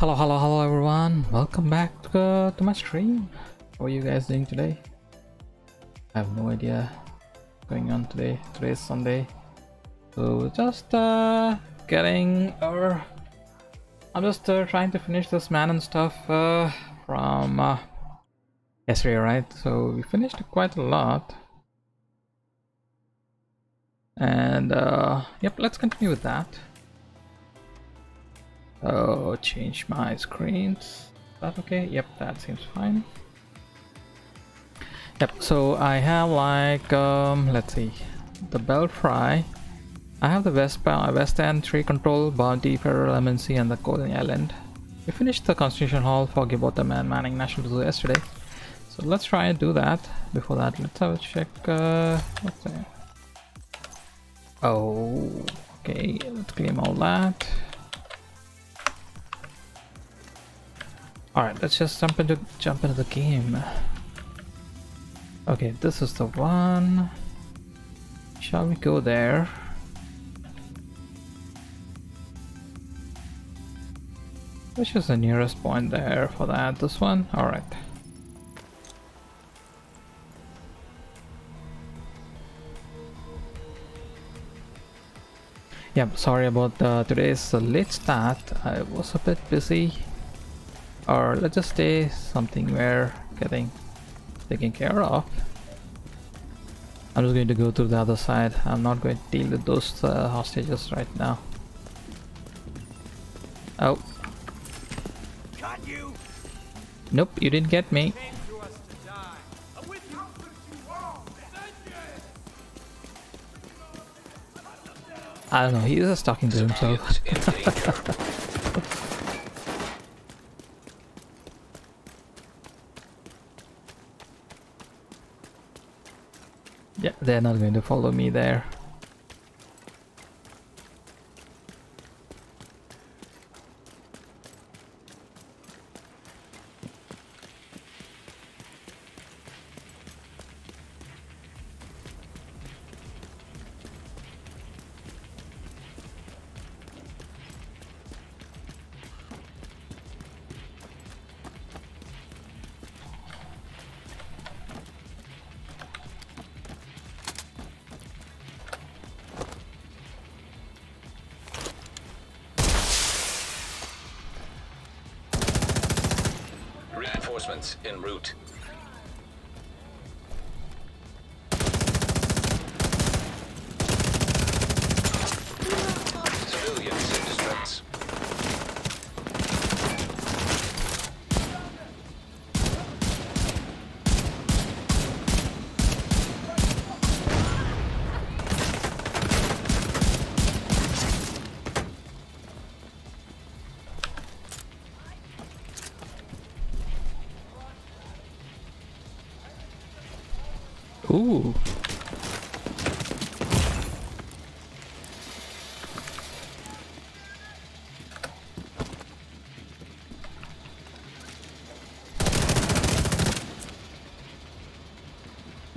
Hello, hello, hello everyone. Welcome back to, uh, to my stream. How are you guys doing today? I have no idea what's going on today. Today is Sunday. So just uh, getting our... I'm just uh, trying to finish this manhunt stuff uh, from uh, yesterday, right? So we finished quite a lot. And uh, yep, let's continue with that. Oh, change my screens. That okay? Yep, that seems fine. Yep, so I have like, um, let's see, the Belfry. I have the West, West End, Tree Control, Bounty, Federal MNC, and the Golden Island. We finished the Constitution Hall, Foggy Bottom, and Manning National Zoo yesterday. So let's try and do that. Before that, let's have a check. Uh, what's that? Oh, okay, let's claim all that. Alright, let's just jump into jump into the game. Okay, this is the one. Shall we go there? Which is the nearest point there for that? This one? Alright. Yeah, sorry about today's late start. I was a bit busy or let's just say something we're getting taken care of. I'm just going to go to the other side. I'm not going to deal with those uh, hostages right now. Oh. You. nope you didn't get me. I don't know, he's just talking to himself. Yeah, they're not going to follow me there.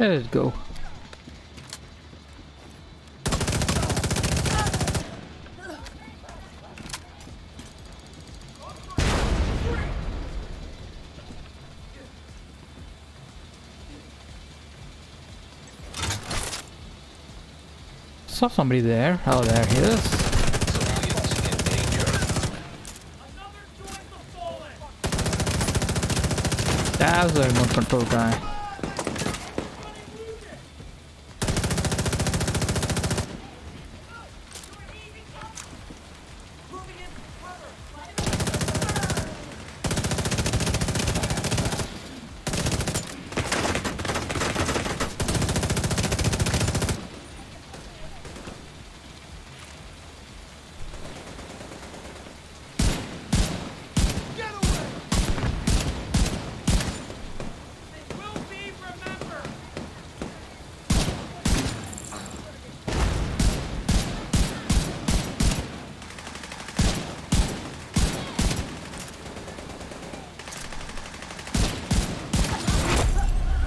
Let it go. Saw somebody there. Oh, there he is. Danger. That's the remote control guy.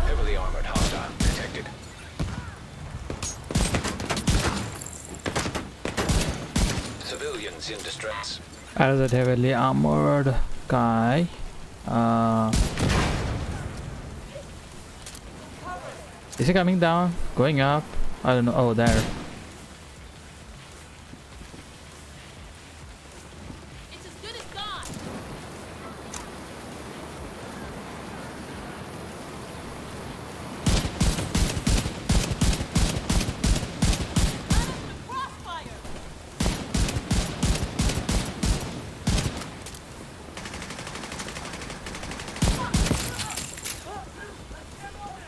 Heavily armored hostile detected. In a heavily armored guy. Uh, is he coming down? Going up? I don't know. Oh, there. It's as good as gone. Not under the crossfire.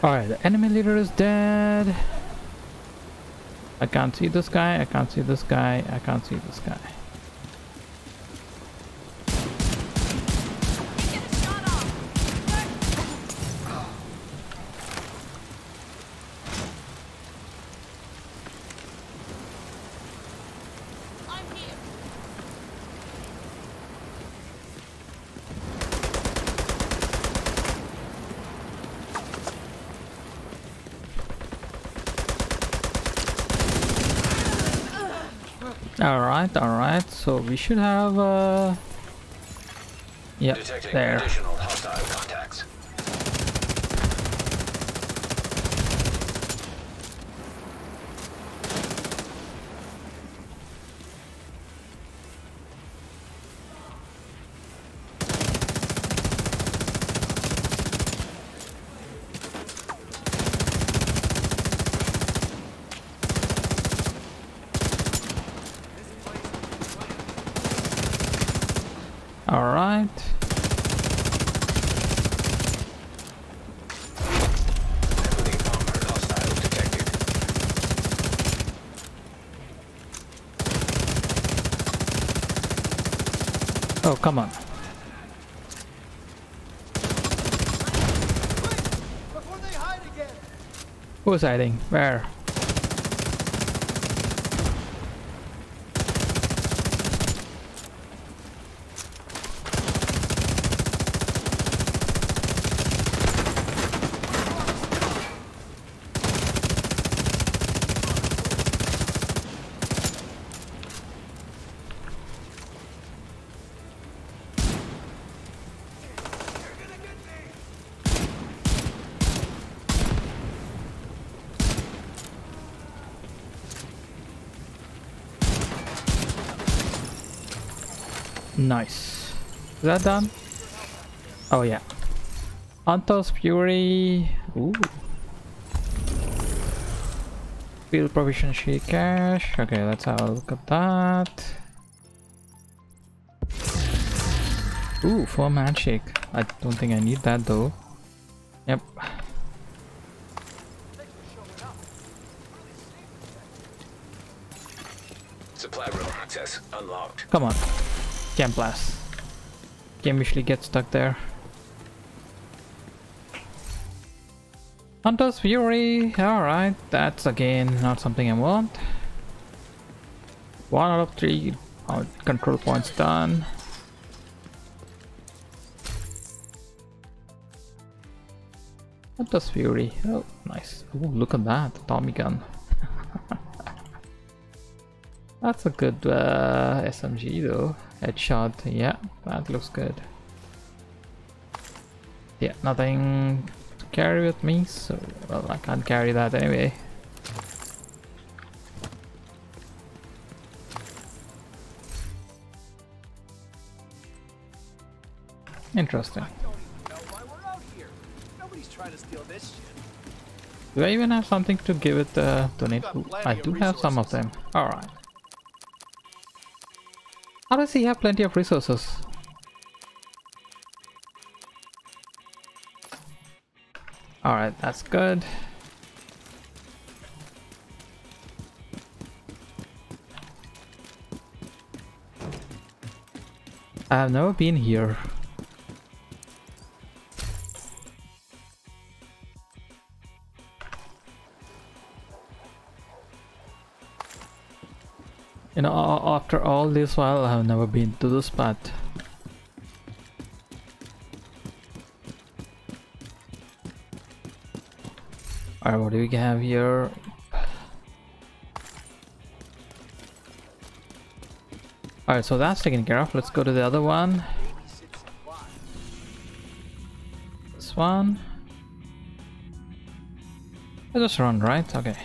Alright, enemy leader is dead. I can't see this guy, I can't see this guy, I can't see this guy. Get a shot off. I'm here. Alright, alright, so we should have uh Yep, there. additional hostile contacts. Alright. Heavily armored hostile detected. Oh come on. Before they hide again! Hiding? Where? Nice. Is that done? Oh yeah. Hunter's Fury. Ooh. Field proficiency cache. Okay, let's have a look at that. Ooh, foam handshake. I don't think I need that though. Yep. Supply room access unlocked. Come on. Camp blast. Game usually gets stuck there. Hunter's Fury. Alright, that's again not something I want. One out of three uh, control points done. Hunter's Fury. Oh, nice. Ooh, look at that. Tommy gun. That's a good uh, SMG though. Headshot, yeah, looks good. Yeah, nothing to carry with me, so well, I can't carry that anyway. Interesting. Don't even know why we're out here. Nobody's trying to steal this shit. Do I even have something to give it uh, donate to? I do have some of them. Alright. How does he have plenty of resources? That's good. I have never been here. You know, after all this while, I have never been to this spot. What do we have here? Alright, so that's taken care of. Let's go to the other one. This one. I just run, right? Okay.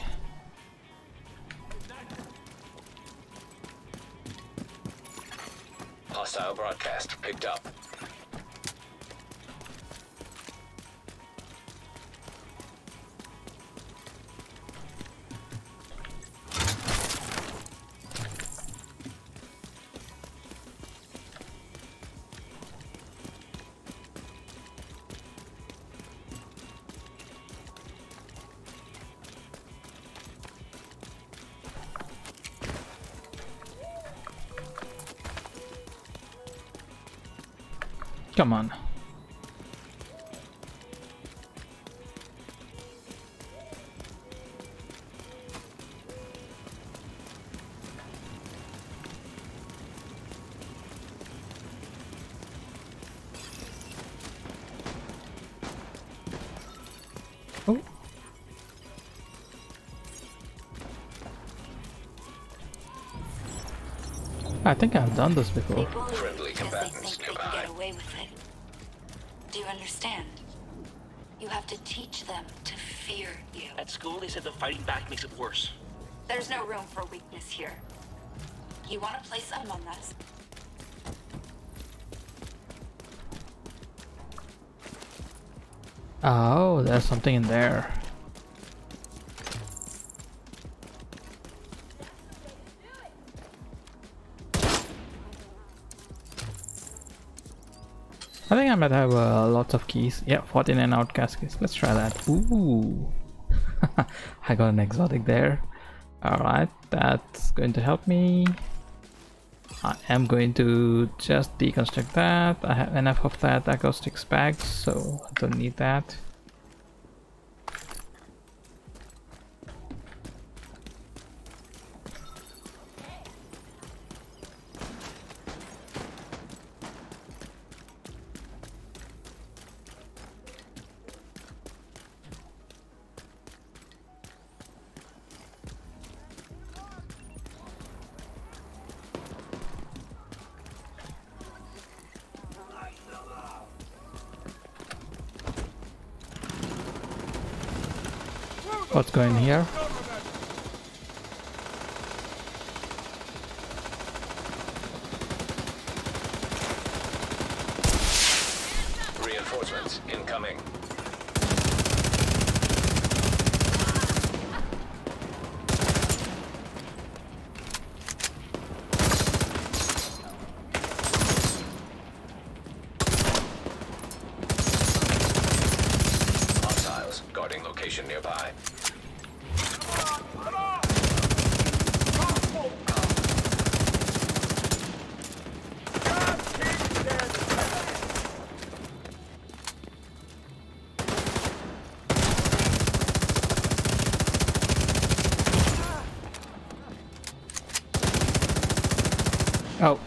I think I've done this before. Friendly combatants think nearby. get away with it. Do you understand? You have to teach them to fear you. At school, they said the fighting back makes it worse. There's no room for weakness here. You want to play Among Us? Oh, there's something in there. I think I might have uh, lots of keys. Yeah, 14 and outcast keys. Let's try that. Ooh. I got an exotic there. Alright, that's going to help me. I am going to just deconstruct that. I have enough of that Acosta's bag, so I don't need that. What's going here? Reinforcements incoming. Hostiles guarding location nearby. Oh,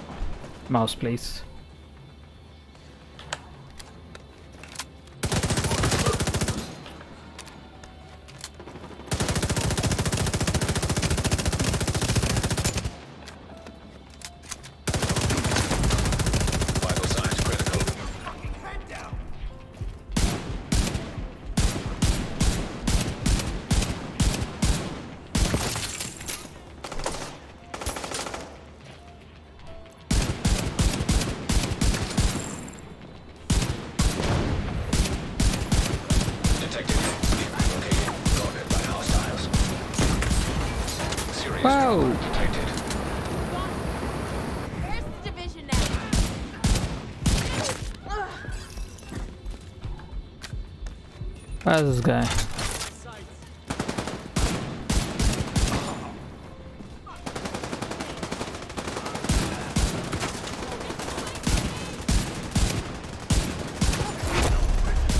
mouse please. Where's this guy?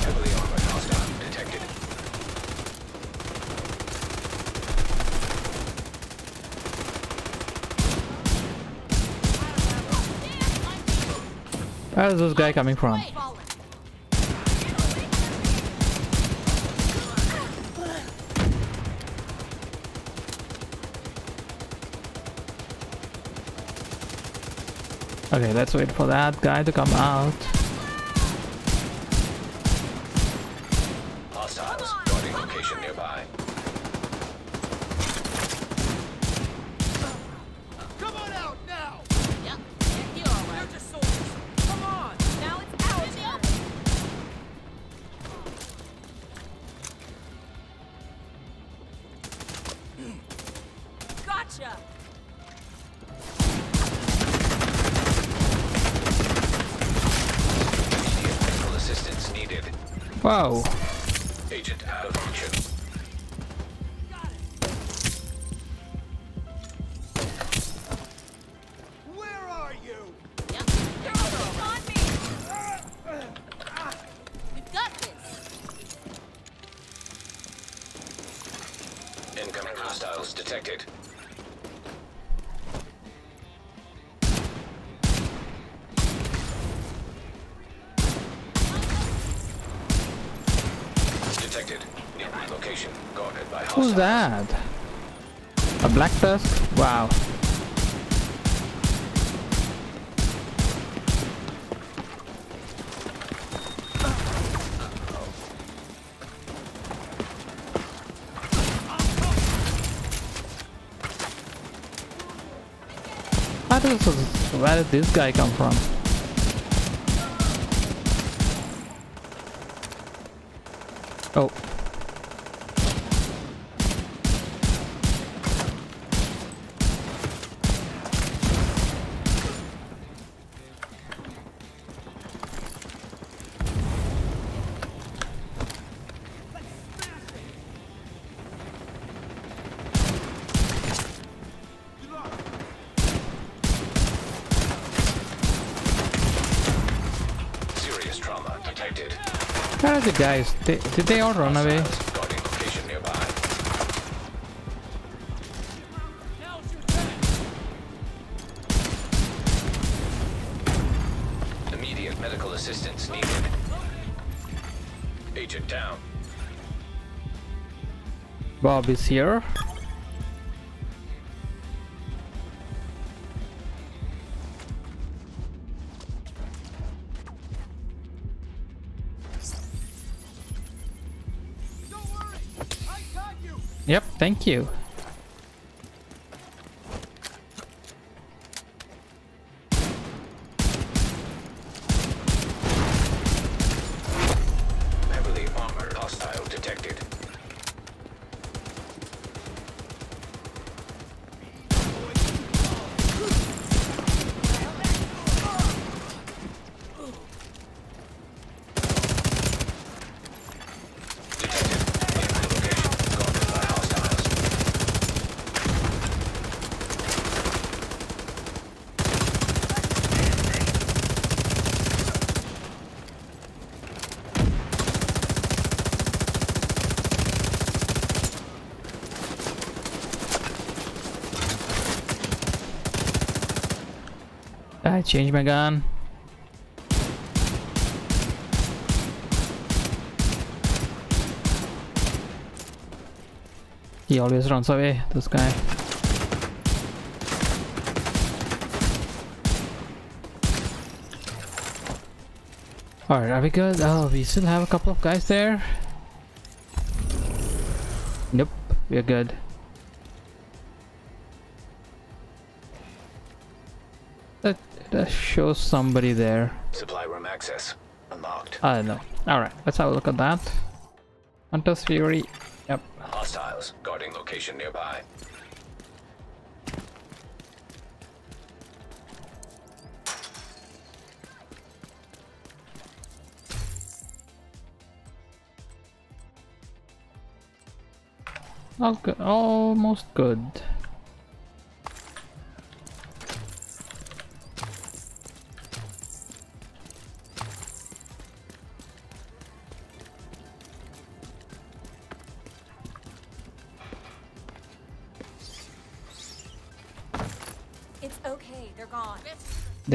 Heavily armored hostile detected. Where is this guy coming from? Fallen. Okay, let's wait for that guy to come out. Did this guy come from? Guys? They, did they all run away? Hostiles guarding location nearby. Immediate medical assistance needed. Agent down. Bob is here. Thank you. Heavily armored hostile detected. Detected. Nearby location guarded by hostiles. I changed my gun. He always runs away, this guy. Alright, are we good? Oh, we still have a couple of guys there. Nope, we're good. That, shows somebody there. Supply room access unlocked. I don't know. Alright, let's have a look at that. Hunter's Fury. Yep. Hostiles guarding location nearby. All good. Almost good.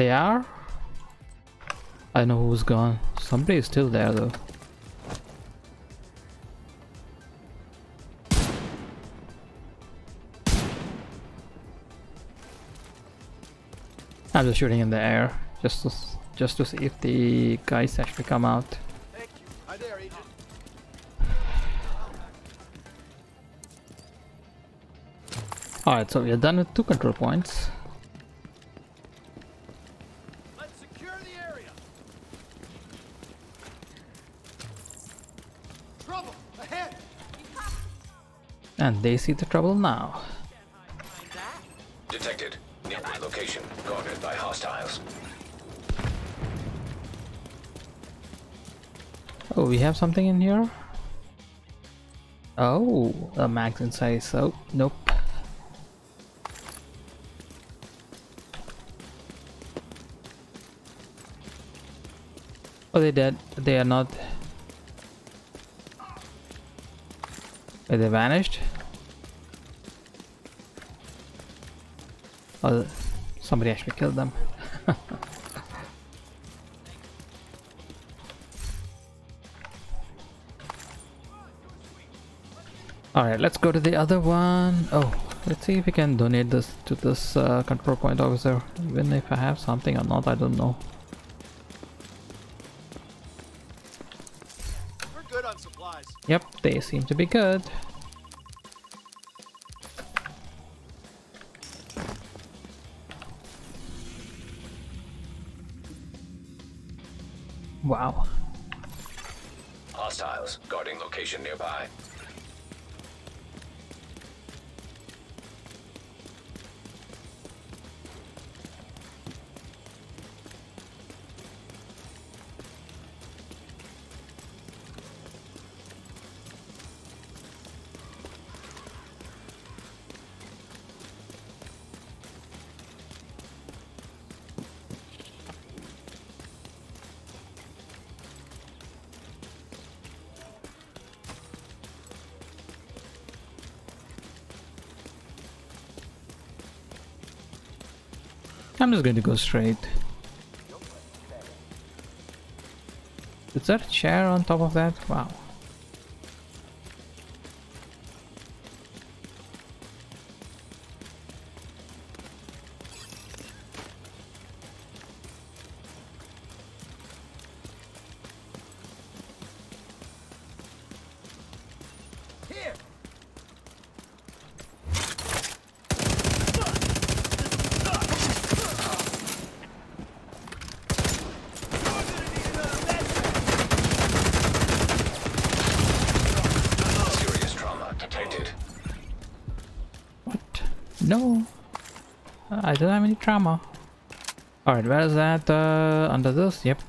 They are? I know who's gone. Somebody is still there though. I'm just shooting in the air just to just to see if the guys actually come out. Alright, so we are done with two control points. And they see the trouble now. Detected. Nearby location guarded by hostiles. Oh, we have something in here? Oh, a max in size. Oh, nope. Oh, they dead. They are not. Oh, they vanished? Oh, somebody actually killed them. Alright, let's go to the other one. Oh, let's see if we can donate this to this uh, control point officer. Even if I have something or not, I don't know. We're good on supplies. Yep, they seem to be good. I'm just going to go straight. Is there a chair on top of that? Wow. Trauma. Alright, where is that? Uh, under this? Yep.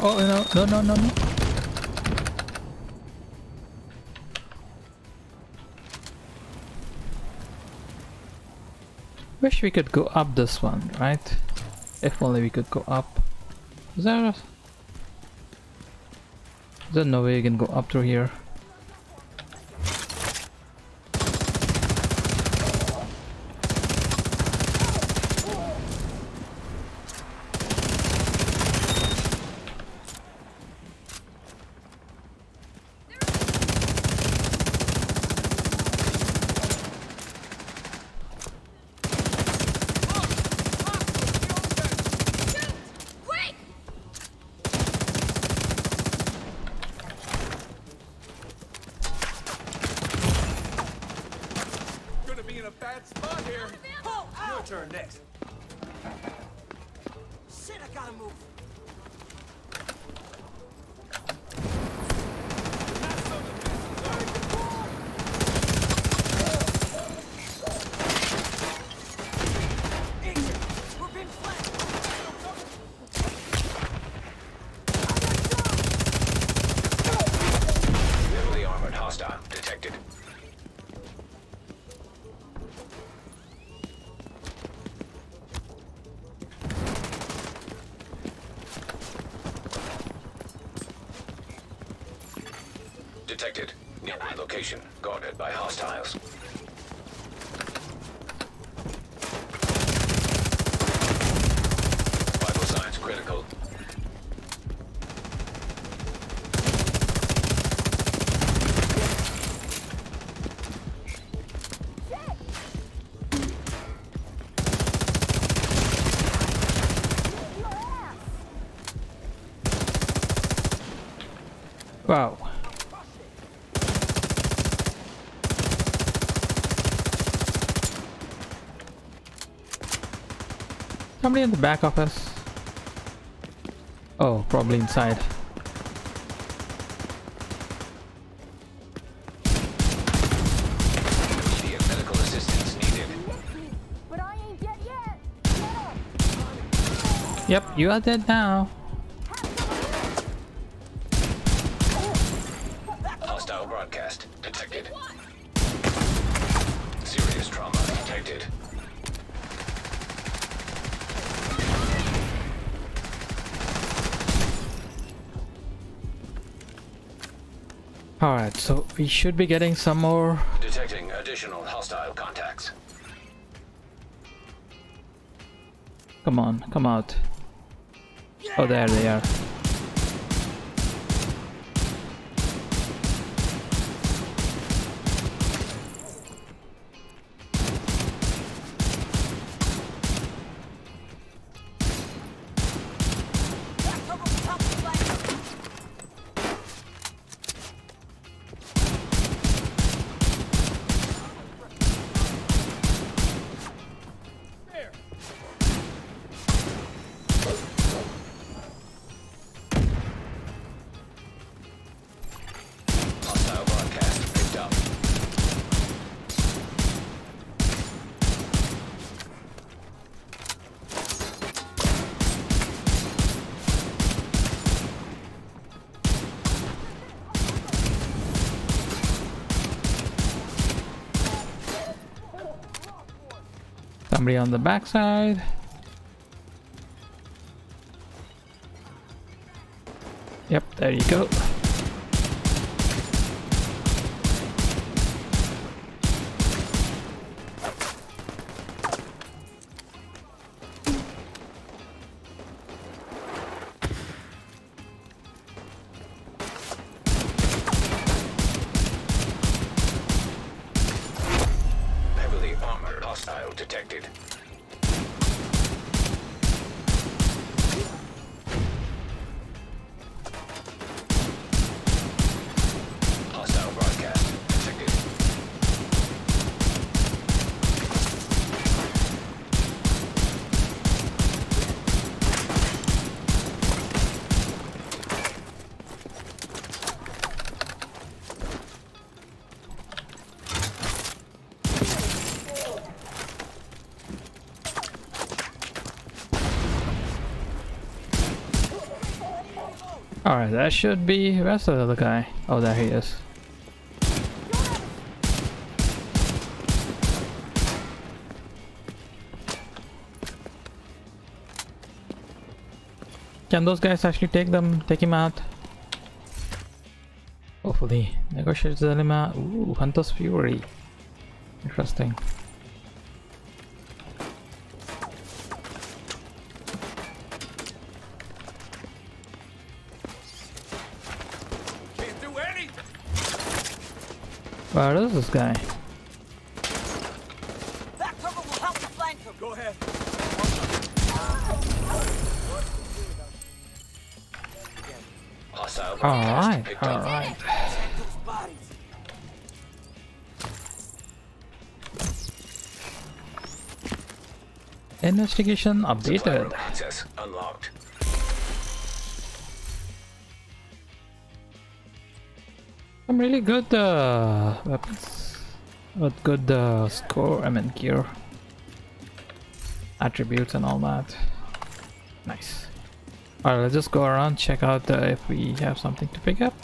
Oh, oh, no, no, no, no, no. Wish we could go up this one, right? If only we could go up. Is there. Is there no way you can go up through here? Somebody in the back of us. Oh, probably inside. Yep, you are dead now. So we should be getting some more. Detecting additional hostile contacts. Come on, come out. Oh, there they are. Somebody on the backside. Yep, there you go. That should be. Where's the other guy? Oh, there he is. Can those guys actually take them, take him out? Hopefully. Negotiate Zelima. Ooh, Hunter's Fury. Interesting. Where is this guy? Back cover will help the flank them. Go ahead. All right, all right. Check those. Investigation Supply updated. Some really good uh, weapons. With good uh, score, I mean gear. Attributes and all that. Nice. Alright, let's just go around, check out uh, if we have something to pick up.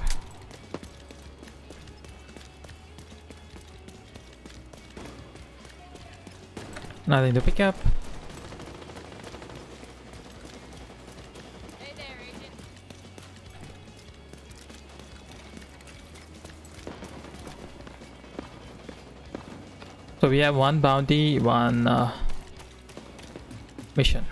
Nothing to pick up. Have one bounty, one uh, mission.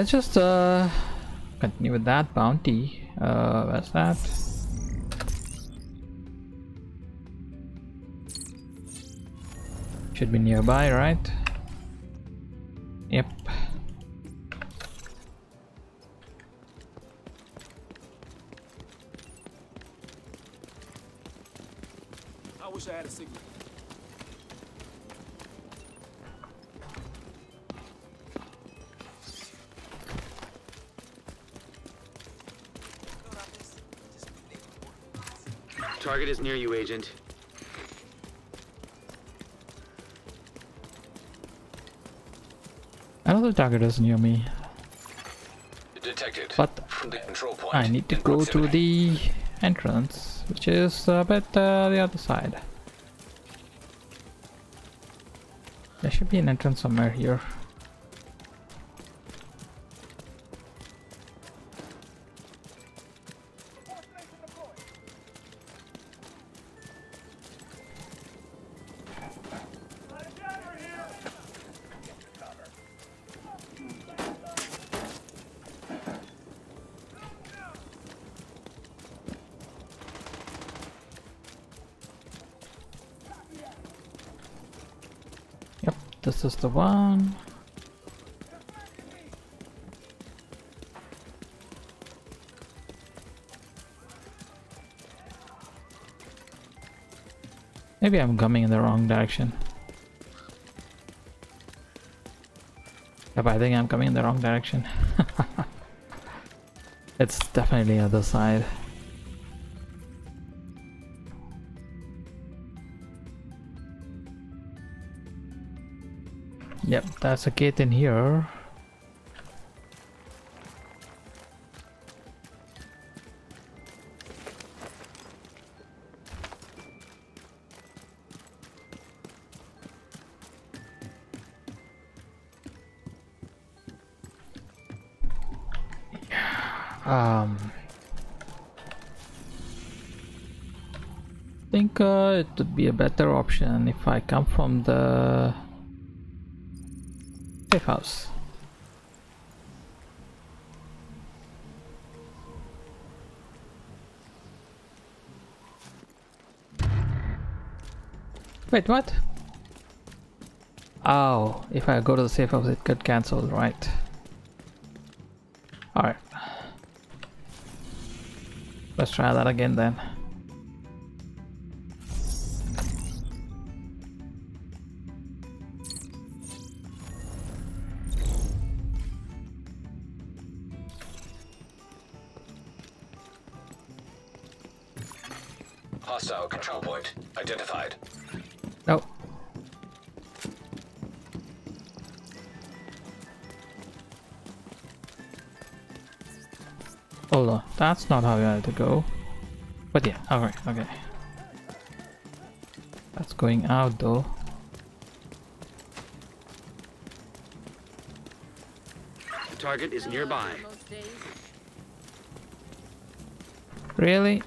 Let's just uh, continue with that bounty. Uh, where's that? Should be nearby, right? Target is near me, Detected. but From the control point. I need to go to the entrance, which is a bit uh, the other side. There should be an entrance somewhere here. The one. Maybe I'm coming in the wrong direction. Yep, I think I'm coming in the wrong direction. it's definitely the other side. That's a gate in here. Um, I think uh, it would be a better option if I come from the house. Wait, what? Oh, if I go to the safe house, it got cancelled, right? Alright. Let's try that again then. That's not how I had to go. But yeah, alright, okay. That's going out though. The target is nearby. Really?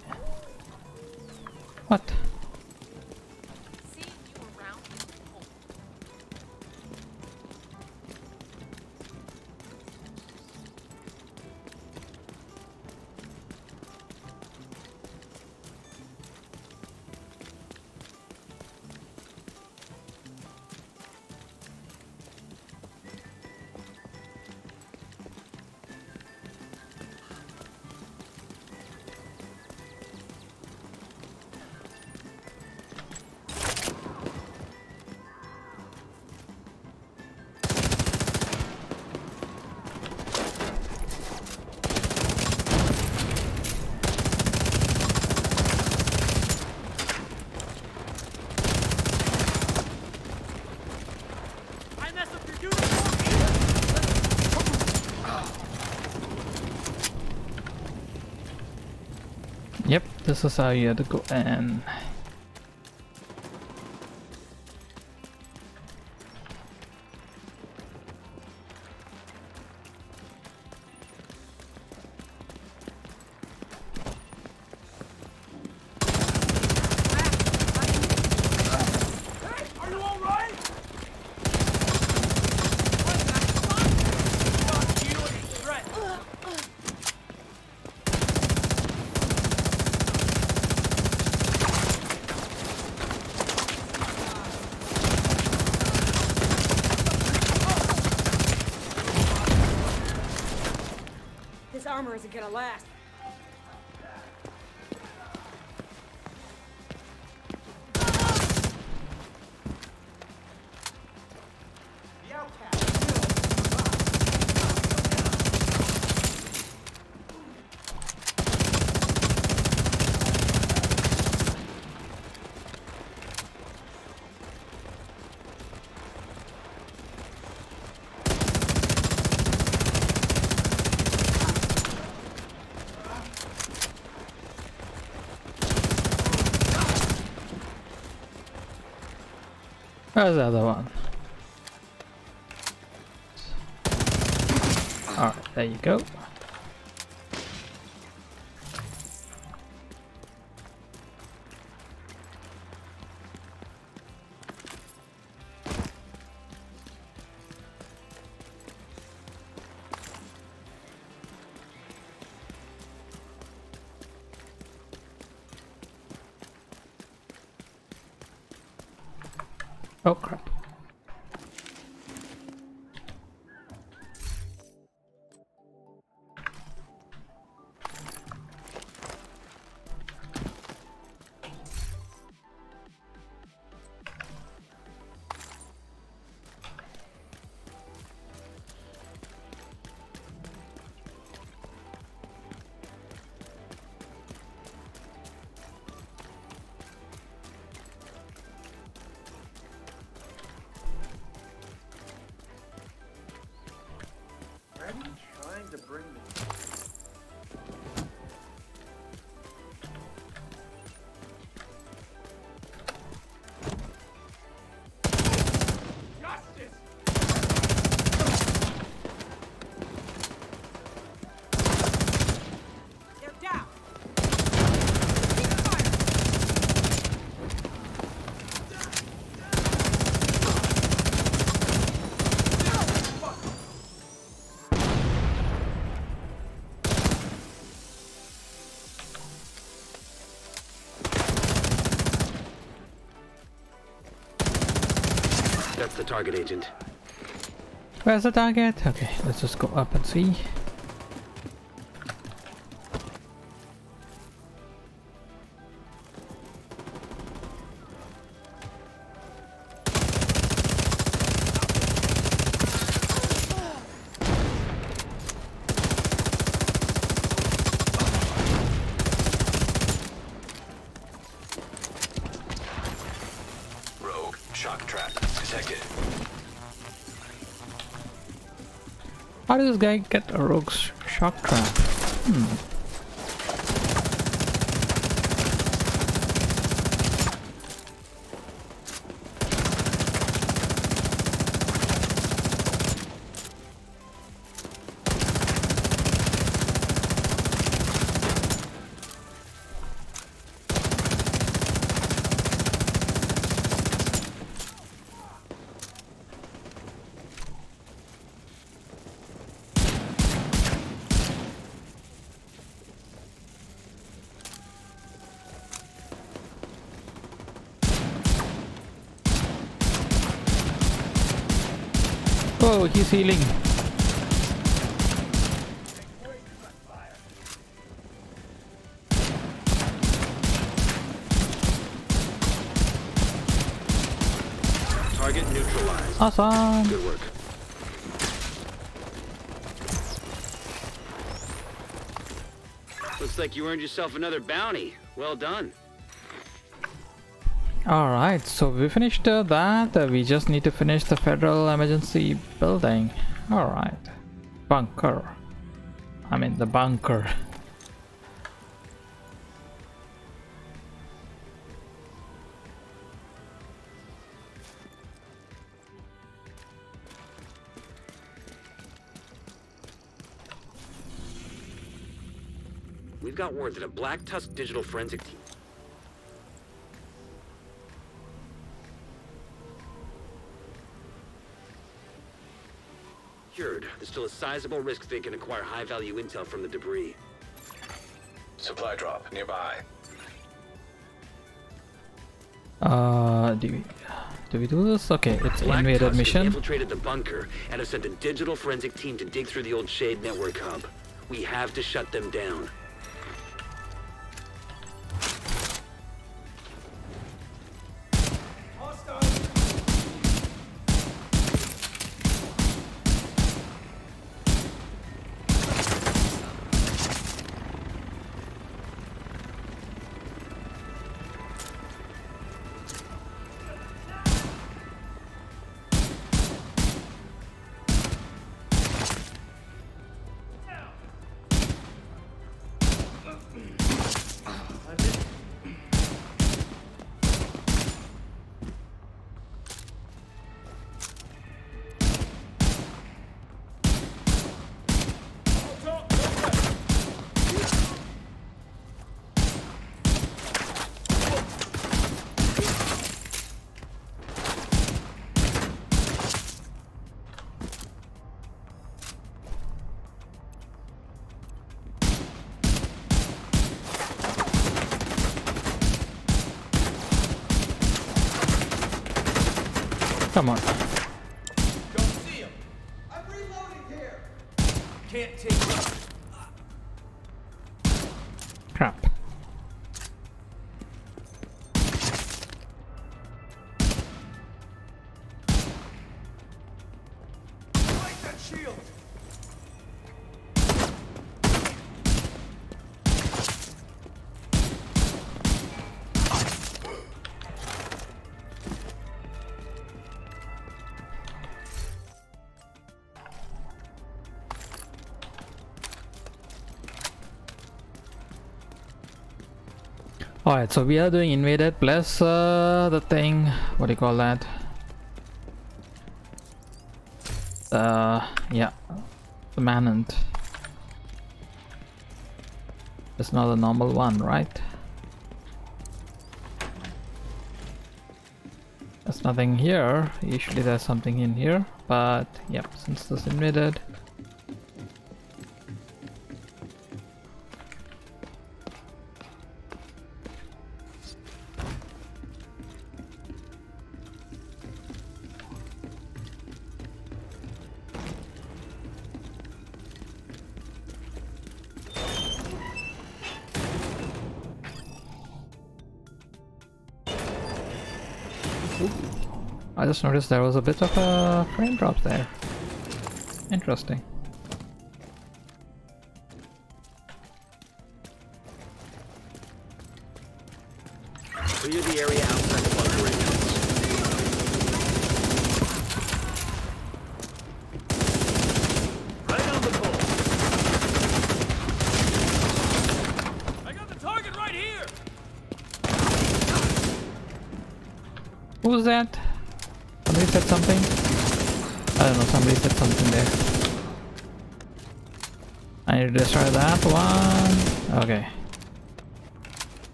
Is how you have to go in. Where's the other one? Alright, there you go. The target agent. Where's the target? Okay, let's just go up and see. Does this guy get a rogue sh- shock trap? Hmm. Earned yourself another bounty. Well done. Alright, so we finished uh, that. Uh, we just need to finish the Federal Emergency Building. Alright. Bunker. I mean, the bunker. We've got word that a Black Tusk digital forensic team. Cured. There's still a sizable risk they can acquire high-value intel from the debris. Supply drop nearby. Uh, do we do we do this? Okay, it's Black invaded Tusk mission. infiltrated the bunker and have sent a digital forensic team to dig through the old Shade network hub. We have to shut them down. Come on. Alright, so we are doing invaded plus uh, the thing. What do you call that? Uh, yeah, the manhunt. It's not a normal one, right? There's nothing here. Usually there's something in here, but yep, since this invaded. Just noticed there was a bit of a frame drop there. Interesting.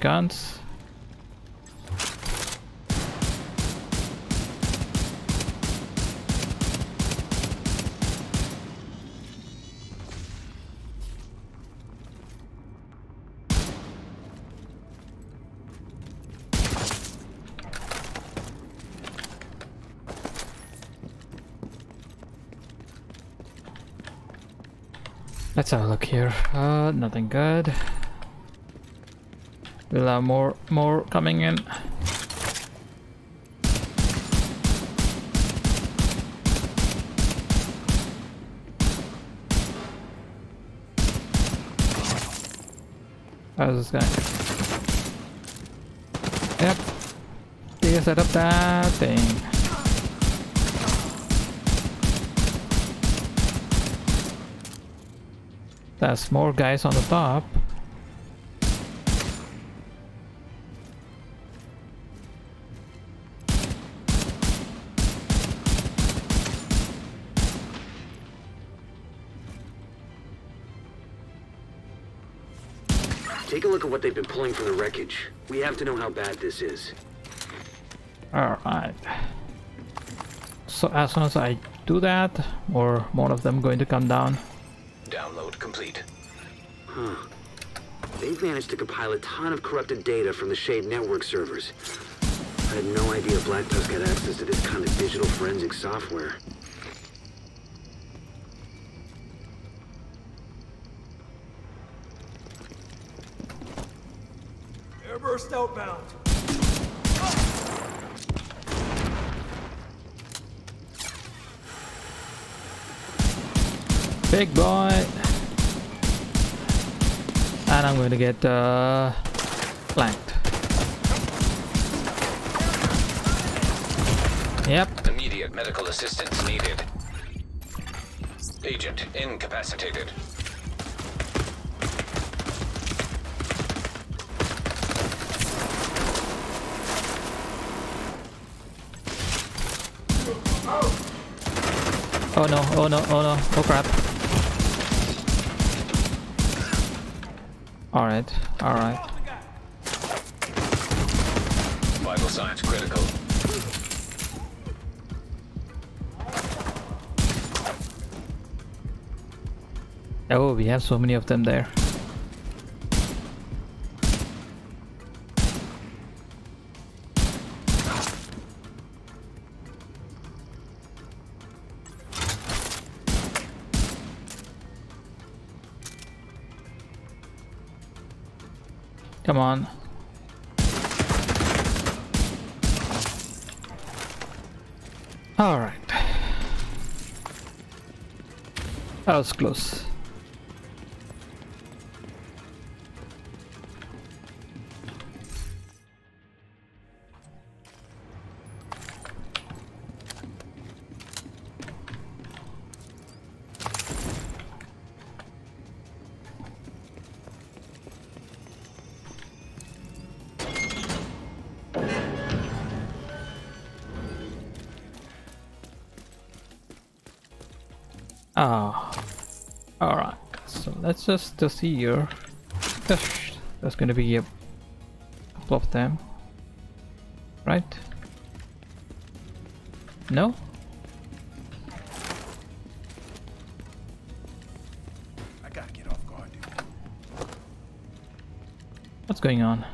Guns. Let's have a look here. Uh, nothing good. We'll have more, more coming in. How's this guy? Yep. You set up that thing. There's more guys on the top. They've been pulling from the wreckage. We have to know how bad this is. Alright. So as soon as I do that, or more of them going to come down. Download complete. Huh. They've managed to compile a ton of corrupted data from the Shade network servers. I had no idea Black Tusk had access to this kind of digital forensic software. Big boy! And I'm going to get uh, flanked. Yep, Immediate medical assistance needed. Agent incapacitated. Oh no, oh no, oh no, oh crap. Alright, alright. Vital signs critical. Oh, we have so many of them there. Close. Let's just uh, see here. There's gonna be a couple of them, right? No. I gotta get off guard, dude. What's going on?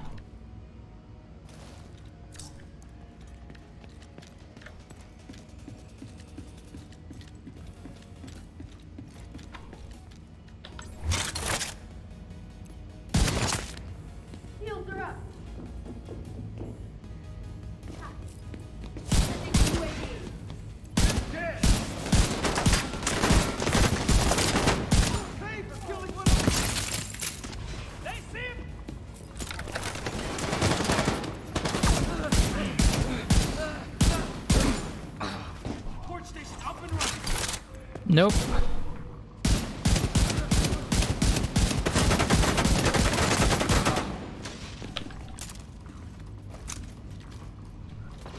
Nope.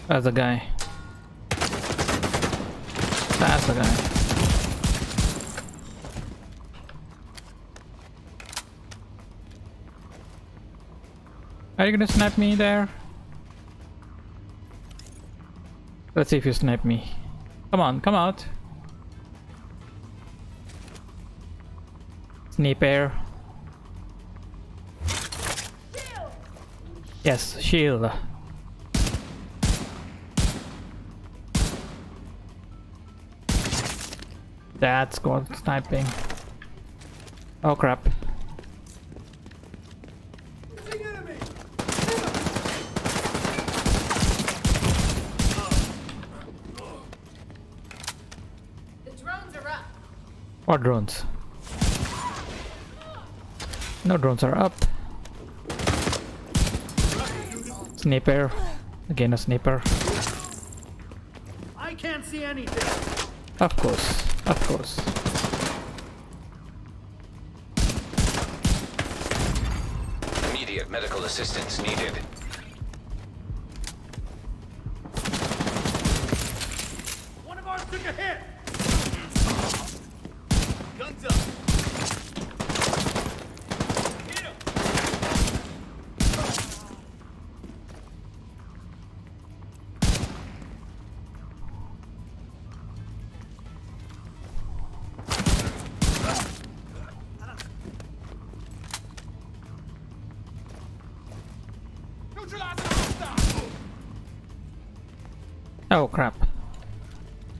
That's a guy. That's a guy. Are you gonna snap me there? Let's see if you snap me. Come on, come out. Sniper. Yes, shield. That's good sniping. Oh crap. The drones are up. What drones? No drones are up. Sniper. Again a sniper. I can't see anything. Of course. Of course. Immediate medical assistance needed. Oh crap.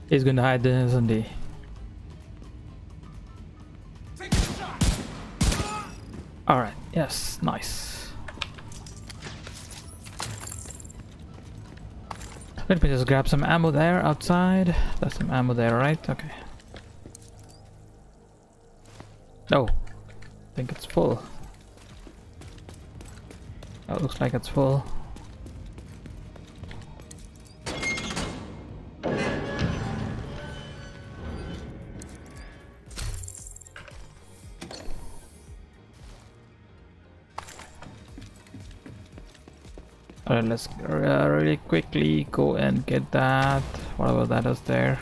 He's gonna hide there, isn't he? Alright, yes, nice. Let me just grab some ammo there outside. There's some ammo there, right? Okay. Oh, I think it's full. Oh, looks like it's full. Let's uh, really quickly go and get that, whatever that is there.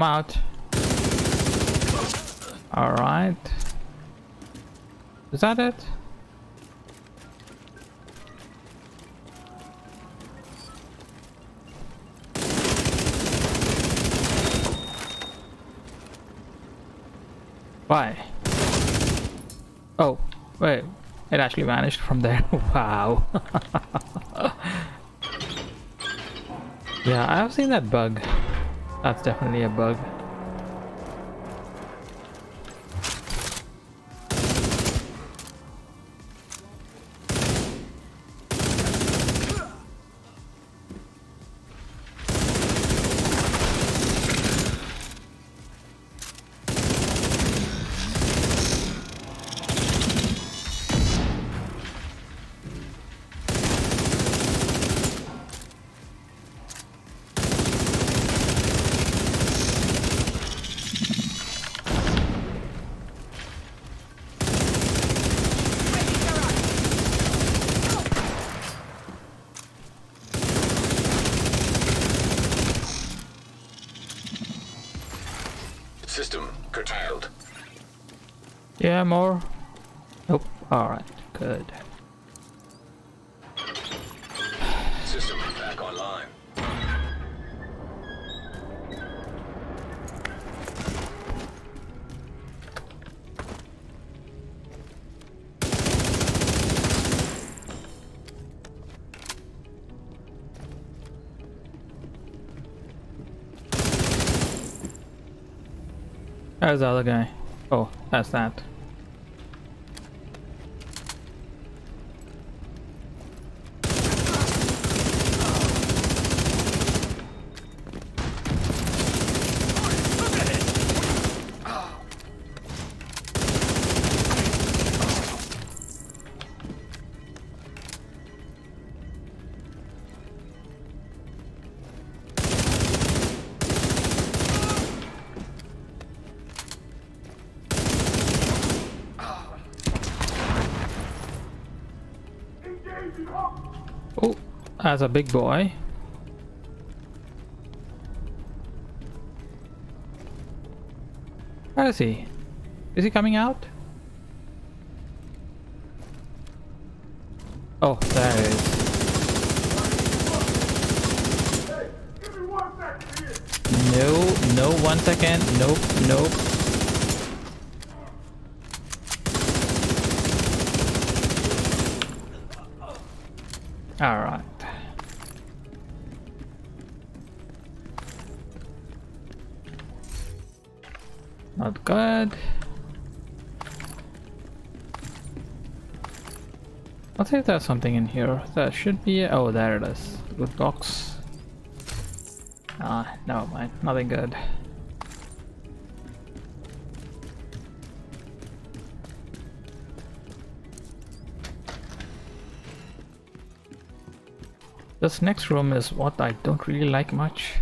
Come out. Alright. Is that it? Why? Oh, wait. It actually vanished from there. wow. yeah, I've seen that bug. That's definitely a bug. There's the other guy. Oh, that's that. That's a big boy. Where is he? Is he coming out? Oh, there he is. No, no, one second. Nope, nope. If there's something in here. There should be. Oh, there it is. Loot box. Ah, never mind. Nothing good. This next room is what I don't really like much.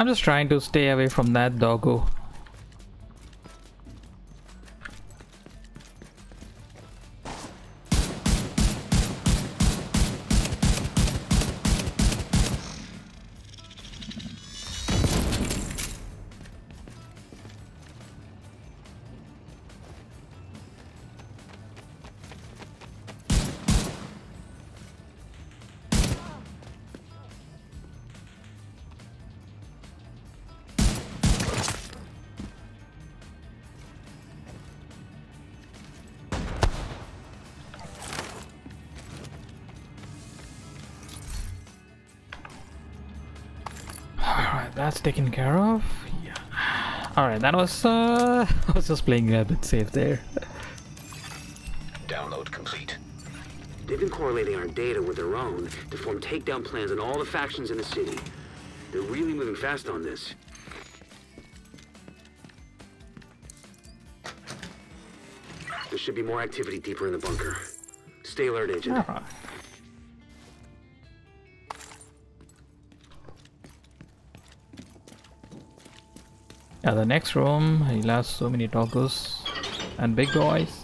I'm just trying to stay away from that doggo. That's taken care of. Yeah. Alright, that was uh I was just playing a bit safe there. Download complete. They've been correlating our data with their own to form takedown plans on all the factions in the city. They're really moving fast on this. There should be more activity deeper in the bunker. Stay alert, Agent. The next room, he'll so many toggles and big boys.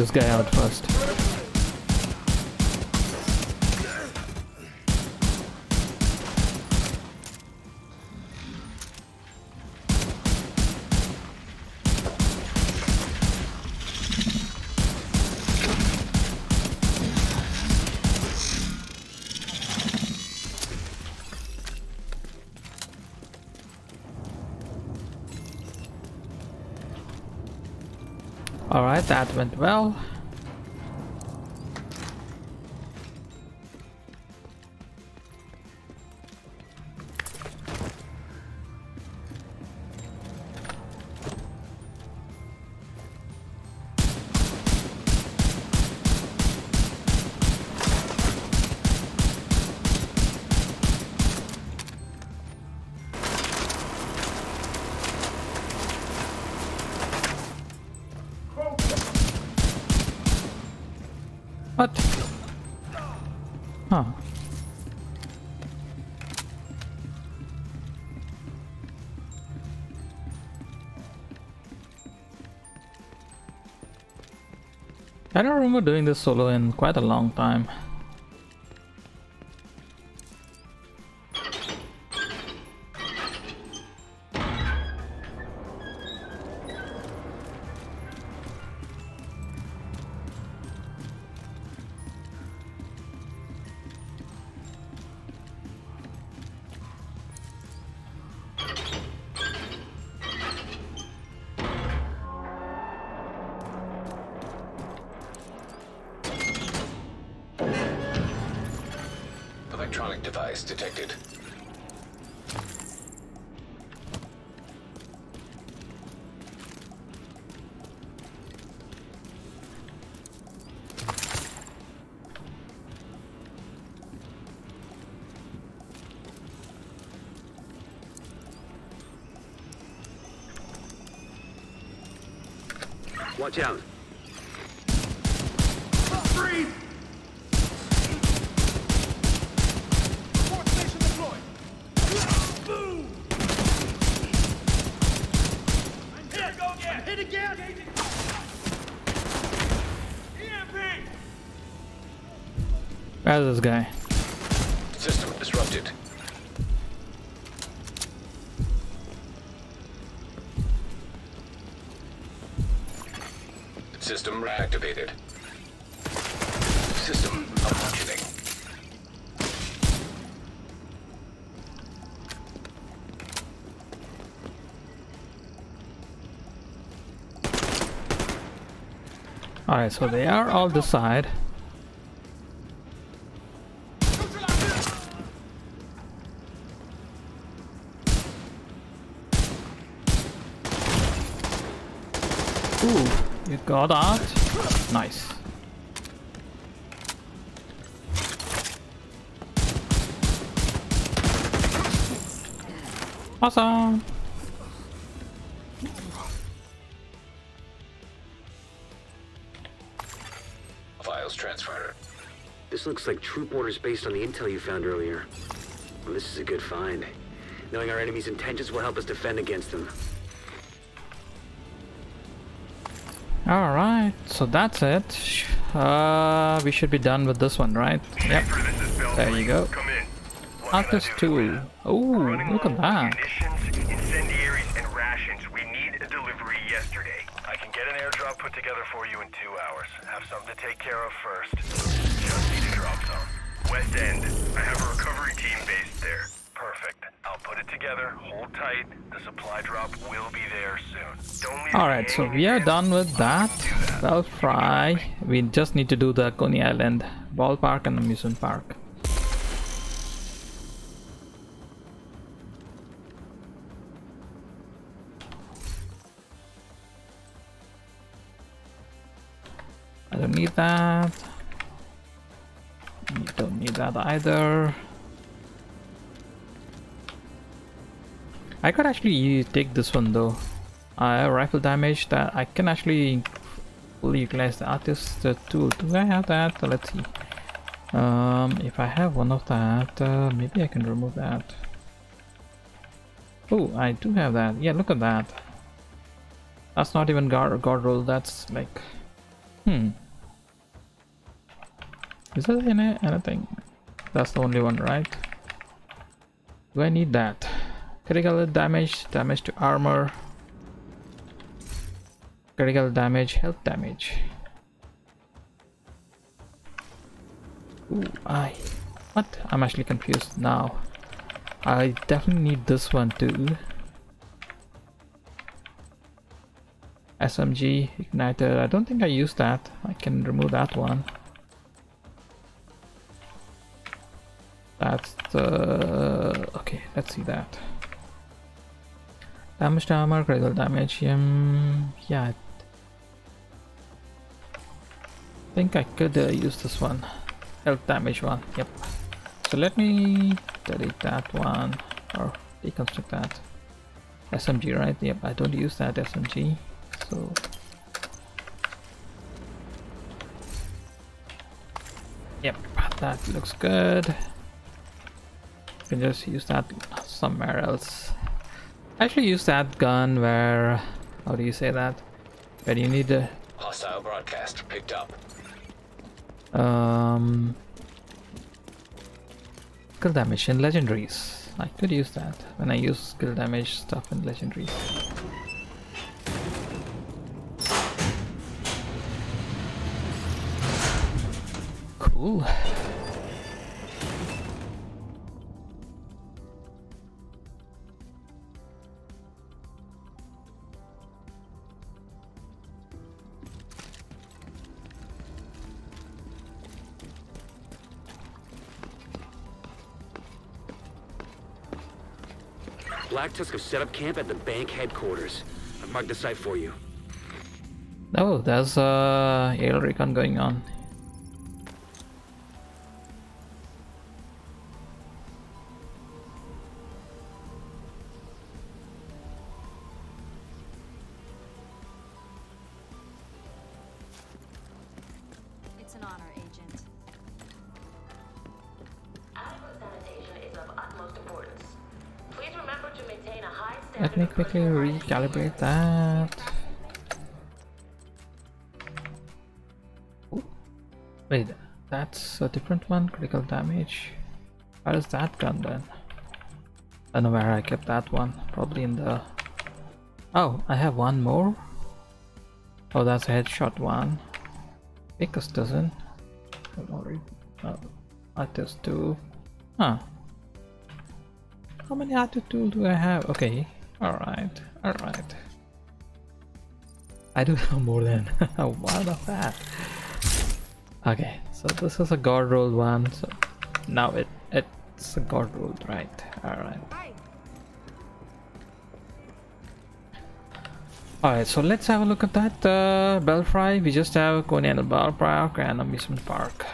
This guy out first. That went well. I don't remember doing this solo in quite a long time. Where's this guy? System disrupted. System reactivated. System malfunctioning. Alright, so they are all this side. Got that? Nice. Awesome! Files transferred. This looks like troop orders based on the intel you found earlier. Well, this is a good find. Knowing our enemy's intentions will help us defend against them. So that's it. Uh, we should be done with this one, right? Yep. There you go. Artist can I do for you? 2. Oh, look at that. Put together for you in two hours. Have something to take care of first. Just need drop. West End. I have a recovery team based there. Put it together. Hold tight. The supply drop will be there soon. Alright, so we are done with that. Belfry. We just need to do the Coney Island ballpark and amusement park. I don't need that. You don't need that either. I could actually take this one though. Have rifle damage that I can actually fully utilize the artist uh, tool. Do I have that? Let's see. Um, if I have one of that, uh, maybe I can remove that. Oh, I do have that. Yeah, look at that. That's not even guard, guard roll. That's like, hmm. Is there any anything? That's the only one, right? Do I need that? Critical damage, damage to armor, critical damage, health damage. Ooh, I. What? I'm actually confused now. I definitely need this one too. SMG igniter. I don't think I used that. I can remove that one. That's the okay. Let's see that. Damage armor, critical damage. Um, yeah. I think I could uh, use this one. Health damage one. Yep. So let me delete that one or deconstruct that. SMG, right? Yep. I don't use that SMG. So Yep, that looks good. You can just use that somewhere else. I actually use that gun where how do you say that? Where you need to Hostile broadcast picked up. um skill damage in legendaries. I could use that when I use skill damage stuff in legendaries. Cool. Black Tusk have set up camp at the bank headquarters. I've marked the site for you. Oh, there's uh, air recon going on. Me quickly recalibrate that. Ooh. Wait, that's a different one? Critical damage. Where is that gun then? I don't know where I kept that one. Probably in the... Oh, I have one more? Oh, that's a headshot one. Pickus doesn't. Already. Oh, artist two. Huh. How many artist tools do I have? Okay. Alright. Alright. I do have more than one of that. Okay, so this is a god roll one, so now it it's a god roll, right? Alright. Alright, so let's have a look at that uh, Belfry. We just have Coney Island Ballpark and Amusement Park.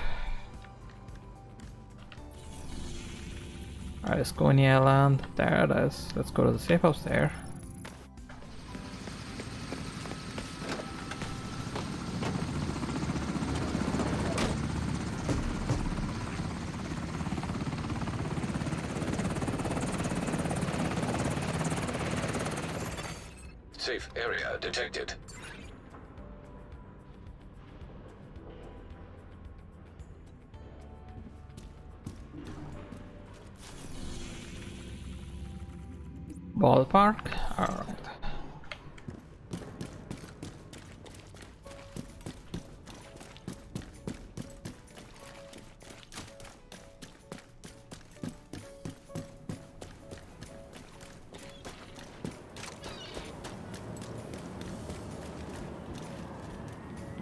Alright, it's Coney Island. There it is. Let's go to the safe house there. Safe area detected. Ballpark? Alright.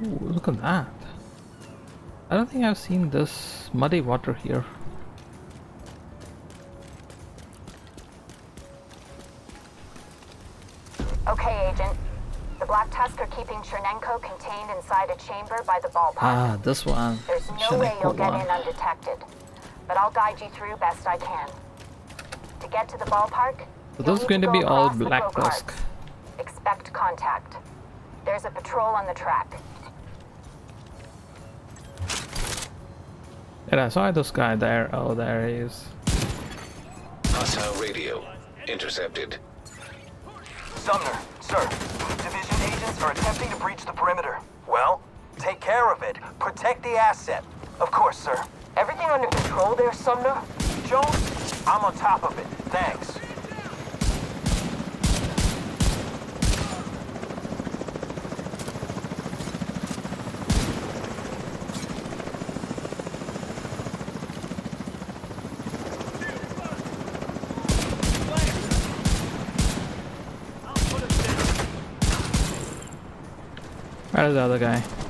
Ooh, look at that. I don't think I've seen this muddy water here. Chamber by the ballpark. Ah, this one. There's no way you'll get one. in undetected, but I'll guide you through best I can. To get to the ballpark, So you'll those need going to go be all Black go-karts. Expect contact. There's a patrol on the track. And I saw this guy there. Oh, there he is. Hostile radio intercepted. Sumner, sir. Division agents are attempting to breach the perimeter. Take care of it. Protect the asset. Of course, sir. Everything under control there, Sumner? Jones, I'm on top of it. Thanks. Where's the other guy?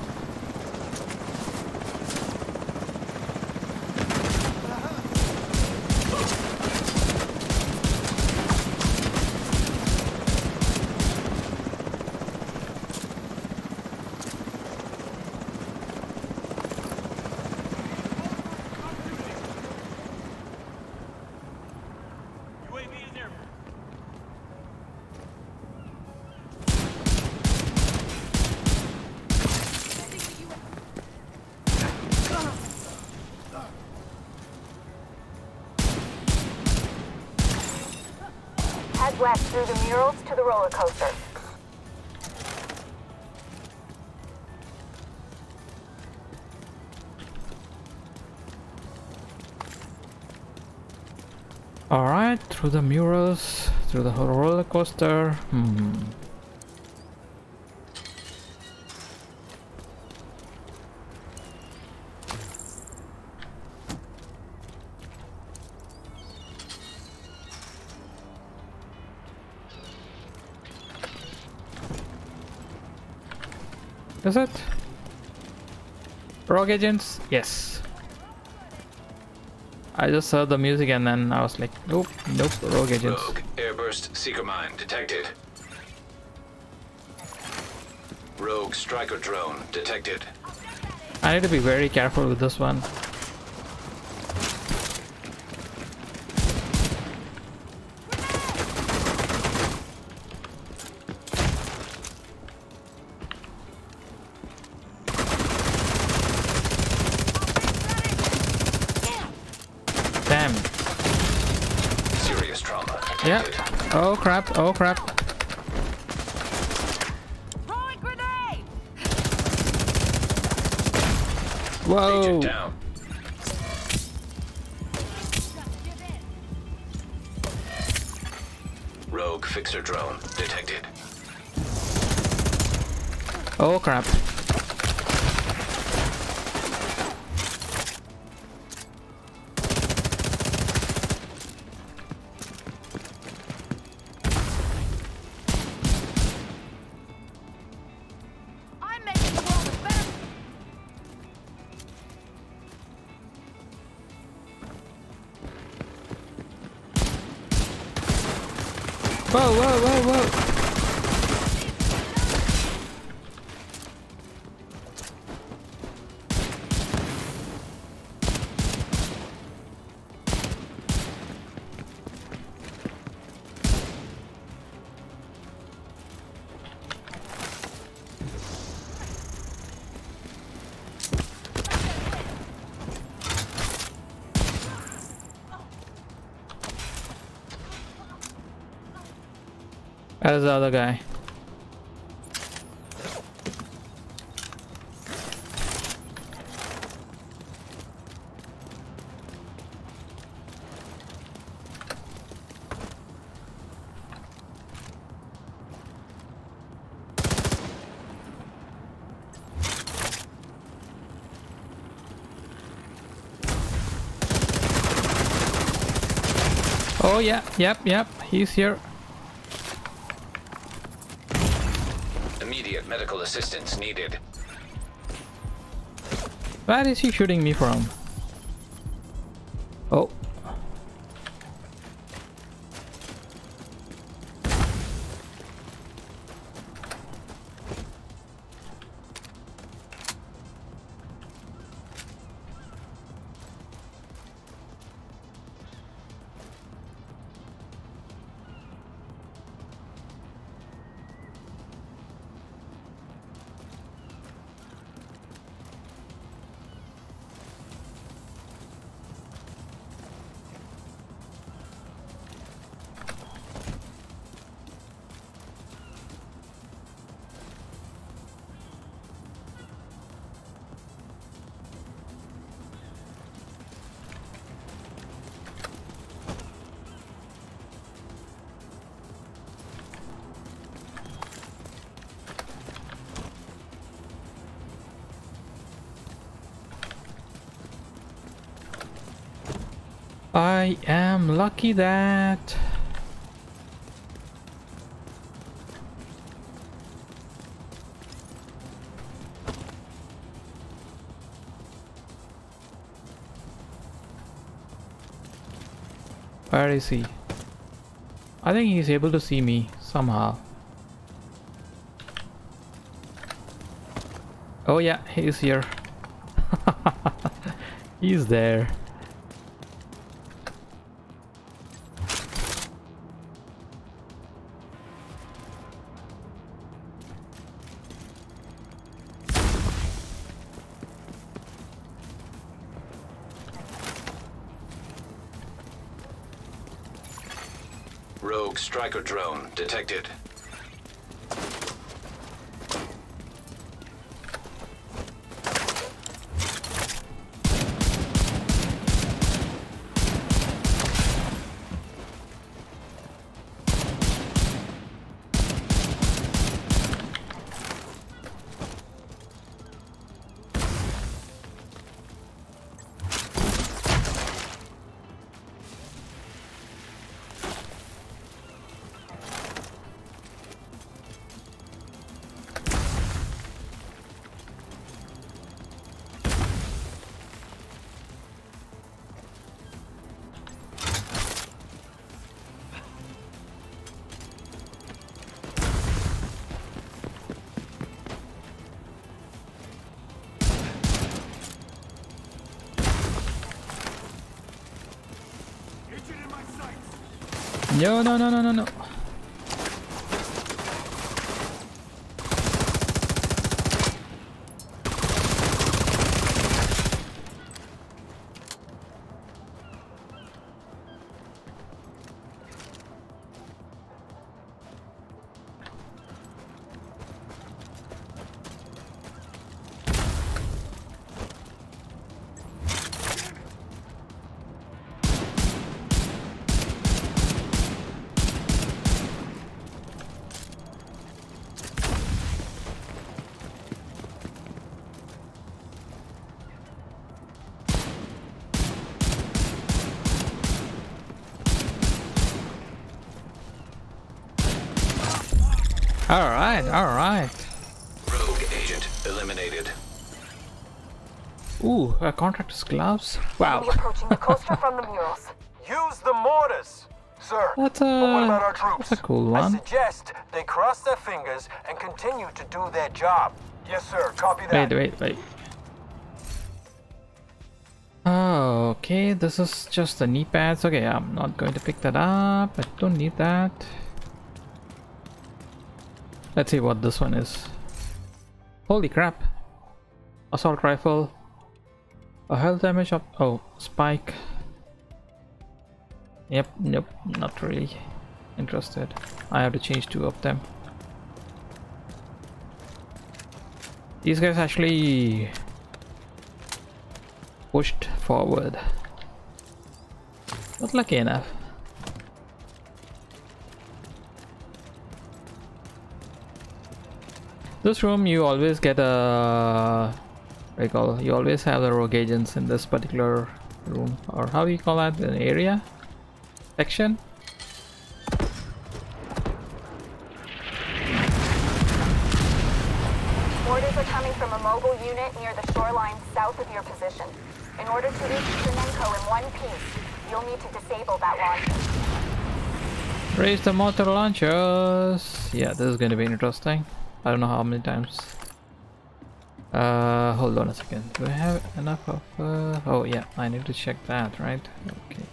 Through the whole roller coaster. Hmm. Is it? Rogue agents? Yes. I just heard the music and then I was like, nope, nope, rogue agents. Rogue airburst seeker mine detected. Rogue striker drone detected. I need to be very careful with this one. Damn. Serious trauma. Yeah. detected. Oh crap, oh crap. Whoa. Down. Rogue fixer drone detected. Oh crap. That is the other guy. Oh yeah, yep, yep, he's here. Assistance needed. Where is he shooting me from? I am lucky that Where is he? I think he's able to see me somehow. Oh yeah, he's here. he's there. Drone detected. No, no, no, no, no, no. Alright, alright. Rogue agent eliminated. Ooh, a contractor's gloves. Wow. We'll be approaching the coaster from the murals. Use the mortars! Sir, That's but what about a our uh, troops? that's a cool one. I suggest they cross their fingers and continue to do their job. Yes, sir. Copy that. Wait, wait, wait. Oh, okay, this is just the knee pads. Okay, I'm not going to pick that up. I don't need that. Let's see what this one is. Holy crap. Assault rifle. A health damage of oh spike. Yep, nope, not really interested. I have to change two of them. These guys actually pushed forward. Not lucky enough. This room you always get a do you always have the rogue agents in this particular room or how do you call that an area section Mortars are coming from a mobile unit near the shoreline south of your position. In order to reach Chernenko in one piece, you'll need to disable that launcher. raise the mortar launchers yeah this is going to be interesting I don't know how many times. Uh hold on a second. Do I have enough of uh, oh yeah I need to check that right? Okay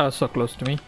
that was so close to me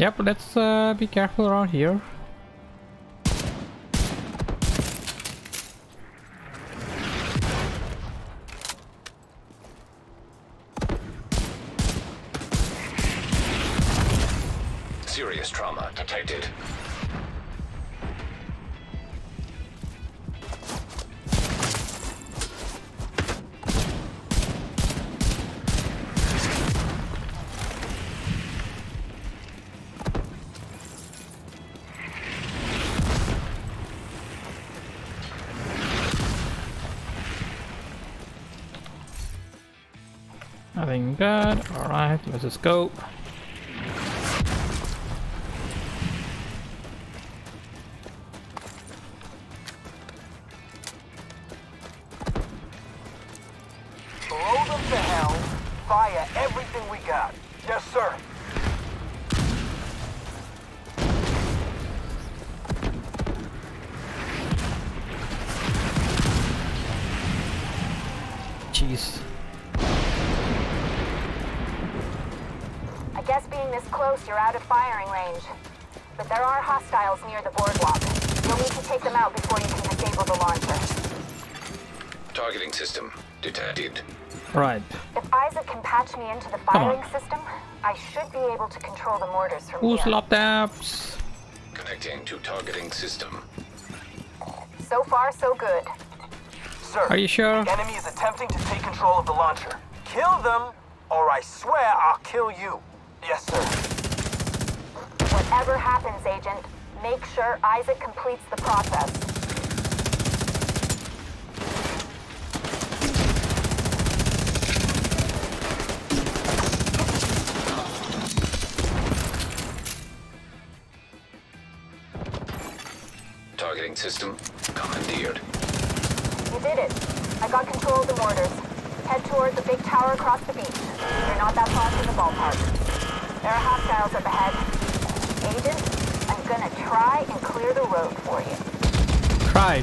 Yep, let's uh, be careful around here. Good. Alright, let's just go. Able to control the mortars from Who's here. laptops? Connecting to targeting system. So far, so good. Sir, Are you sure? the enemy is attempting to take control of the launcher.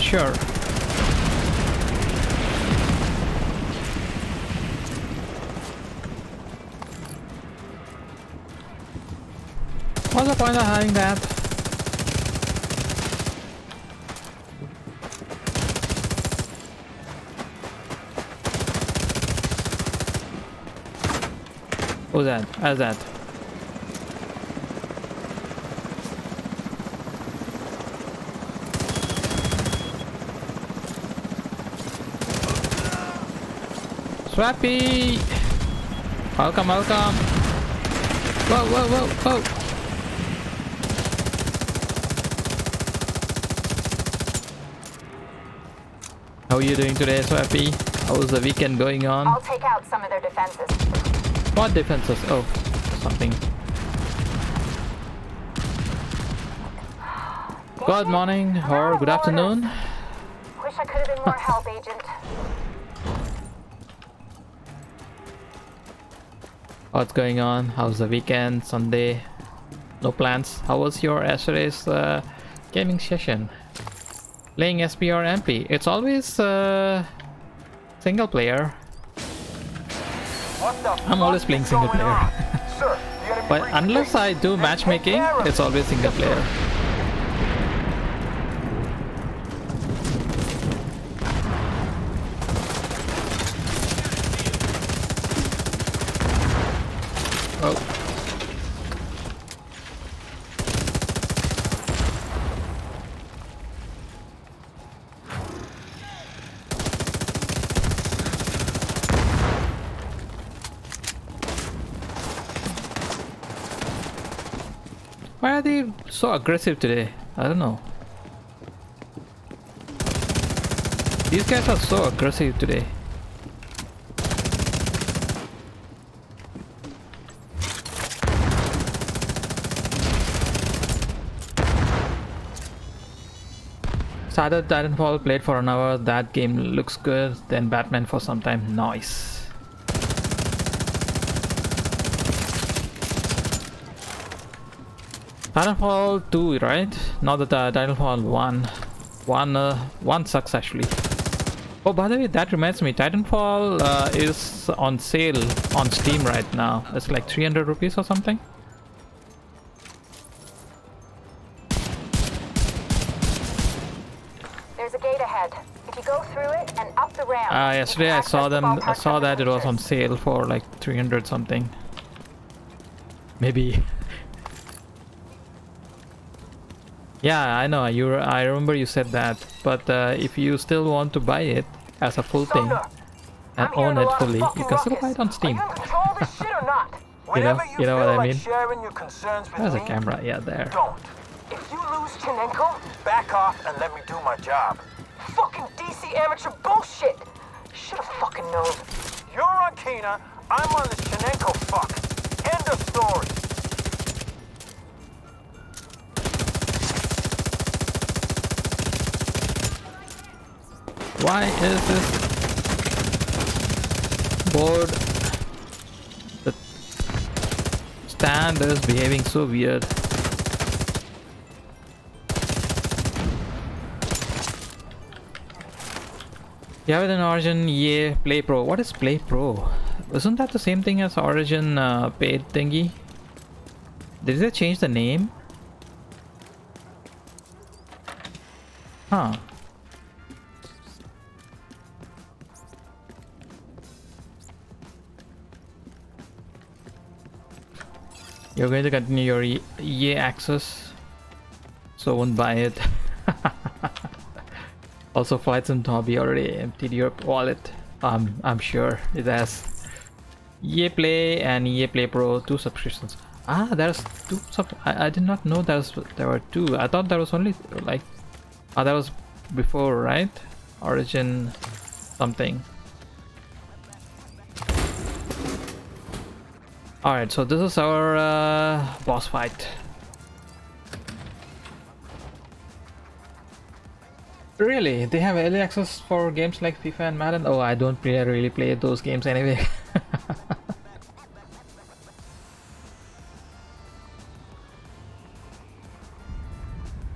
Sure. What's the point of having that? Who's that? How's that? Swappy! Welcome, welcome! Whoa, whoa, whoa, whoa! How are you doing today, Swappy? How's the weekend going on? I'll take out some of their defenses. What defenses? Oh, something. Good morning or good afternoon. What's going on? How's the weekend? Sunday? No plans? How was your yesterday's uh, gaming session? Playing SP or MP? It's always uh, single player. I'm always playing single player. But unless I do matchmaking, it's always single player. Why are they so aggressive today? I don't know. These guys are so aggressive today. Started Titanfall, played for an hour. That game looks good. Then Batman for some time. Nice. Titanfall 2, right? Not the uh, Titanfall 1. One, uh, one sucks actually. Oh, by the way, that reminds me, Titanfall uh, is on sale on Steam right now. It's like 300 rupees or something. There's a gate ahead. If you go through it and up the ramp. Uh, yesterday I saw them. I saw that it was on sale for like 300 something. Maybe yeah, I know. You. I remember you said that. But uh, if you still want to buy it as a full thing and own it fully, you can still buy it on Steam. You in control of this shit or not? You know- you know what I mean? There's a camera. Yeah, there. Don't. If you lose Chernenko, back off and let me do my job. Fucking DC amateur bullshit. Should've fucking known. You're on Keener, I'm on this Chernenko fuck. End of story. Why is this board the stand is behaving so weird? You have an Origin, yeah, Play Pro. What is Play Pro? Isn't that the same thing as Origin uh, paid thingy? Did they change the name? Huh. You're going to continue your EA access, so won't buy it. also, Flights and Hobby already emptied your wallet. Um, I'm sure it has. EA Play and EA Play Pro, two subscriptions. Ah, there's two sub. I, I did not know there's there were two. I thought there was only like. Ah, that was before, right? Origin something. Alright, so this is our uh, boss fight. Really? They have early access for games like FIFA and Madden? Oh, I don't really play those games anyway.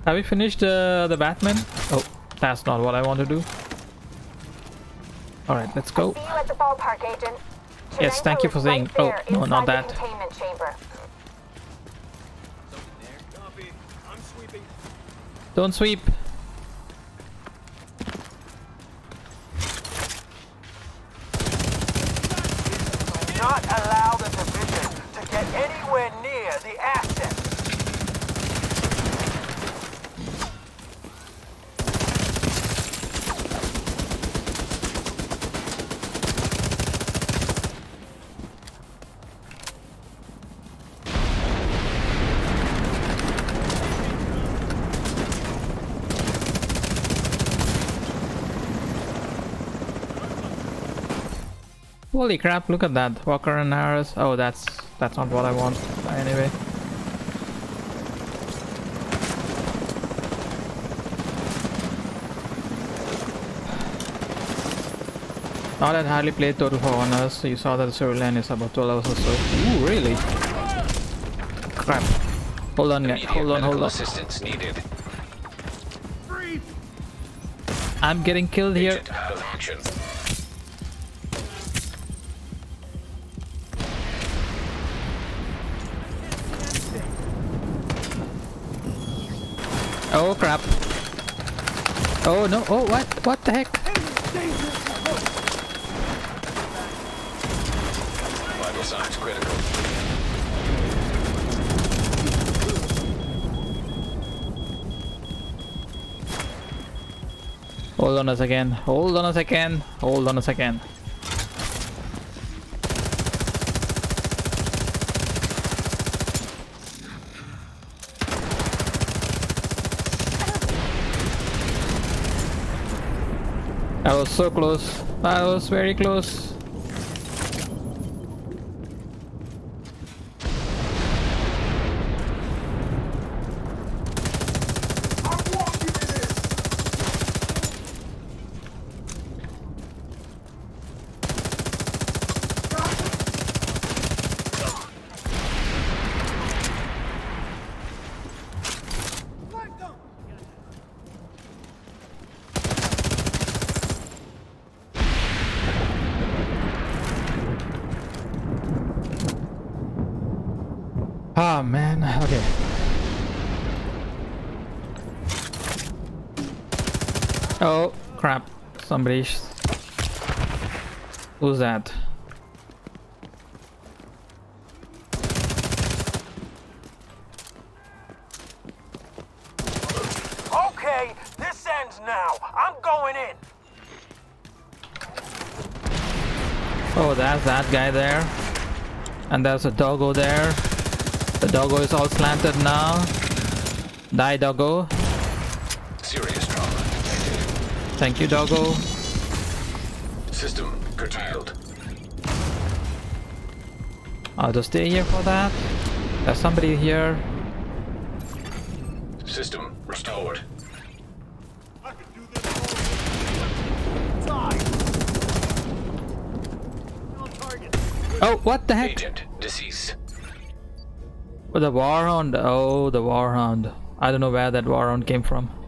have we finished uh, the Batman? Oh, that's not what I want to do. Alright, let's go. See you at the ballpark, Agent. Yes, thank you for saying- right oh, no, not that. Don't sweep. Do not allow the division to get anywhere near the asset. Holy crap, look at that. Walker and arrows. Oh, that's that's not what I want. Anyway. Not that hardly played Total for Honors, you saw that the server line is about 12 hours or so. Ooh, really? Crap. Hold on. Immediate Hold on, hold on. assistance needed. I'm getting killed here. Agent out Oh crap. Oh no, oh what? What the heck? Vital signs critical. Hold on a second. Hold on a second. Hold on a second. So close. I was very close. Oh man, okay. Crap, somebody. sh- Who's that? Okay, this ends now. I'm going in. Oh, that's that guy there. And there's a doggo there. The doggo is all slanted now. Die, doggo. Serious trauma. Thank you, doggo. System curtailed. Oh, I'll just stay here for that. There's somebody here. System restored. Oh, what the heck? Agent deceased. Oh, the Warhound. Oh, the Warhound. I don't know where that Warhound came from.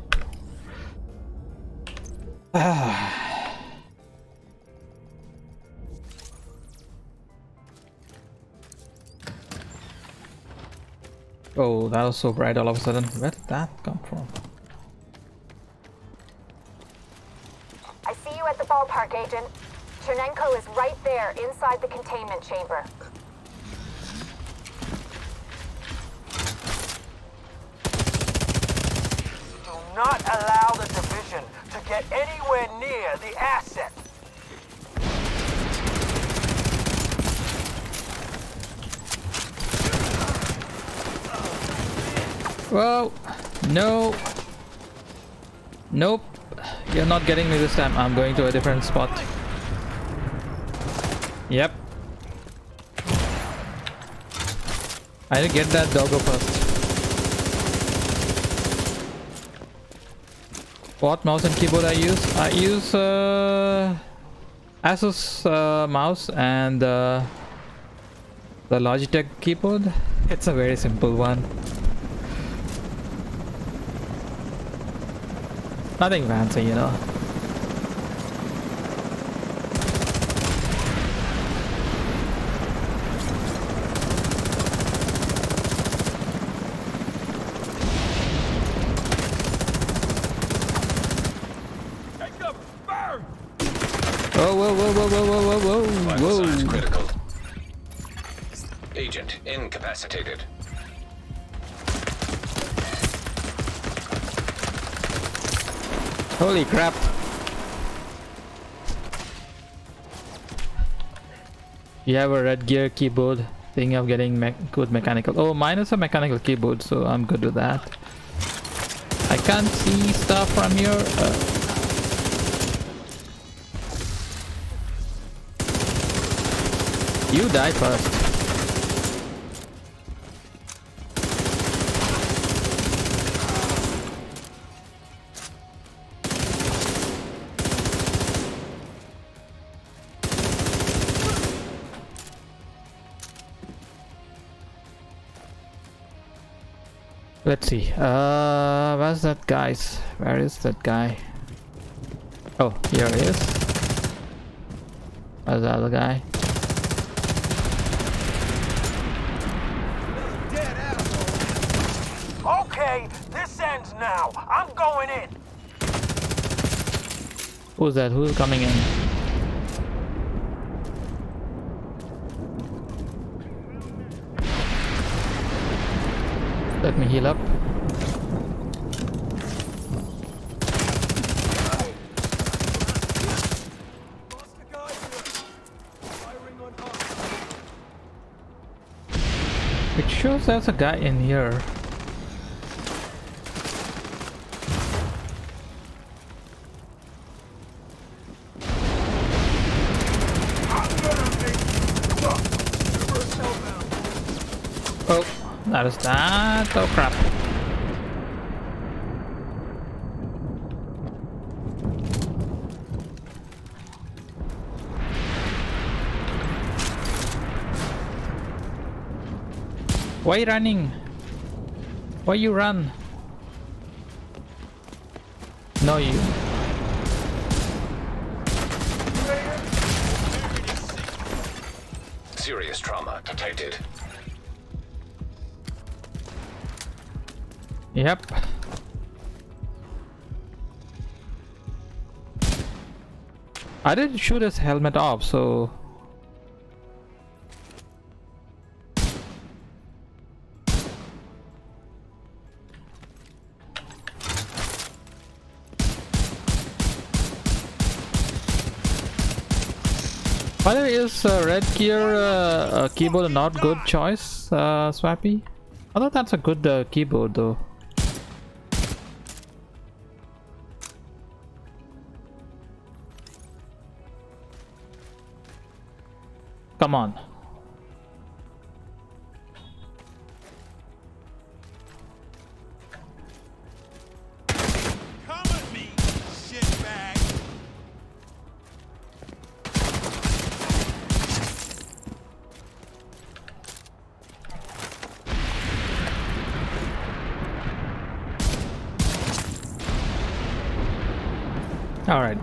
That was so bright all of a sudden. Where did that come from? I see you at the ballpark, Agent. Chernenko is right there, inside the containment chamber. Do not allow the division to get anywhere near the asset. Whoa! No! Nope. You're not getting me this time. I'm going to a different spot. Yep. I need to get that doggo first. What mouse and keyboard I use? I use uh, Asus uh, mouse and uh, the Logitech keyboard. It's a very simple one. Nothing fancy, you know. Whoa, whoa, whoa, whoa, whoa, whoa, whoa, Vital whoa, signs whoa. critical. Agent incapacitated. Holy crap. You have a red gear keyboard. Thinking of getting me good mechanical. Oh, mine is a mechanical keyboard, so I'm good with that. I can't see stuff from here. Uh, you die first. Let's see. Uh, where's that guys? Where is that guy? Oh, here he is. Where's the other guy? Okay, this ends now. I'm going in. Who's that? Who's coming in? Let me heal up. Shows there's a guy in here. Oh, that is that. Oh crap. Why running? Why you run? No you. Serious trauma detected. Yep. I didn't shoot his helmet off, so Way, is uh, red gear uh, keyboard not good choice, uh, Swappy? I thought that's a good uh, keyboard though. Come on.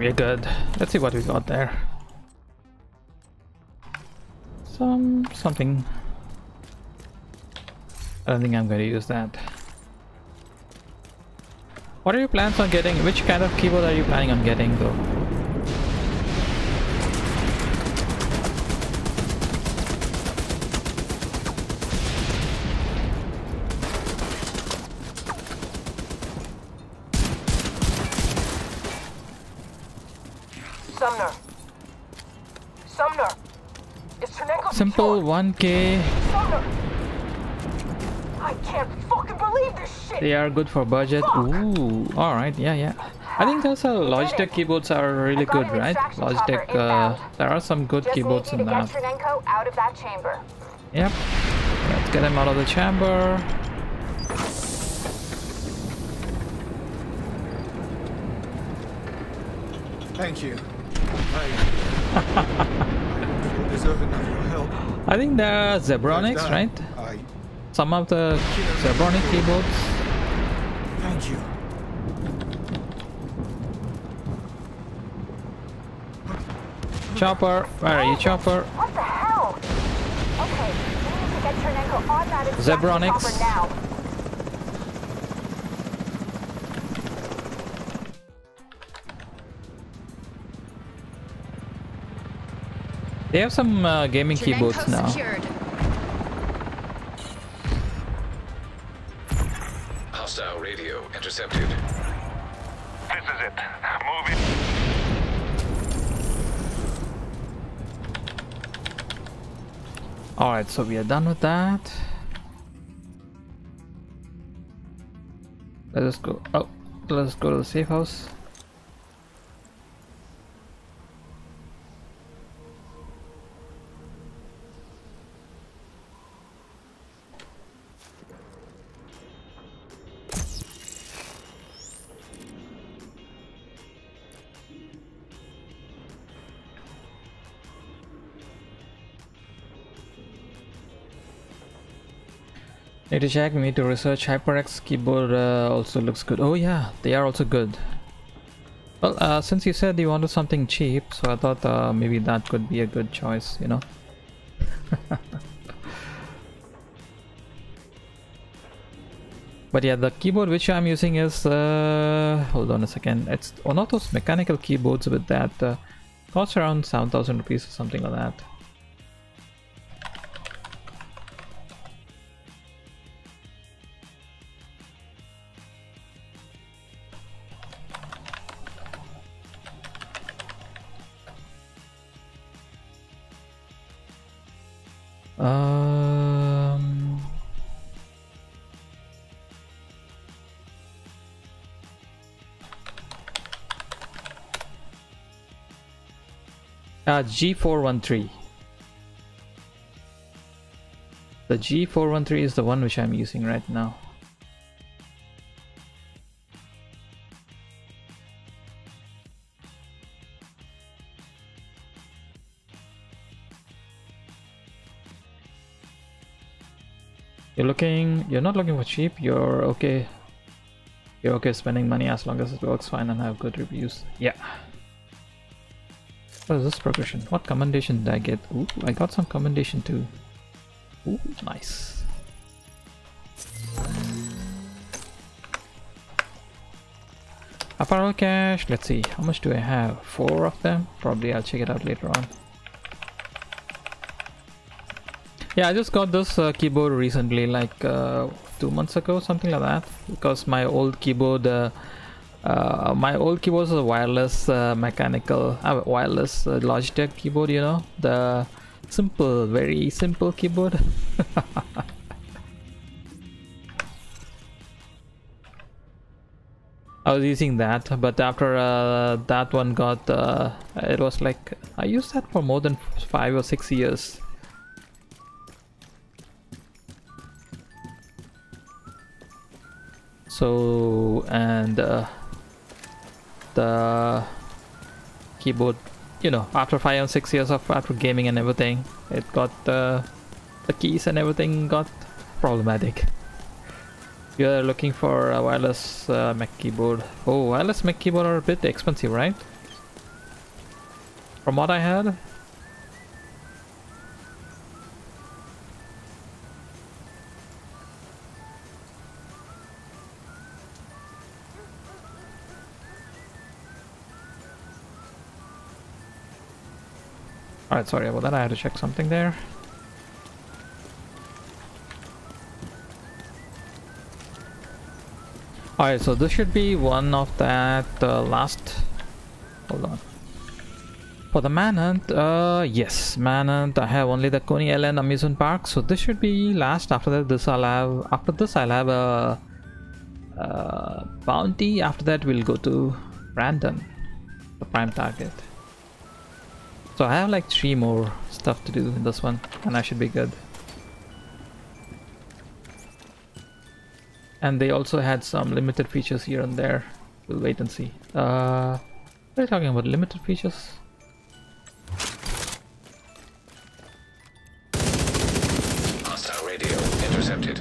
We're good. Let's see what we got there. Some... something. I don't think I'm going to use that. What are your plans on getting? Which kind of keyboard are you planning on getting though? Sumner. Sumner. Is Chernenko Simple secure? 1k. Sumner. I can't fucking believe this shit. They are good for budget. Ooh, alright, yeah, yeah. I think those are Logitech keyboards are really good, right? Logitech, uh, there are some good Just keyboards in to get that. Out of that chamber. Yep. Let's get him out of the chamber. Thank you. I, I don't deserve enough your help. I think they're Zebronics, right? I Some of the Zebronic keyboards. thank you. Chopper, where are you, Chopper? What the hell? Okay, we need to get Chernenko on that extraction Zebronics. They have some uh, gaming keyboards now. Hostile radio intercepted. This is it. Move in. Alright, so we are done with that. Let us go. Oh, let us go to the safe house. Need to check, we need to research HyperX keyboard uh, also looks good. Oh yeah, they are also good. Well, uh, since you said you wanted something cheap, so I thought uh, maybe that could be a good choice, you know? but yeah, the keyboard which I'm using is, uh, hold on a second, it's one of those mechanical keyboards with that uh, costs around 7000 rupees or something like that. Um, uh, G413. The G413 is the one which I'm using right now. Looking, you're not looking for cheap, you're okay. You're okay spending money as long as it works fine and have good reviews. Yeah. What is this progression? What commendation did I get? Ooh, I got some commendation too. Ooh, nice. Apparel cache, let's see, how much do I have? Four of them? Probably I'll check it out later on. Yeah, I just got this uh, keyboard recently, like uh, two months ago, something like that. Because my old keyboard, uh, uh, my old keyboard was a wireless uh, mechanical, uh, wireless Logitech keyboard, you know, the simple, very simple keyboard. I was using that, but after that one got, it was like I used that for more than five or six years. So and uh, the keyboard, you know, after five or six years of after gaming and everything, it got uh, the keys and everything got problematic you're looking for a wireless uh, Mac keyboard. Oh, wireless Mac keyboard are a bit expensive, right? From what I heard. Alright, sorry about that, I had to check something there. Alright, so this should be one of that uh, last... Hold on. For the Manhunt, uh, yes, Manhunt, I have only the Coney Island Amusement Park, so this should be last. After that, this I'll have, after this I'll have a, a bounty. After that, we'll go to Brandon, the prime target. So I have like three more stuff to do in this one, and I should be good. and they also had some limited features here and there we'll wait and see uh what are you talking about limited features Hostile radio intercepted.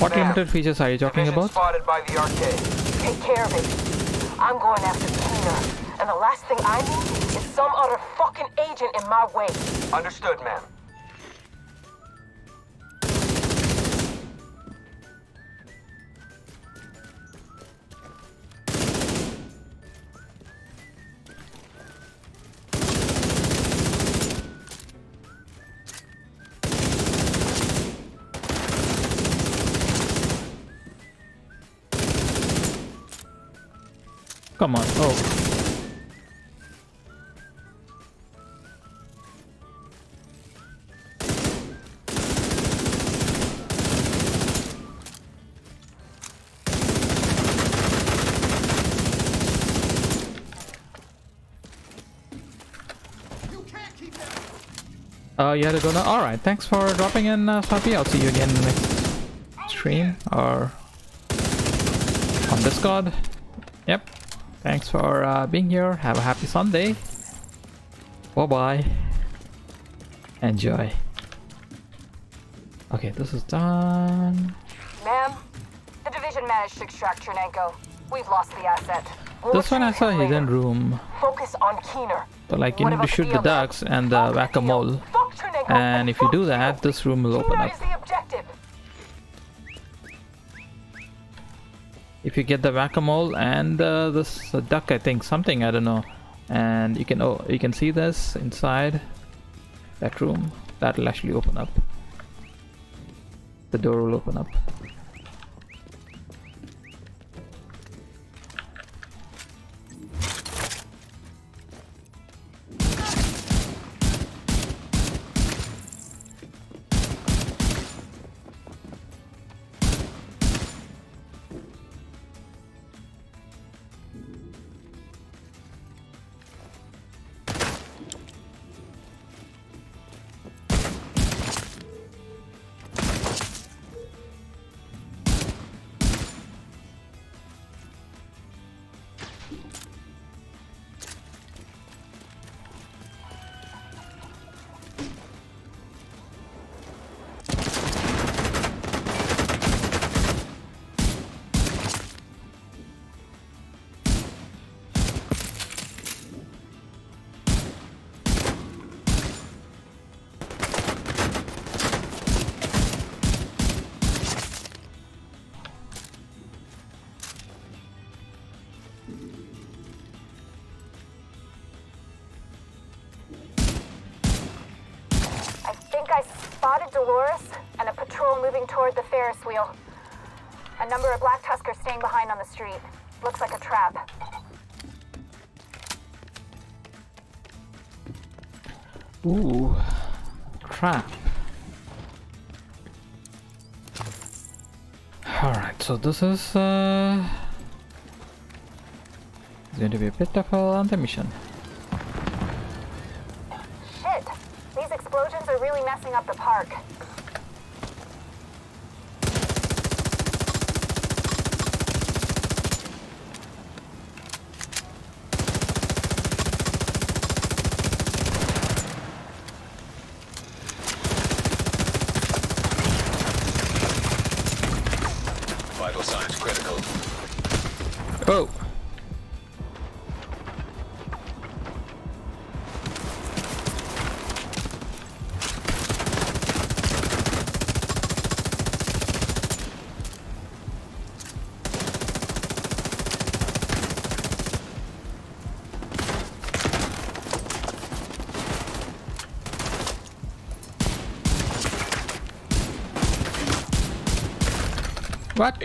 what Ma'am, limited features are you talking Division about spotted by the arcade. Take care of it. I'm going after Keener, and the last thing I need is some other fucking agent in my way. Understood, ma'am. come on oh Uh, you had to go now? Alright, thanks for dropping in, uh. I'll see you again in the next stream or on Discord. Yep. Thanks for uh, being here. Have a happy Sunday. Bye bye. Enjoy. Okay, this is done. Ma'am, the division managed to extract Chernenko. We've lost the asset. We'll This one I saw hidden room. Focus on Keener. So like you need to shoot the ducks and the whack-a-mole. deal. Fuck Chernenko And if you do that, this room will open up. is the objective. If you get the whack-a-mole and uh, this uh, duck, I think something I don't know, and you can oh you can see this inside that room. That'll actually open up. The door will open up. This is uh, going to be a bit of a mission.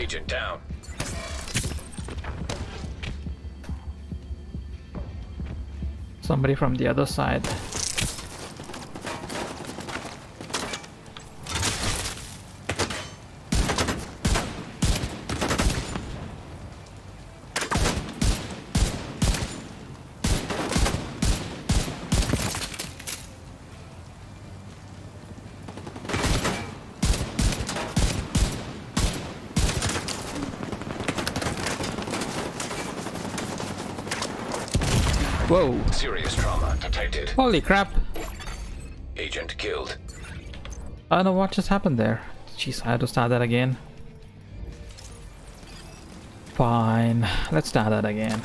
Agent down. Somebody from the other side. Whoa! Serious trauma detected. Holy crap! Agent killed. I don't know what just happened there. Jeez, I had to start that again. Fine, let's start that again.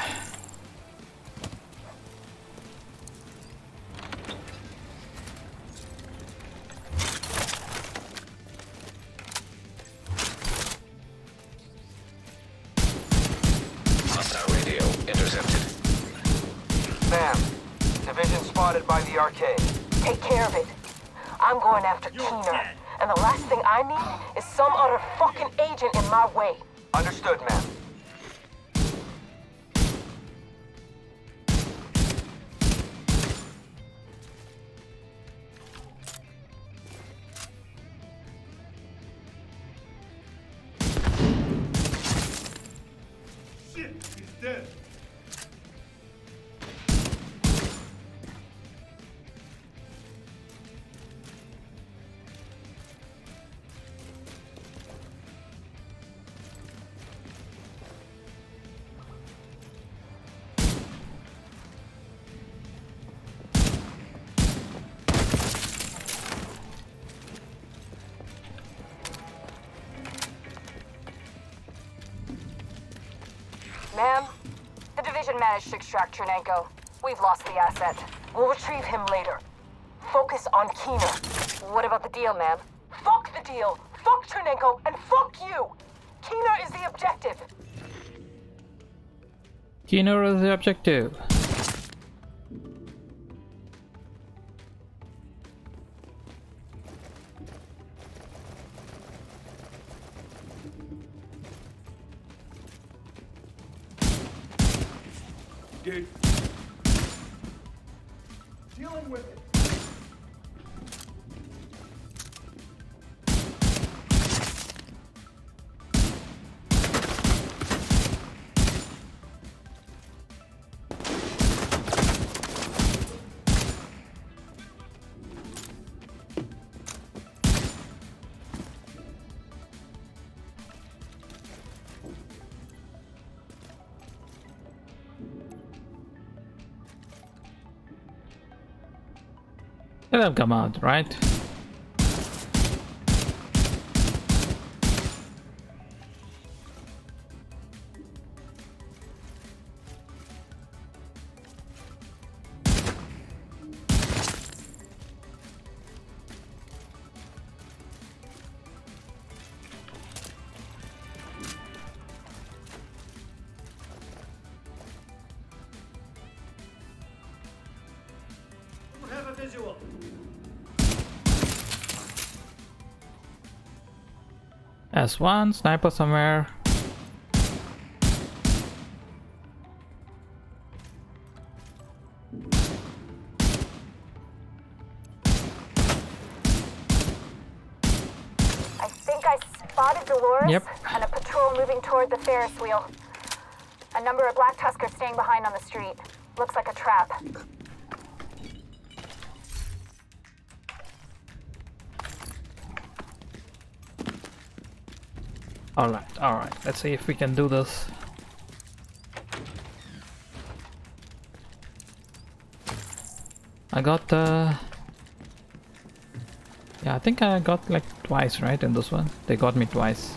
Managed to extract Chernenko. We've lost the asset. We'll retrieve him later. Focus on Keener. What about the deal, ma'am? Fuck the deal! Fuck Chernenko, and fuck you! Keener is the objective! Keener is the objective. Them come out, right? S1, sniper somewhere. I think I spotted Dolores Yep. and a patrol moving toward the Ferris wheel. A number of Black Tuskers staying behind on the street. Looks like a trap. Alright, alright. Let's see if we can do this. I got uh Yeah, I think I got like twice, right, in this one. They got me twice.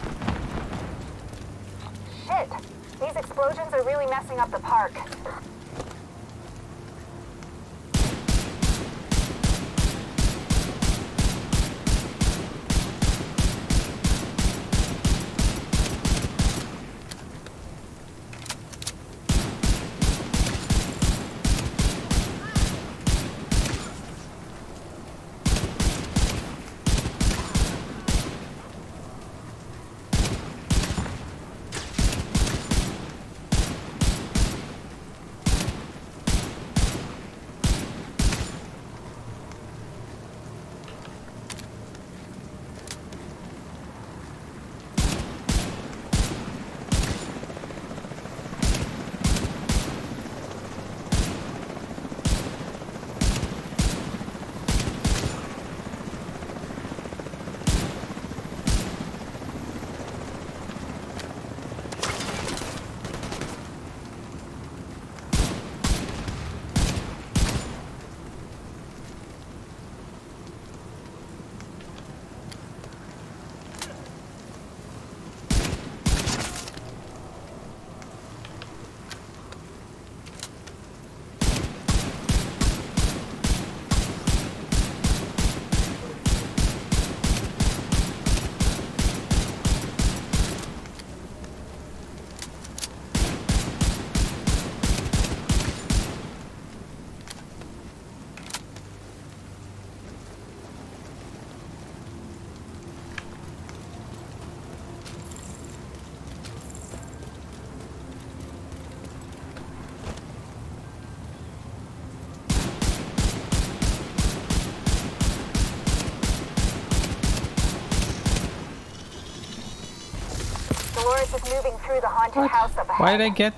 Dolores is moving through the haunted house up ahead. Why did I get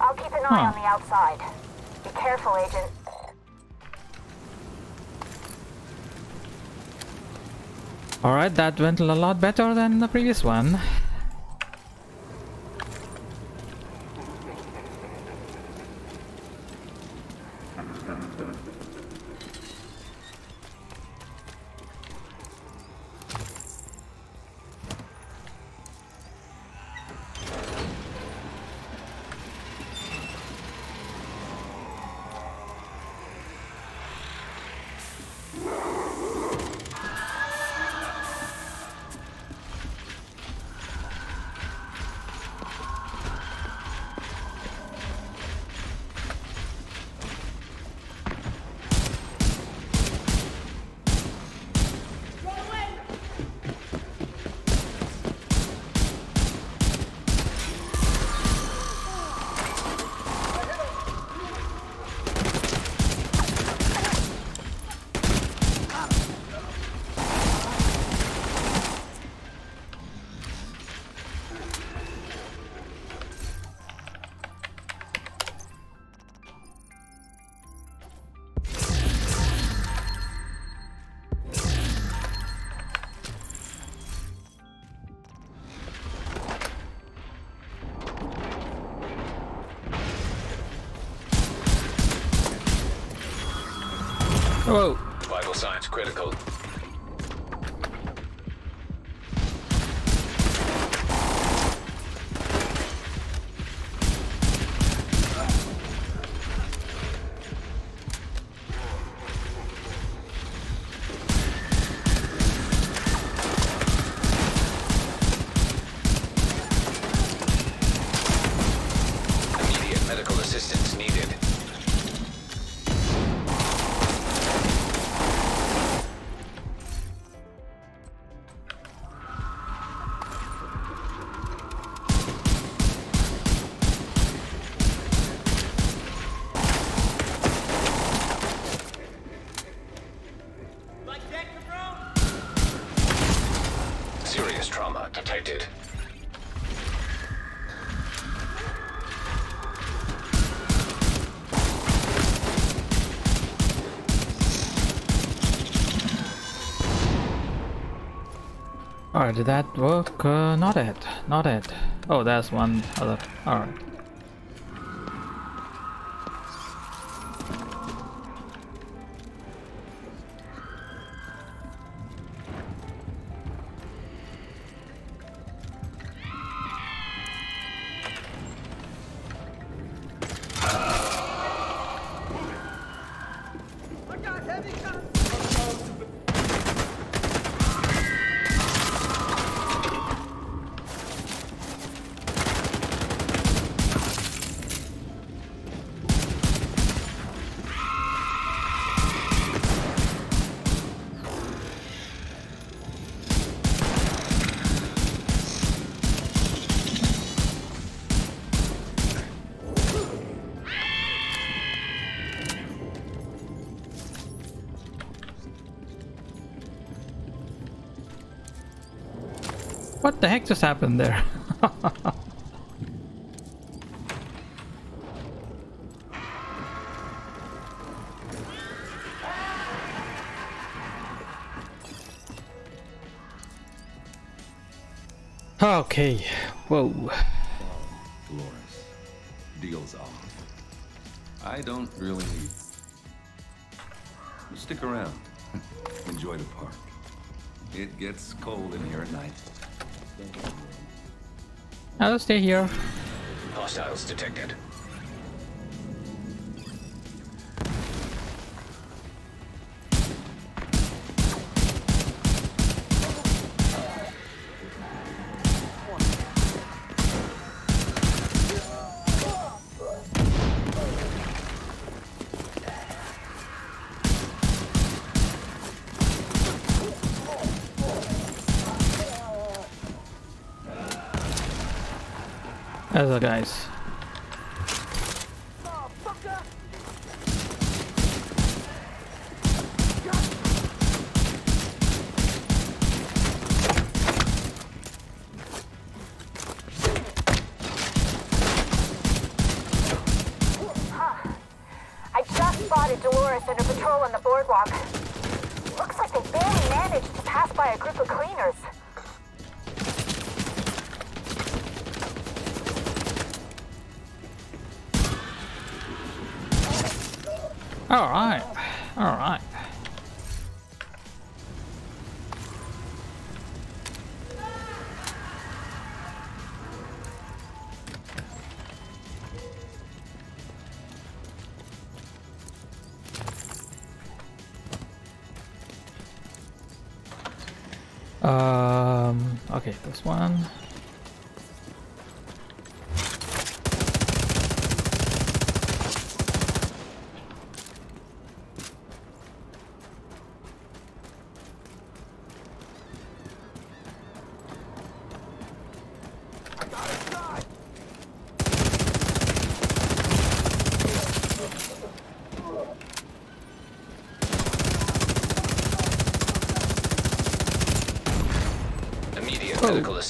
I'll keep an eye Huh. on the outside. Be careful, Agent. Alright, that went a lot better than the previous one. Whoa. Vital signs critical. Did that work? Uh, not it. Not it. Oh, there's one other. Alright. Heck just happened there? okay, whoa. Dolores. Deal's off. I don't really need... Stick around. Enjoy the park. It gets cold in here at night. I'll stay here. Hostiles detected. The guys.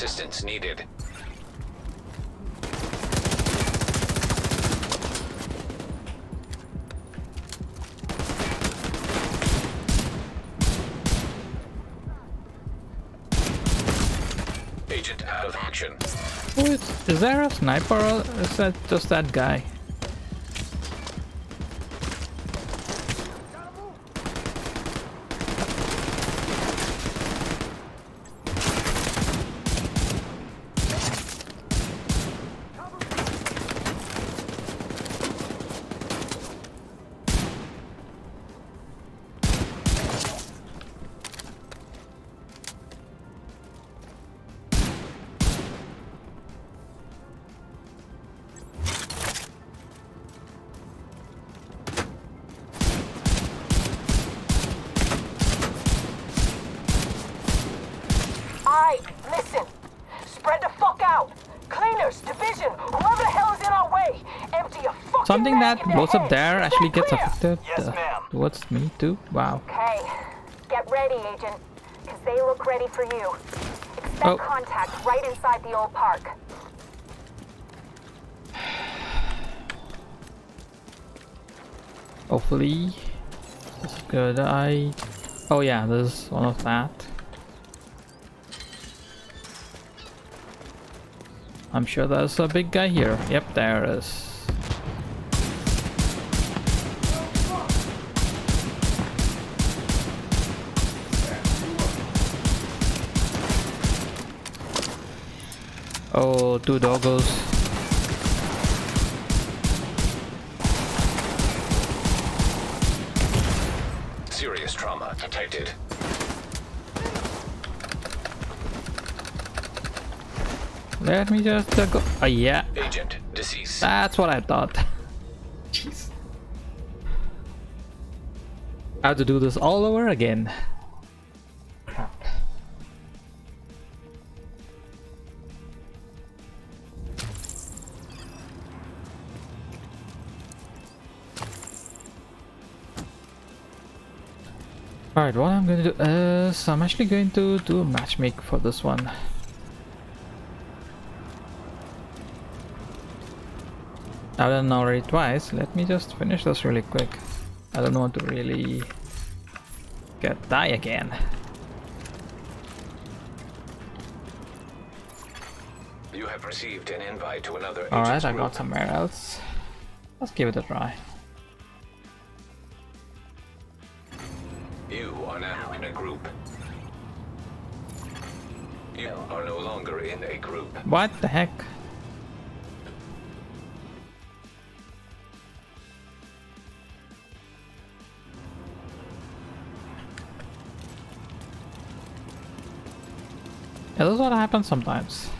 Assistance needed. Agent out of action. Who is, is there a sniper or is that just that guy? Actually that gets clear? affected Yes, uh, ma'am. towards me too. Wow. Okay. Get ready, Agent. Because they look ready for you. Expect Oh. contact right inside the old park. Hopefully, it's good. I. Oh yeah, there's one of that. I'm sure there's a big guy here. Yep, there is. Two doggos. Serious trauma detected. Let me just uh, go. Oh, yeah. Agent deceased. That's what I thought. Jeez. I have to do this all over again. Going to do uh, is I'm actually going to do a matchmake for this one. I've done already twice. Let me just finish this really quick. I don't want to really get die again. You have received an invite to another Alright, I group. got somewhere else. Let's give it a try. You are now in a group. You are no longer in a group. What the heck? Yeah, this is what happens sometimes.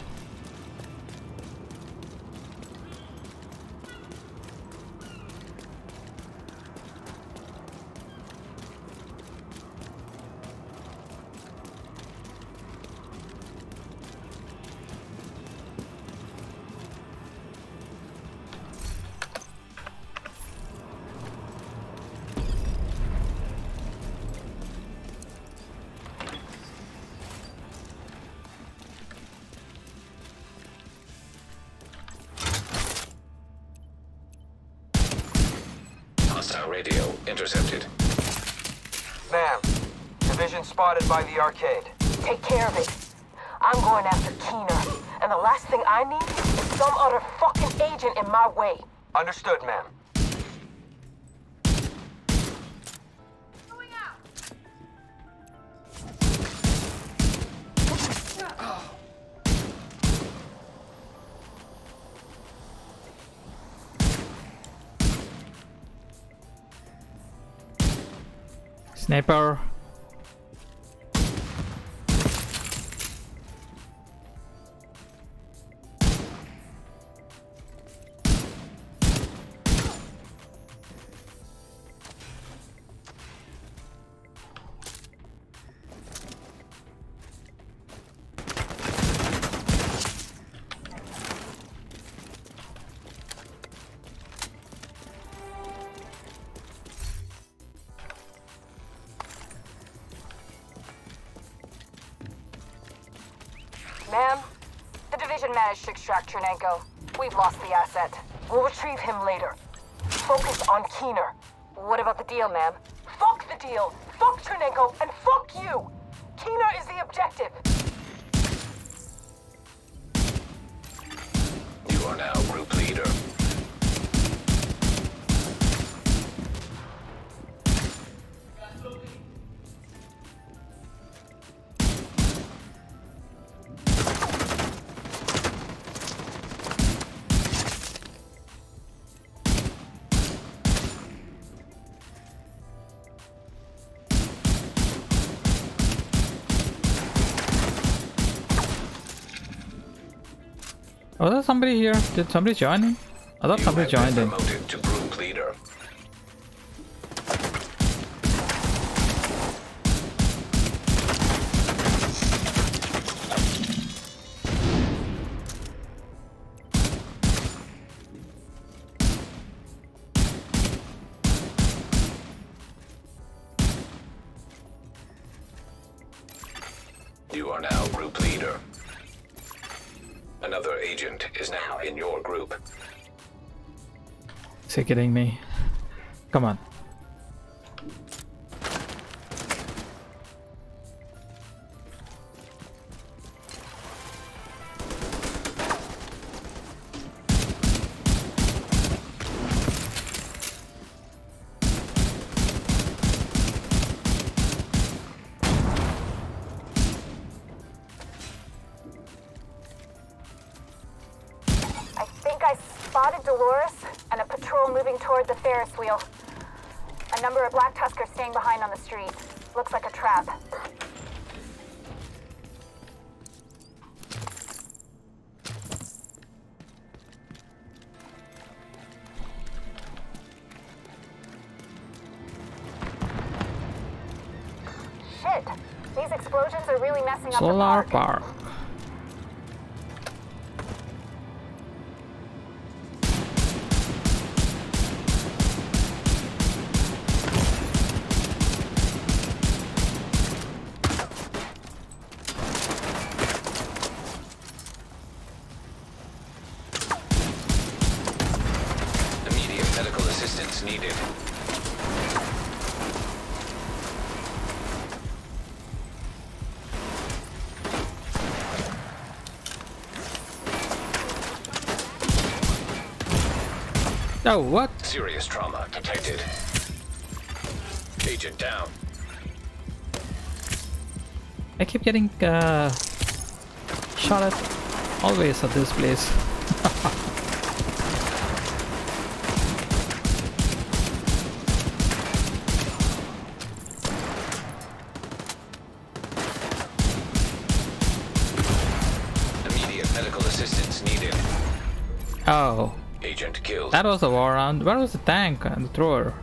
By the arcade. Take care of it. I'm going after Keener. And the last thing I need is some other fucking agent in my way. Understood, ma'am. Sniper. Extract Chernenko. We've lost the asset. We'll retrieve him later. Focus on Keener. What about the deal, ma'am? Fuck the deal! Fuck Chernenko, and fuck you! Keener is the objective! Somebody here? Did somebody join in? I thought You somebody joined in. promoted kidding me? Oh, what? Serious trauma detected. Agent down. I keep getting uh, shot at always at this place. That was a war round. Where was the tank and the thrower?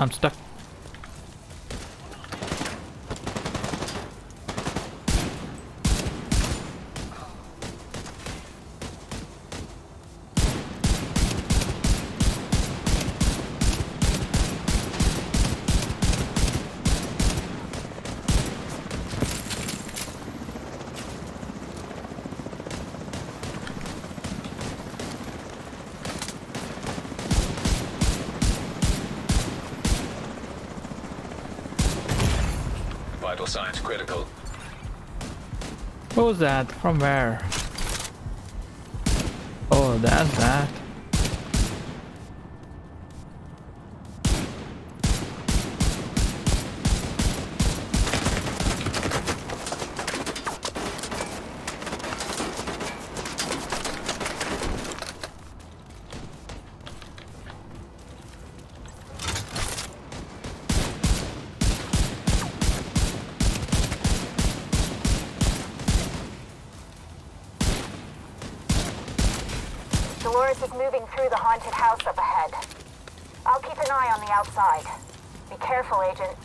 I'm stuck. Vital signs critical. What was that? From where? Oh, that's that. Dolores is moving through the haunted house up ahead. I'll keep an eye on the outside. Be careful, Agent.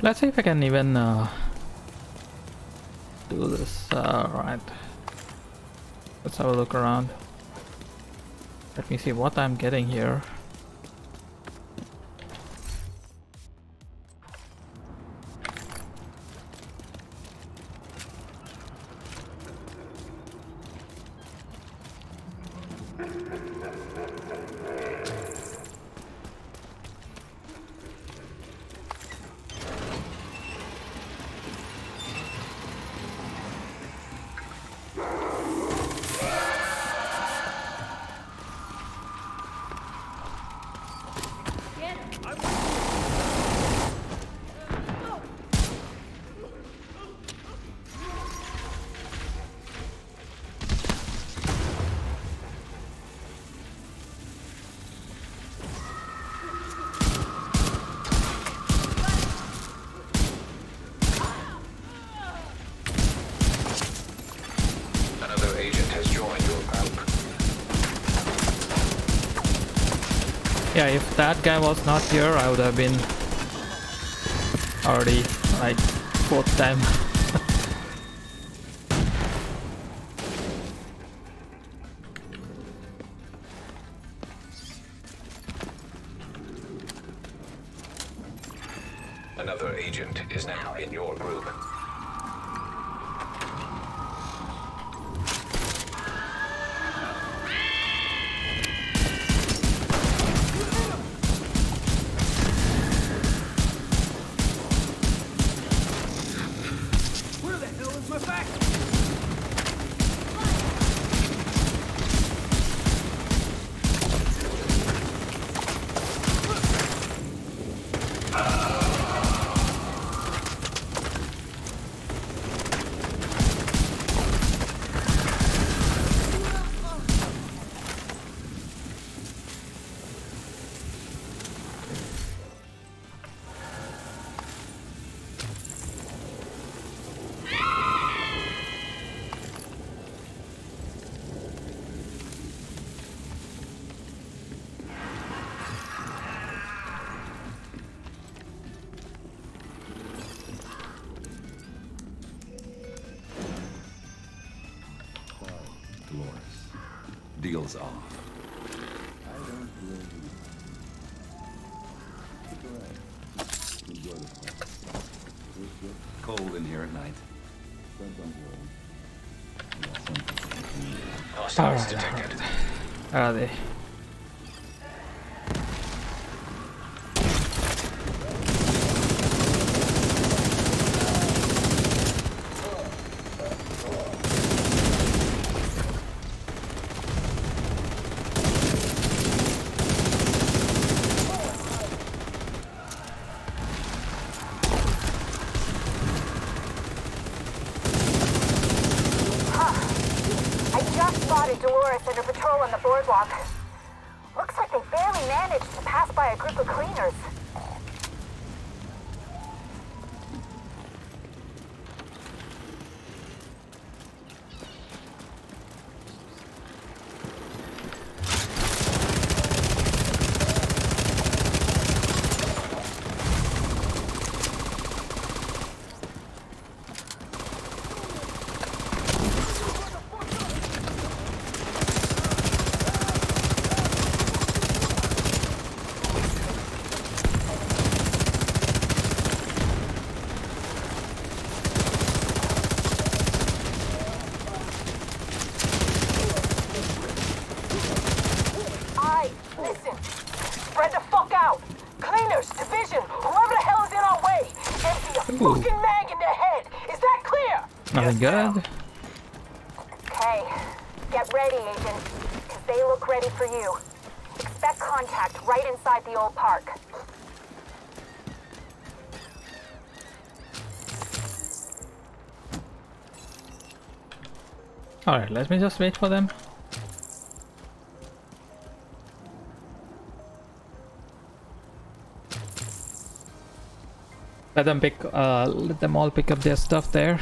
Let's see if I can even uh, do this. Uh. Let's have a look around. Let me see what I'm getting here. guy was not here, I would have been already like fourth time. Ah, AD. good. Okay. Get ready, Agent, because they look ready for you. Expect contact right inside the old park. Alright, let me just wait for them. Let them pick, uh, let them all pick up their stuff there.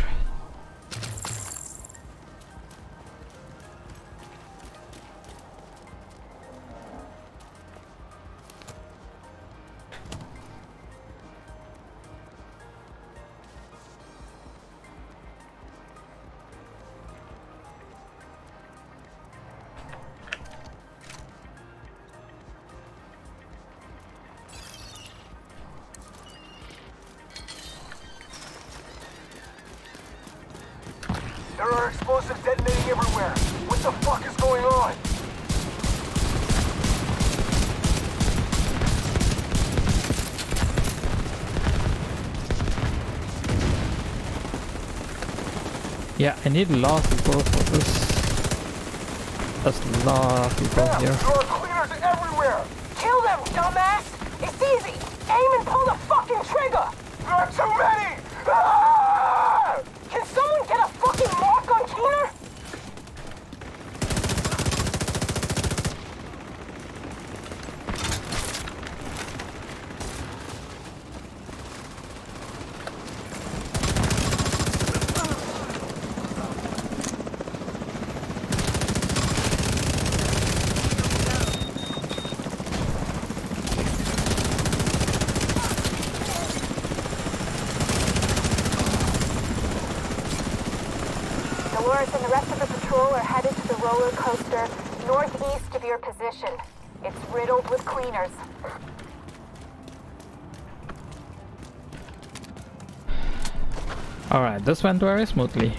This went very smoothly.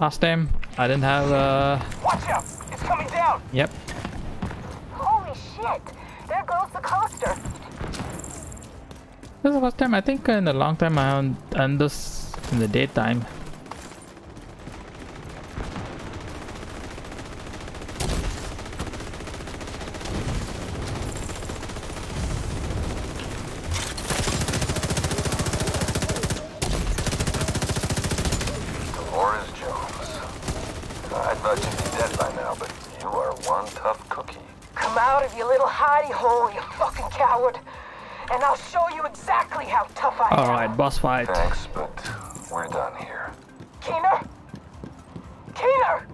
Last time, I didn't have, uh... Watch out! It's coming down! Yep. Holy shit! There goes the coaster. This is the first time, I think in a long time I haven't done this in the daytime. Dolores Jones. I thought you'd be dead by now, but you are one tough cookie. Come out of your little hidey hole, you fucking coward. And I'll show you exactly how tough I am. Alright, boss fight. Thanks, but we're done here. Keener? Keener!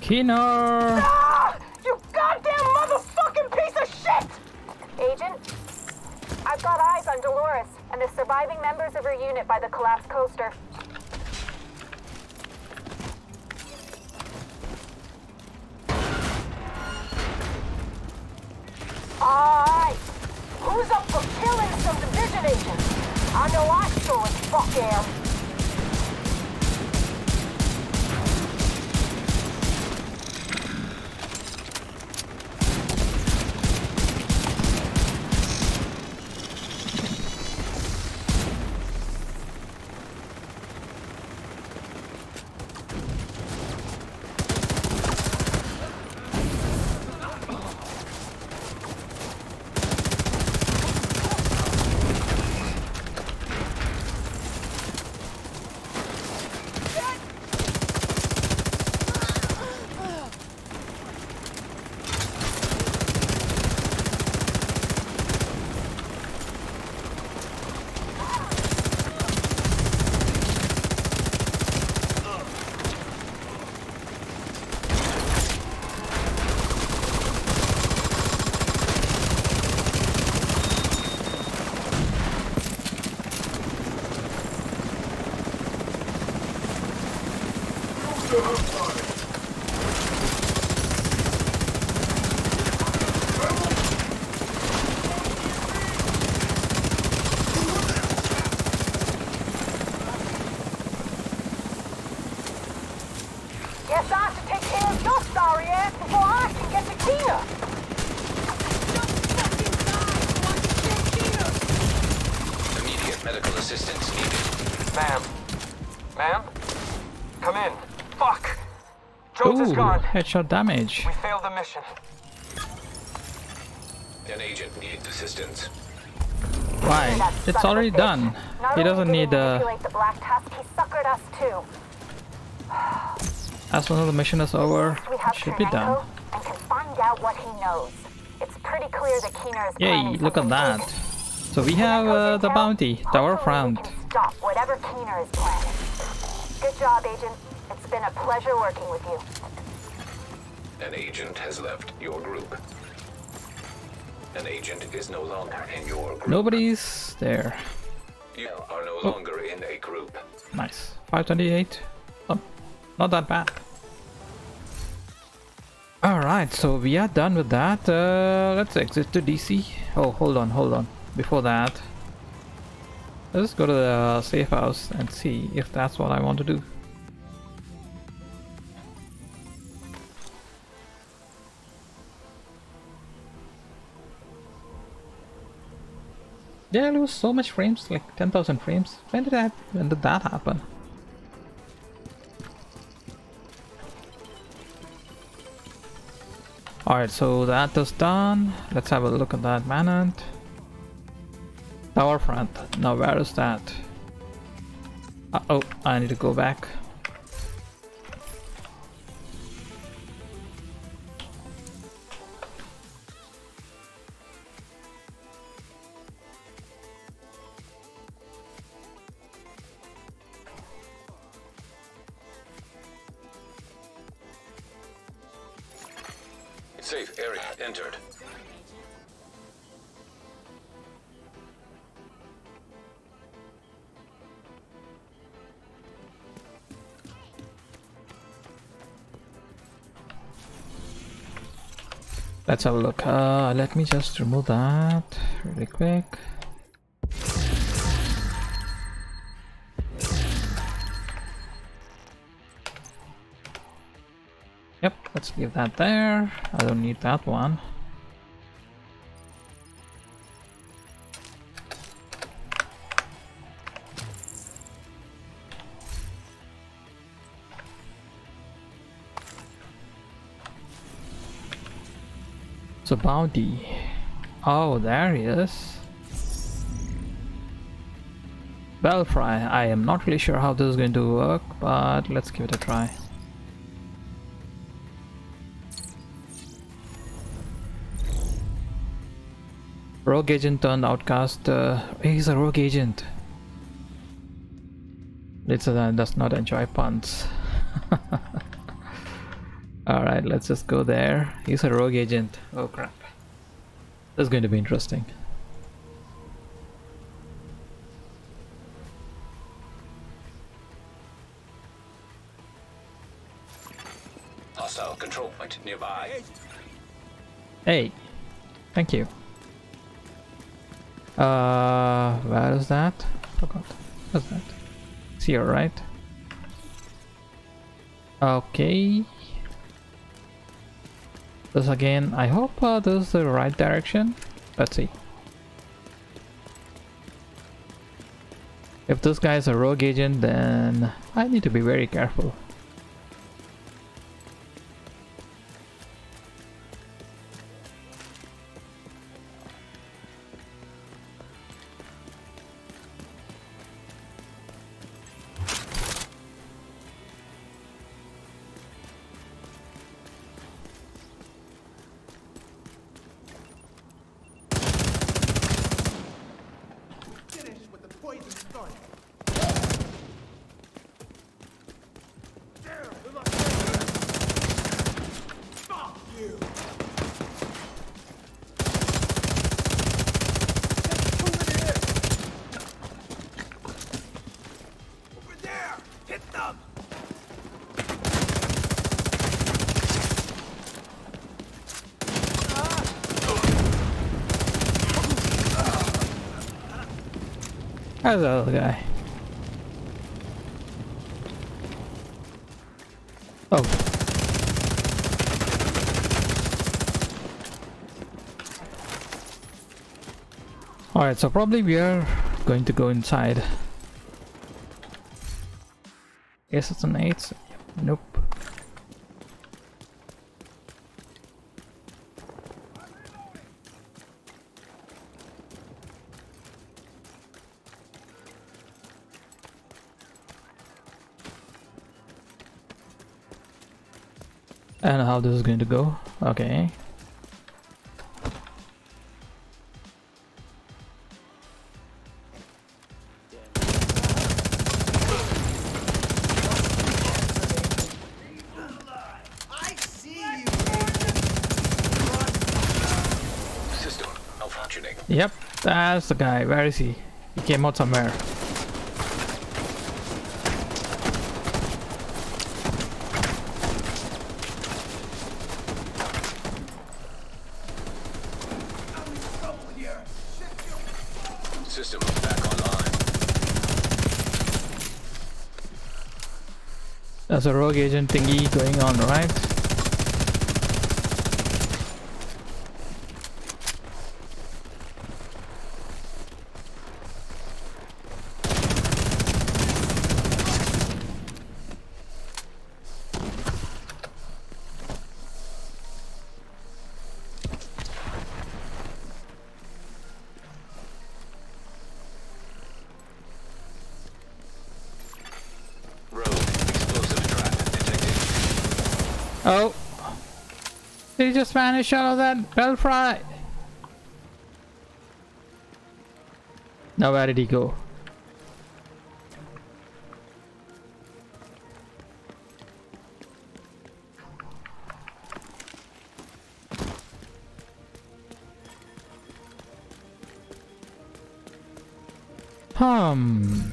Keener! Ah! You goddamn motherfucking piece of shit! Agent, I've got eyes on Dolores and the surviving members of her unit by the collapsed coaster. Alright. Who's up for killing some division agents? I know I sure as fuck am. Guess I should take care of your sorry ass before I can get to Keener. Immediate medical assistance needed. Ma'am. Ma'am? Come in. Fuck. Jones is Ooh, gone. Headshot damage. We failed the mission. An agent needs assistance. Why? It's son of a already done. Not He doesn't need, uh... the Black Tusk, he suckered us too. As soon as the mission is over, it should be done. And can find out what he knows. It's pretty clear that Keener is Yay, planning look at that. big. So we have uh, the bounty, Tower hopefully Front. Stop whatever Keener is planning. Good job, Agent. It's been a pleasure working with you. An agent has left your group. An agent is no longer in your group. Nobody's there. You are no Oh. longer in a group. Nice. 528. Oh, not that bad. Alright, so we are done with that. Uh, let's exit to DC. Oh, hold on, hold on. Before that, let's go to the safe house and see if that's what I want to do. Did I lose so much frames? Like 10,000 frames? When did that, when did that happen? Alright, so that is done. Let's have a look at that Manhunt. Tower front. Now where is that? Uh oh, I need to go back. Entered. Let's have a look. Uh, let me just remove that really quick. Yep, let's leave that there. I don't need that one. So bounty. Oh, there he is. Belfry. I am not really sure how this is going to work, but let's give it a try. Rogue agent turned outcast. Uh, he's a rogue agent. It's uh, does not enjoy puns. Alright, let's just go there. He's a rogue agent. Oh crap. This is going to be interesting. Hostile control point nearby. Hey, thank you. Uh, where is that? Forgot. What's that? It's here, right? Okay. This again, I hope uh, this is the right direction. Let's see. If this guy is a rogue agent, then I need to be very careful. The other guy? Oh. Alright, so probably we are going to go inside. Yes, it's an 8. Nope. And how this is going to go. Okay. I see you! System malfunctioning. Yep, that's the guy. Where is he? He came out somewhere. System back online. There's a rogue agent thingy going on, right? Just vanish out of that belfry? Now where did he go? Hmm.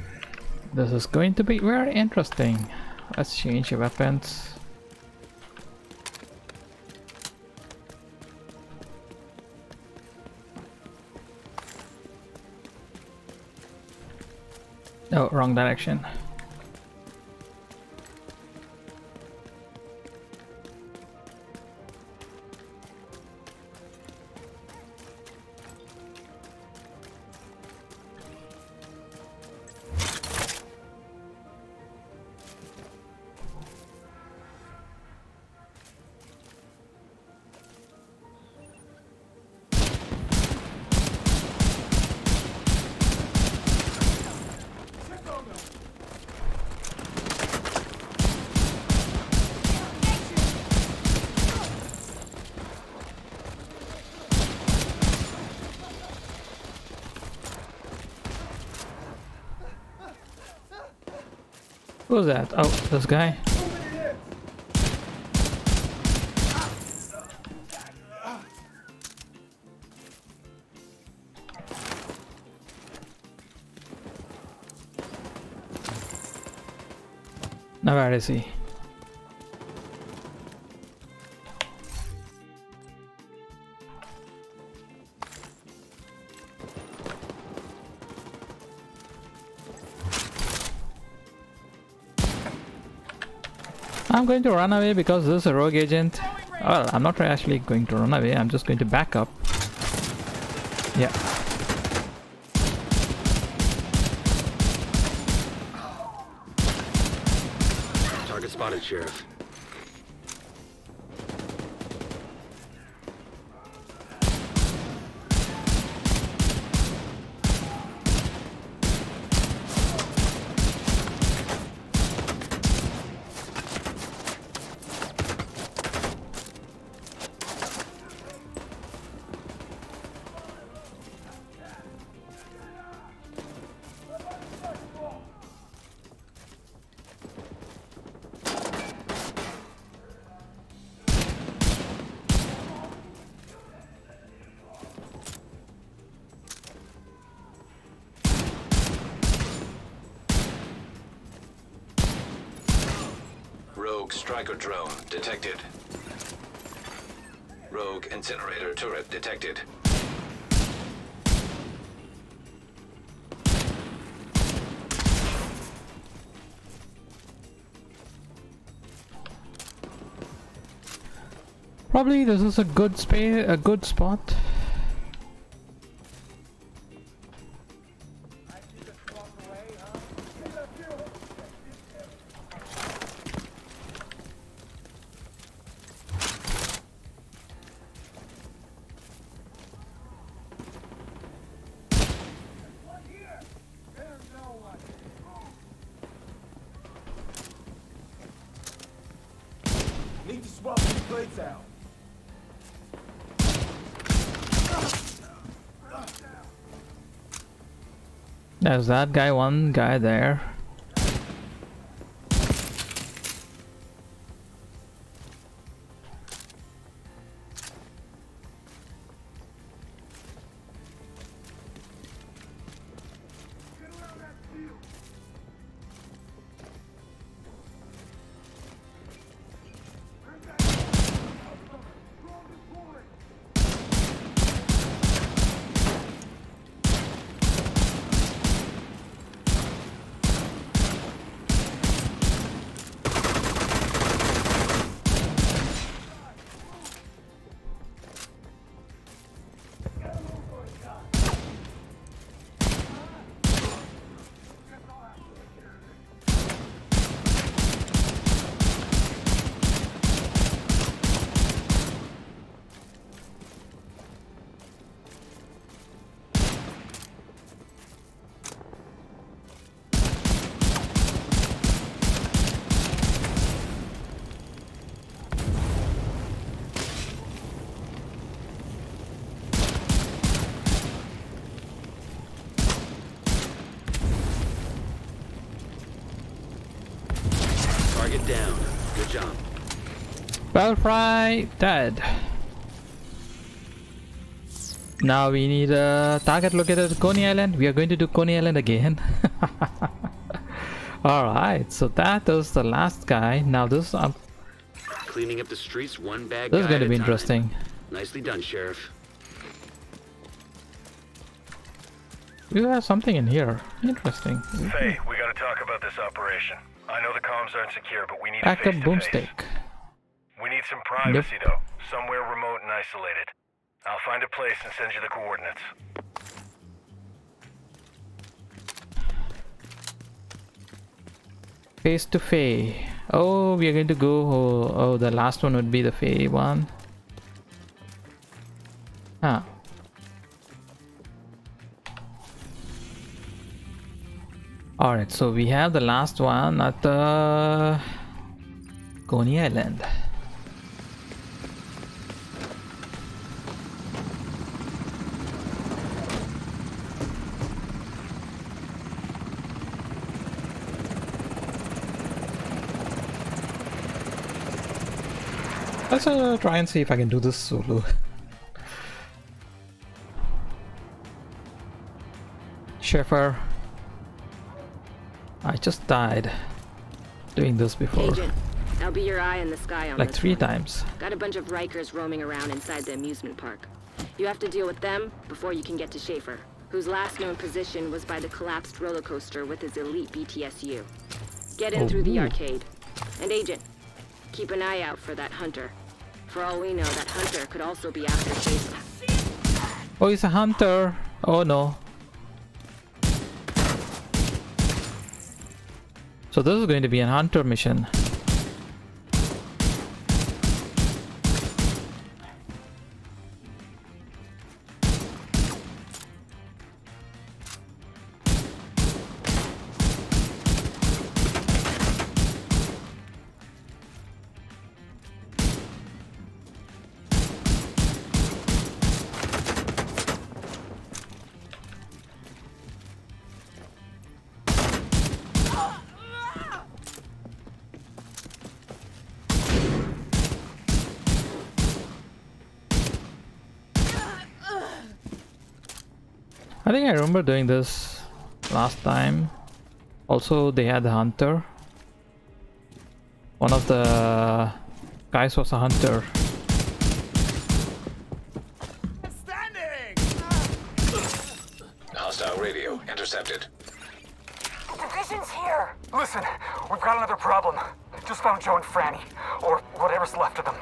This is going to be very interesting. Let's change weapons. Oh, wrong direction. Who's that? Oh, this guy. Now where is he? I'm going to run away because this is a rogue agent. Well, I'm not actually going to run away, I'm just going to back up. Yeah. Probably this is a good space, a good spot. There's that guy, one guy there. Well, fry dead. Now we need a target located at Coney Island. We are going to do Coney Island again. Alright, so that is the last guy. Now this um, Cleaning up the streets one bad this is going to be interesting. Nicely done, Sheriff. You have something in here. Interesting. Faye, we gotta talk about this operation. I know the comms aren't secure, but we need a Backup face-to-face. boomstick. We need some privacy, though. Somewhere remote and isolated. I'll find a place and send you the coordinates. Face to Faye. Oh, we are going to go. Oh, oh, the last one would be the Faye one. Huh. Alright, so we have the last one at the Coney Island. Let's uh, try and see if I can do this solo. Schaefer. I just died doing this before. Agent, I'll be your eye in the sky on Like three one. times. Got a bunch of Rikers roaming around inside the amusement park. You have to deal with them before you can get to Schaefer, whose last known position was by the collapsed roller coaster with his elite BTSU. Get in Oh, through the ooh. arcade. And Agent, keep an eye out for that hunter. For all we know, that hunter could also be after Schaefer. Oh, he's a hunter. Oh no. So this is going to be an hunter mission. Remember doing this last time. Also, they had the hunter. One of the guys was a hunter. Hostile radio intercepted. The Division's here! Listen, we've got another problem. Just found Joe and Franny, or whatever's left of them.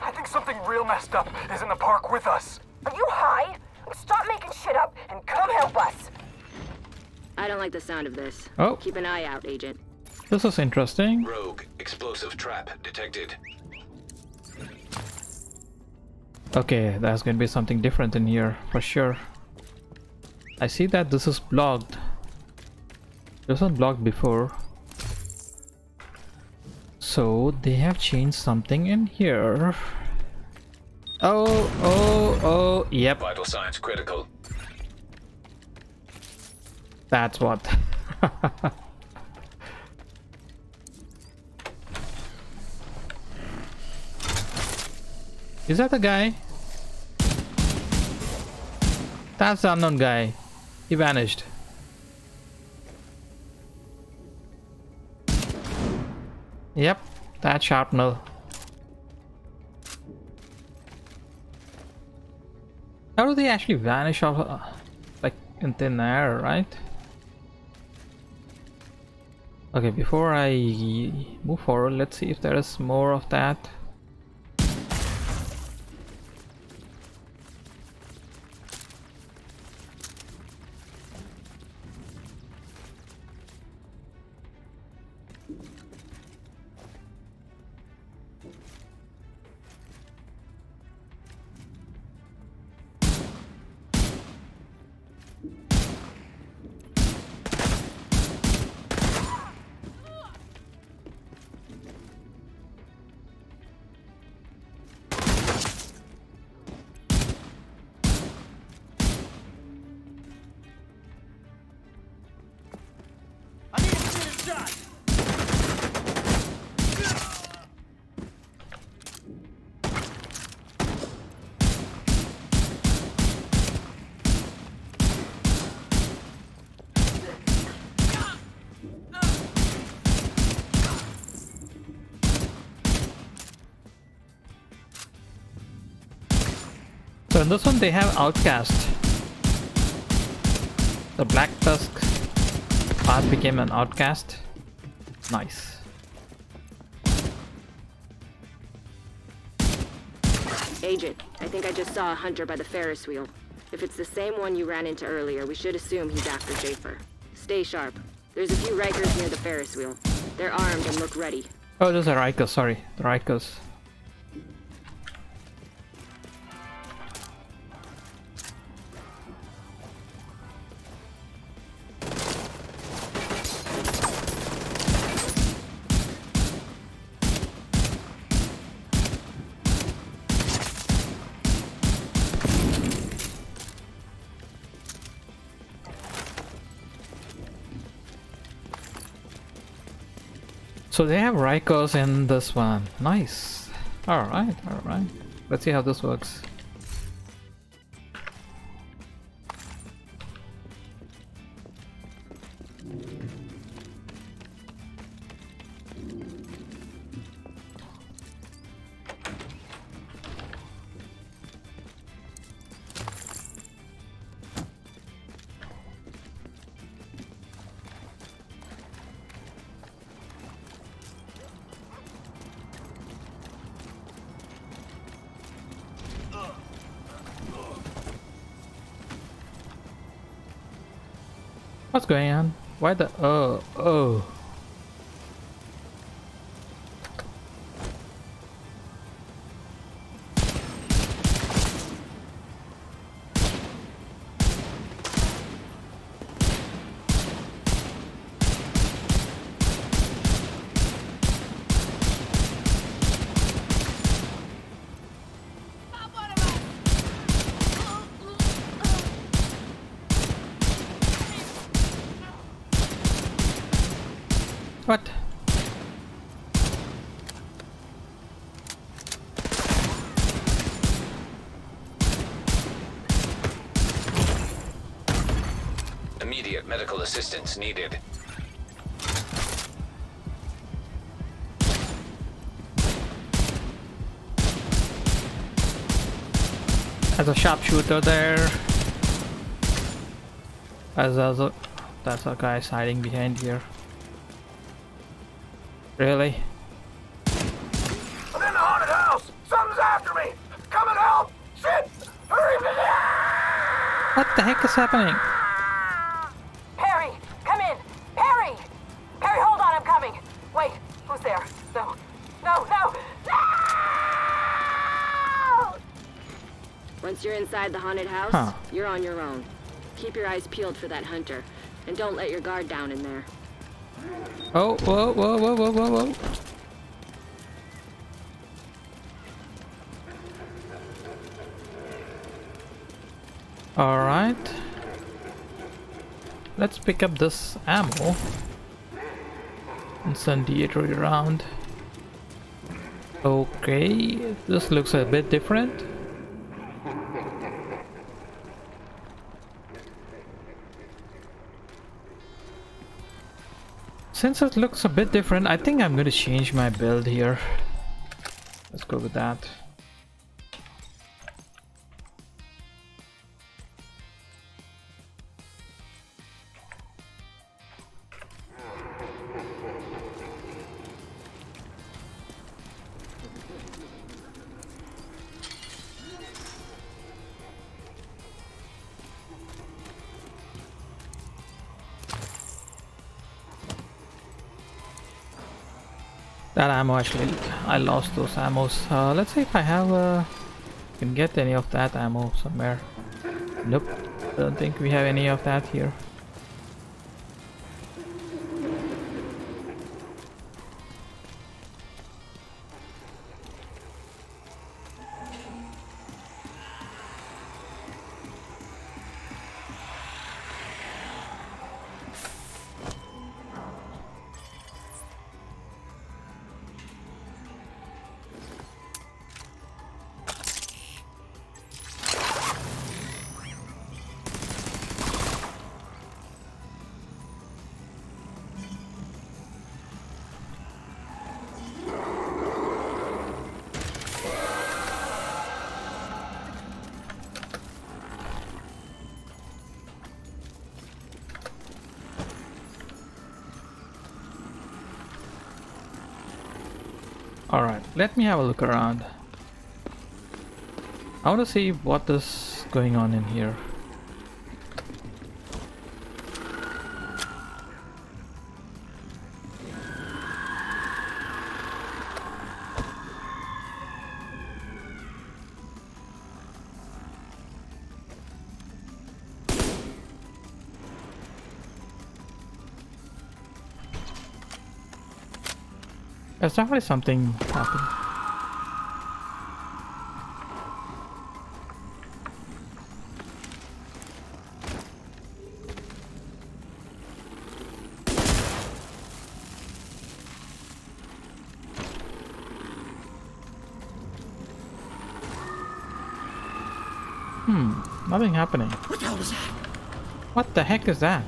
I think something real messed up is in the park with us. Are you high? Stop making shit up and come help us. I don't like the sound of this. Oh. Keep an eye out, Agent. This is interesting. Rogue explosive trap detected. Okay, there's going to be something different in here for sure. I see that this is blocked. This wasn't blocked before. So they have changed something in here. Oh, oh, oh, yep, Vital signs critical. that's what. Is that the guy? That's the unknown guy. He vanished. Yep, that's Sharpnel. How do they actually vanish off, uh, like in thin air, right? Okay, before I move forward, let's see if there is more of that. This one they have Outcast. The Black Tusk path became an outcast. Nice. Agent, I think I just saw a hunter by the Ferris wheel. If it's the same one you ran into earlier, we should assume he's after Schaefer. Stay sharp. There's a few Rikers near the Ferris wheel. They're armed and look ready. Oh, those are Rikers, sorry. The Rikers. So they have Rikers in this one. Nice. Alright, alright. Let's see how this works. Why the uh, oh oh sharpshooter there. As a that's a guy hiding behind here. Really? I'm in the haunted house! Something's after me! Come and help! Shit! Hurry! What the heck is happening? Haunted house, Huh. you're on your own. Keep your eyes peeled for that hunter, and don't let your guard down in there. Oh, whoa, whoa, whoa, whoa, whoa, whoa. Alright. Let's pick up this ammo. and send Incendiary round. Okay, this looks a bit different. Since it looks a bit different, I think I'm going to change my build here. Let's go with that. Ammo actually, I lost those ammos. Uh, let's see if I have uh, can get any of that ammo somewhere. Nope, I don't think we have any of that here. Let me have a look around. I want to see what is going on in here. There's definitely something happening. Hmm, nothing happening. What the hell was that? What the heck is that?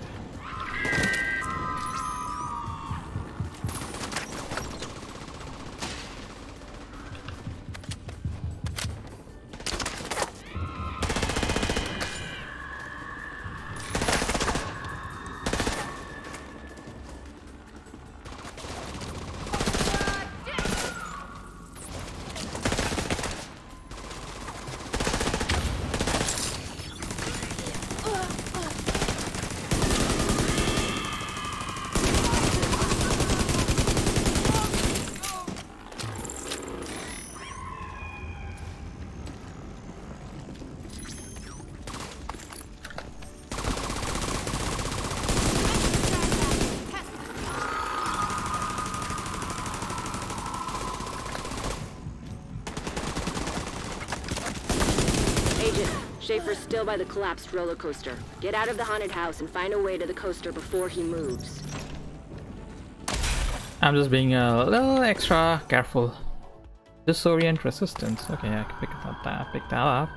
Collapsed roller coaster. Get out of the haunted house and find a way to the coaster before he moves. I'm just being a little extra careful. Disorient resistance. Okay, I can pick up that. Pick that up.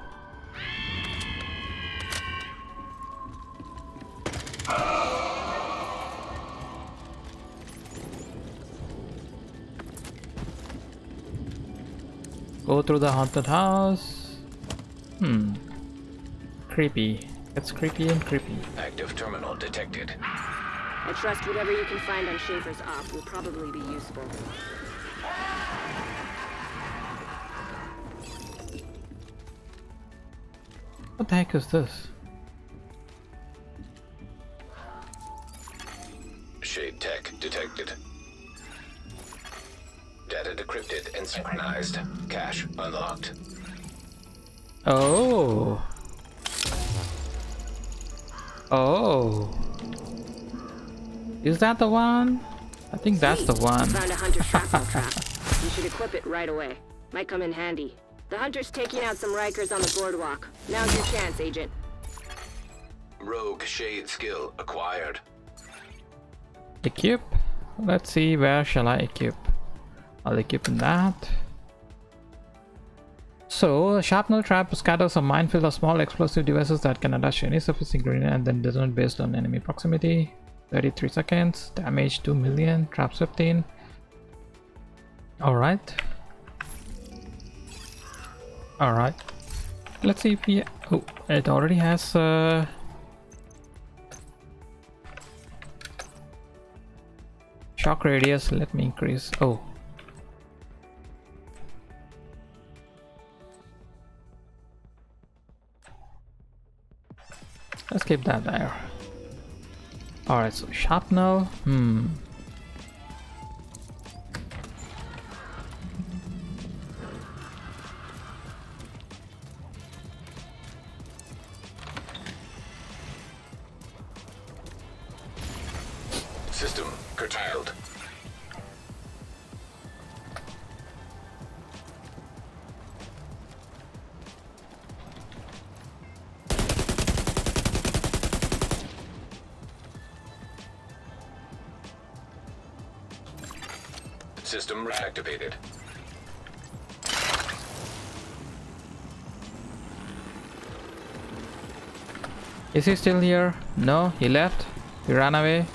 Go through the haunted house. Hmm. Creepy. It's creepy and creepy. Active terminal detected. I trust whatever you can find on Schaefer's op will probably be useful. What the heck is this? That the one? I think that's the one. Found a hunter shrapnel trap. You should equip it right away. Might come in handy. The hunter's taking out some Rikers on the boardwalk. Now's your chance, Agent. Rogue shade skill acquired. Equip. Let's see, where shall I equip? I'll equip in that. So, a shrapnel trap scatters a minefield of small explosive devices that can attach any surface ingredient and then detonate based on enemy proximity. 33 seconds, damage 2 million, traps 15. Alright. Alright. Let's see if we... Oh, it already has... Uh, shock radius, let me increase... Oh. Let's keep that there. Alright, so sharpnel. Hmm. Is he still here? No, he left. He ran away.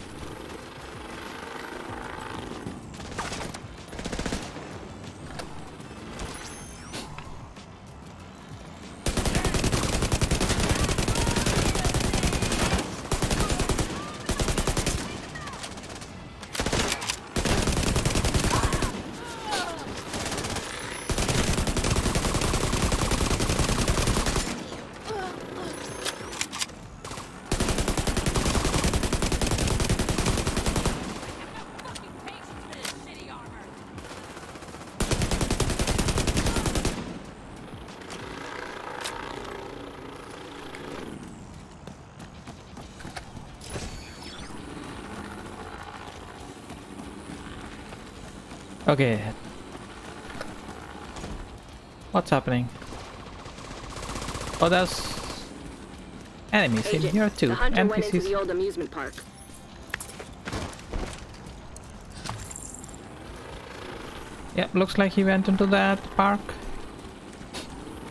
Okay. What's happening? Oh, there's enemies in here too. the hunter went into NPCs. the old amusement park. Yep, looks like he went into that park.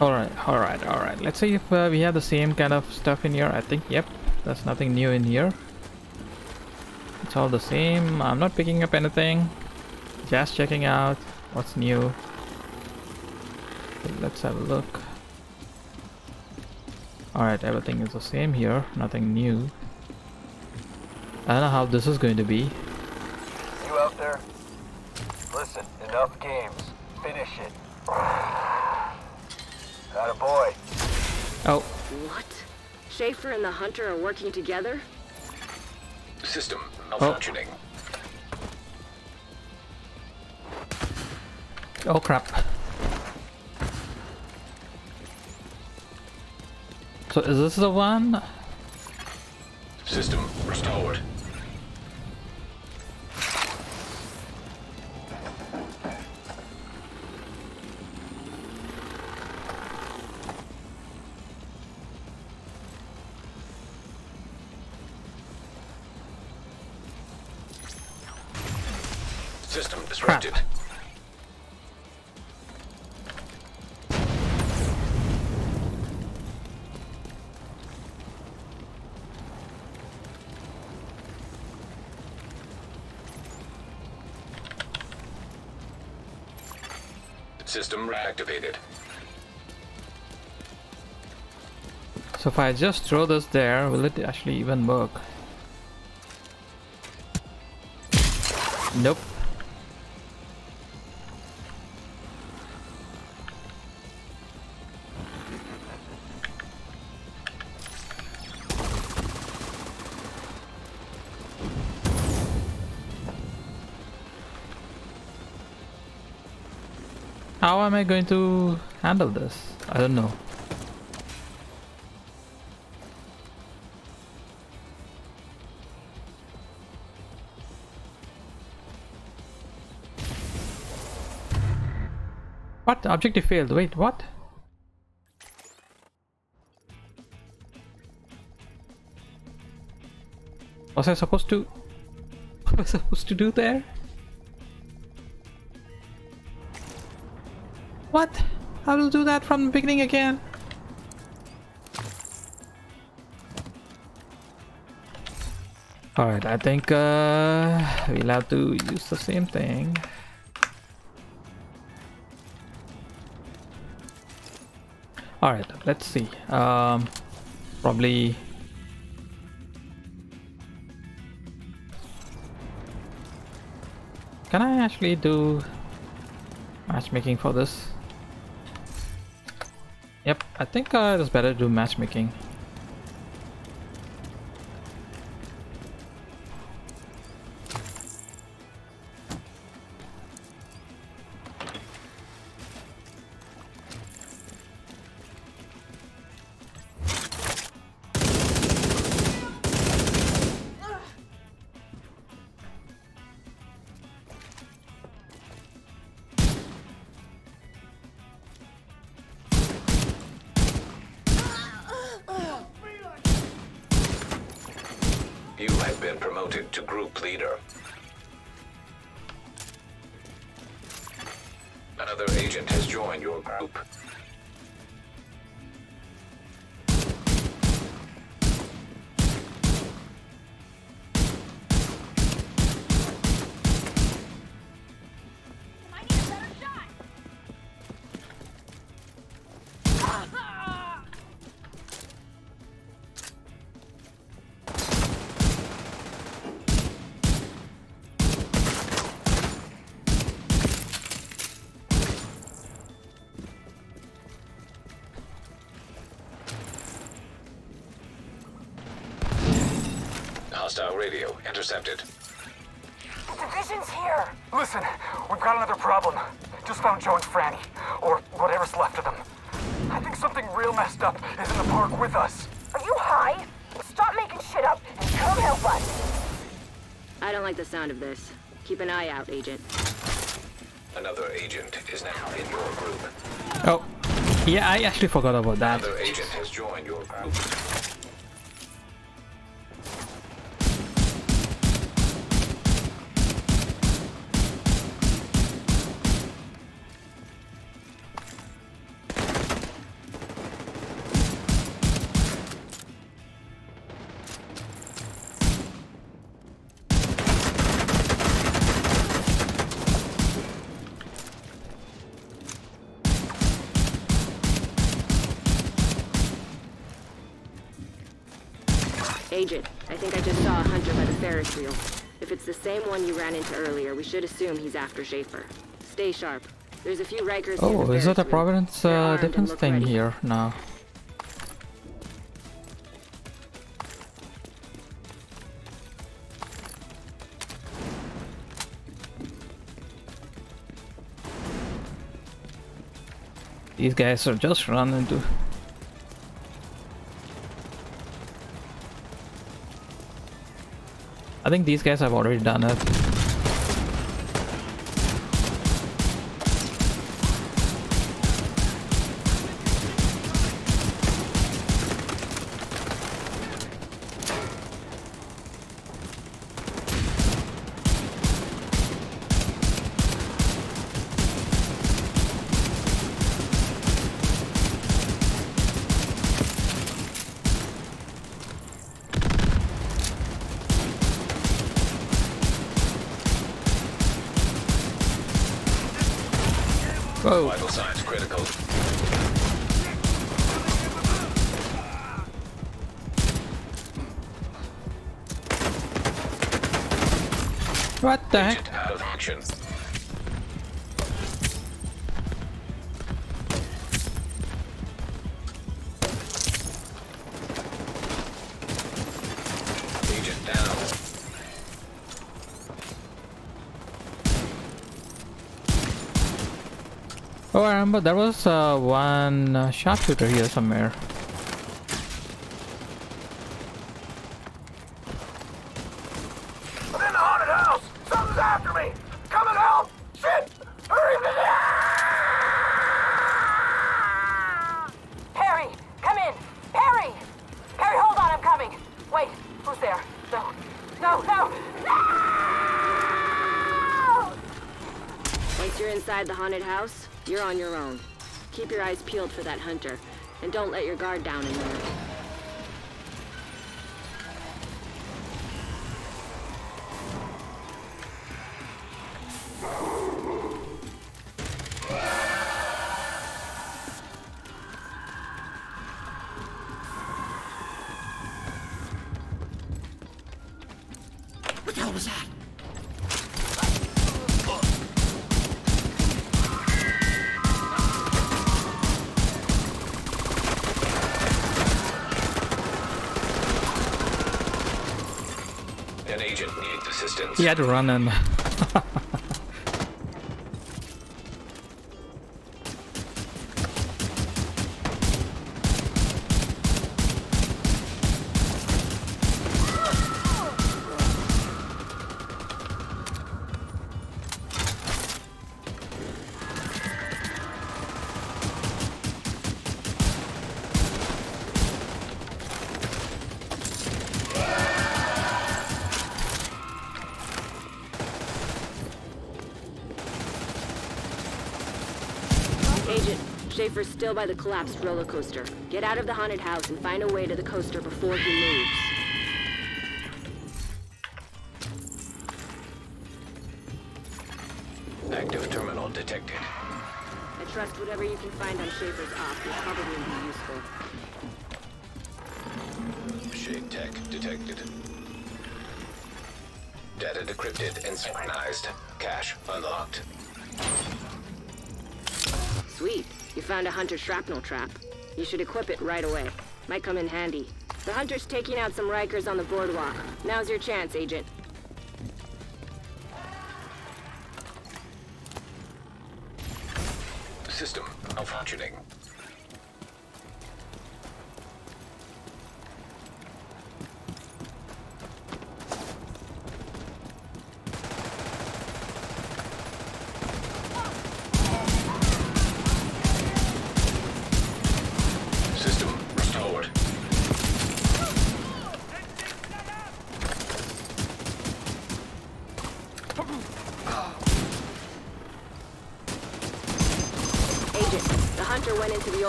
Alright, alright, alright. Let's see if uh, we have the same kind of stuff in here. I think, yep, there's nothing new in here. It's all the same. I'm not picking up anything. Just checking out what's new. Okay, let's have a look. Alright, everything is the same here. Nothing new. I don't know how this is going to be. You out there? Listen, enough games. Finish it. Atta boy. Oh, What? Schaefer and the hunter are working together? System oh. malfunctioning. oh Oh, crap. So is this the one? System System reactivated. So if I just throw this there, will it actually even work? Nope. I going to handle this? I don't know. What? Objective failed. Wait, what? Was I supposed to... What was I supposed to do there? Do that from the beginning again. Alright, I think uh, we'll have to use the same thing. Alright, let's see. Um, probably. Can I actually do matchmaking for this? I think uh, it's better to do matchmaking. Intercepted. The division's here. Listen, we've got another problem. Just found Joe and Franny, or whatever's left of them. I think something real messed up is in the park with us. Are you high? Stop making shit up and come help us. I don't like the sound of this. Keep an eye out, Agent. Another agent is now in your group. Oh, yeah, I actually forgot about that. Should assume he's after Schaefer. Stay sharp. There's a few Rikers Oh, is that a Providence uh, defense thing ready. here now? These guys are just running into. I think these guys have already done it. Remember there was uh, one uh, sharpshooter here somewhere. I'm in the haunted house! Something's after me! Come and help! Shit! Hurry! Perry, come in. Perry! Perry, hold on, I'm coming. Wait, who's there? No, no, no, no! Once you're inside the haunted house, you're on your own. Keep your eyes peeled for that hunter, and don't let your guard down in there. He had to run and. Still by the collapsed roller coaster. Get out of the haunted house and find a way to the coaster before he moves. Active terminal detected. I trust whatever you can find on Schaefer's op will probably be useful. Shade tech detected. Data decrypted and synchronized. Cache unlocked. Found a hunter shrapnel trap. You should equip it right away. Might come in handy. The hunter's taking out some Rikers on the boardwalk. Now's your chance, Agent. System malfunctioning.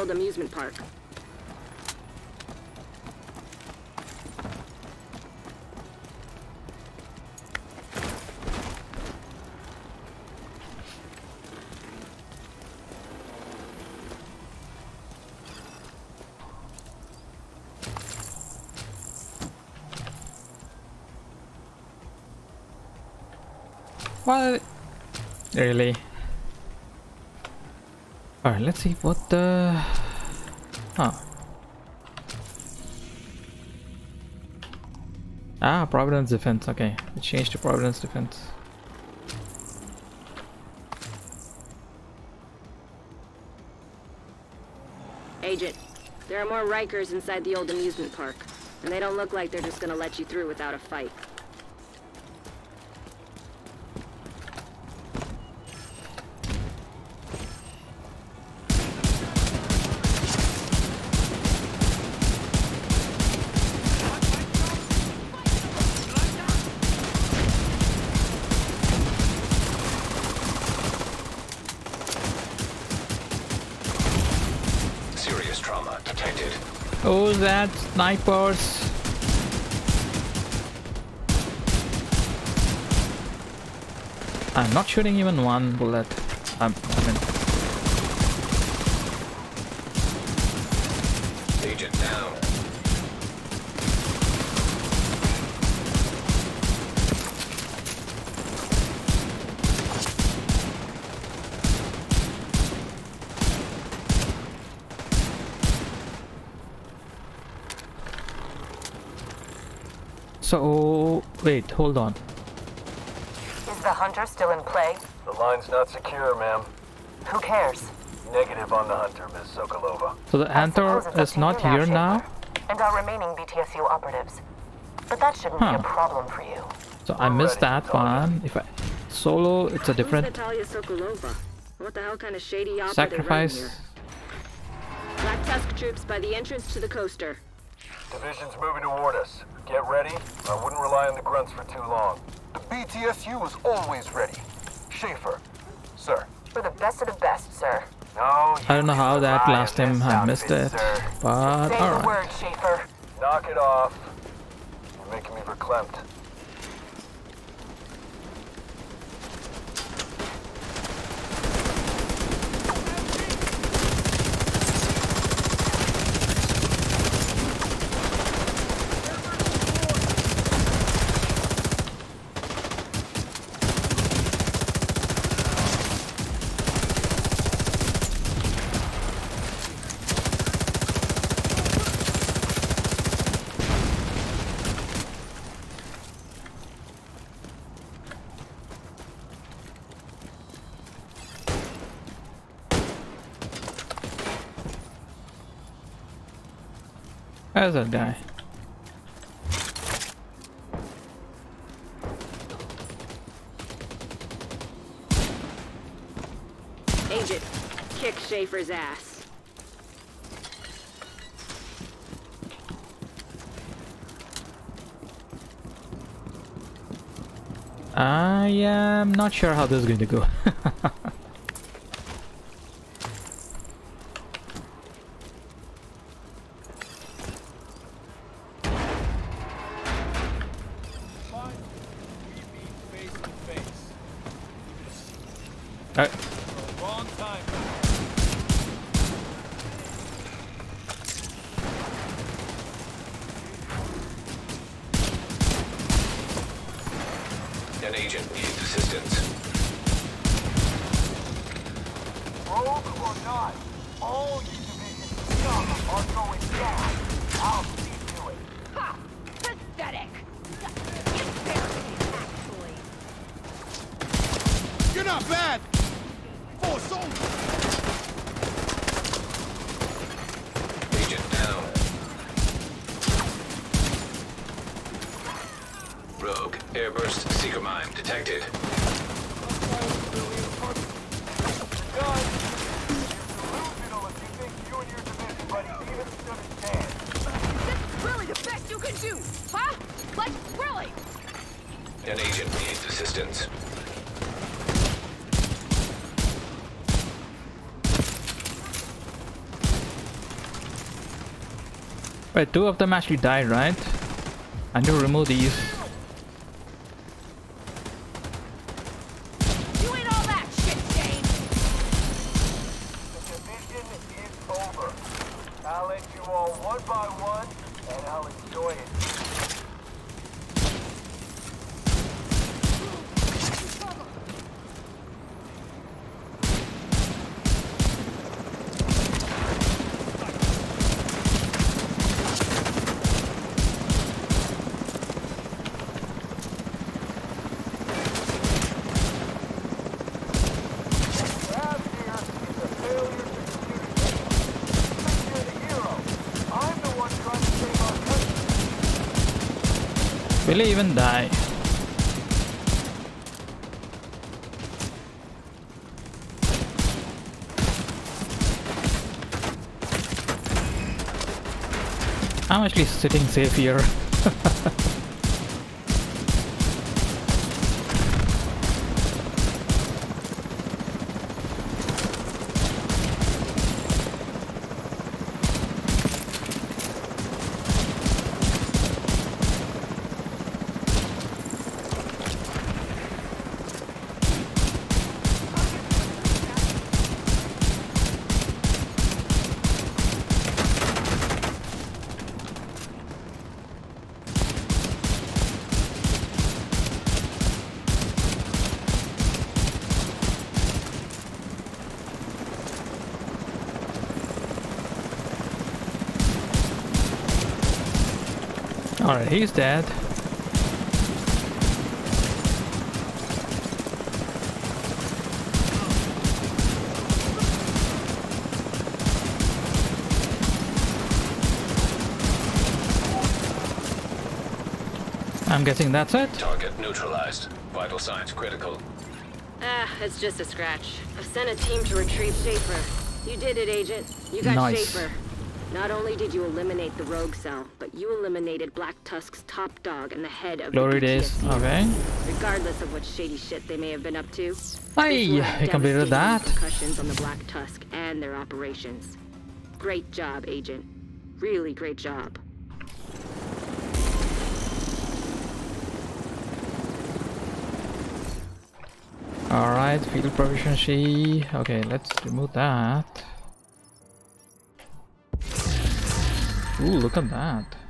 The old amusement park. What? Really? Alright, let's see what the... Huh. Ah, Providence Defense. Okay, it changed to Providence Defense. Agent, there are more Rikers inside the old amusement park. And they don't look like they're just gonna let you through without a fight. Snipers. I'm not shooting even one bullet. I'm, I mean, Agent down. so wait, hold on. Is the hunter still in play? The line's not secure, ma'am. Who cares? Negative on the hunter, Miss Sokolova. So the hunter is not you here now. Schaefer, And our remaining BTSU operatives. But that shouldn't be a problem for you. So I missed that one. If I solo, it's a different Natalia Sokolova? What the hell kind of shady op are they sacrifice. here? Black Tusk troops by the entrance to the coaster. Division's moving toward us. Get ready. I wouldn't rely on the grunts for too long. The BTSU is always ready. Schaefer, sir. We're the best of the best, sir. No, I don't know how that last time I missed it, but Say the alright. word, Schaefer. Knock it off. You're making me verklempt. There's that guy. Agent, kick Schaefer's ass. I am not sure how this is going to go. Uh, Wrong time. An agent needs assistance. Rogue or not, all you division scum are going down. I'll see to it. Ha! Pathetic! You're not bad. Four soldiers. Agent down. Rogue, airburst, seeker mine detected. Done. Delusional if you think you and your division buddies even stood a chance. This really the best you can do, huh? Like, really? An agent needs assistance. Wait, two of them actually died, right? I need to remove these. You ain't all that shit, James. The division is over. I'll let you all one by one, and I'll enjoy it. Rav here is a failure to communicate. Think you're the hero. I'm the one trying to save our country. Will he even die? I'm actually sitting safe here. Alright, he's dead. I'm guessing that's it. Target neutralized. Vital signs critical. Ah, it's just a scratch. I've sent a team to retrieve Schaefer. You did it, Agent. You got Nice. Schaefer. Not only did you eliminate the rogue cell, but you eliminated Black Tusk's top dog and the head of Glory the days. Okay. Regardless of what shady shit they may have been up to. Hey, this will have he completed that. repercussions on the Black Tusk and their operations. Great job, Agent. Really great job. Alright, field proficiency. Okay, let's remove that. Ooh, look at that.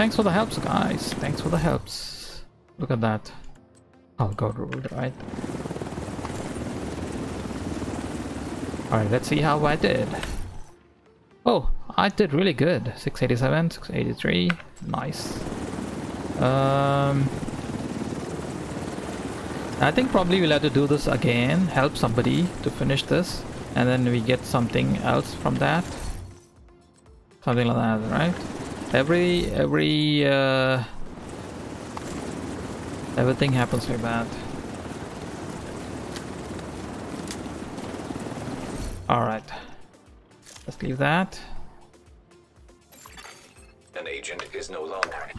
Thanks for the helps, guys. Thanks for the helps. Look at that. I'll go ruled, right? Alright, let's see how I did. Oh, I did really good. 687, 683. Nice. Um, I think probably we'll have to do this again. Help somebody to finish this. And then we get something else from that. Something like that, right? Every, every, uh... Everything happens like that. Alright. Let's leave that. An agent is no longer.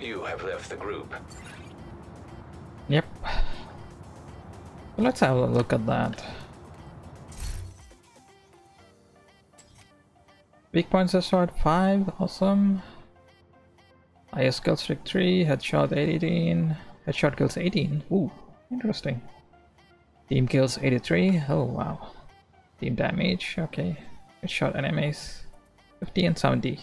You have left the group. Yep. Let's have a look at that. Weak points shot 5, awesome. IS skill streak 3, headshot 18, headshot kills 18. Ooh, interesting. Team kills 83, oh wow. Team damage, okay. Headshot enemies 50 and 70.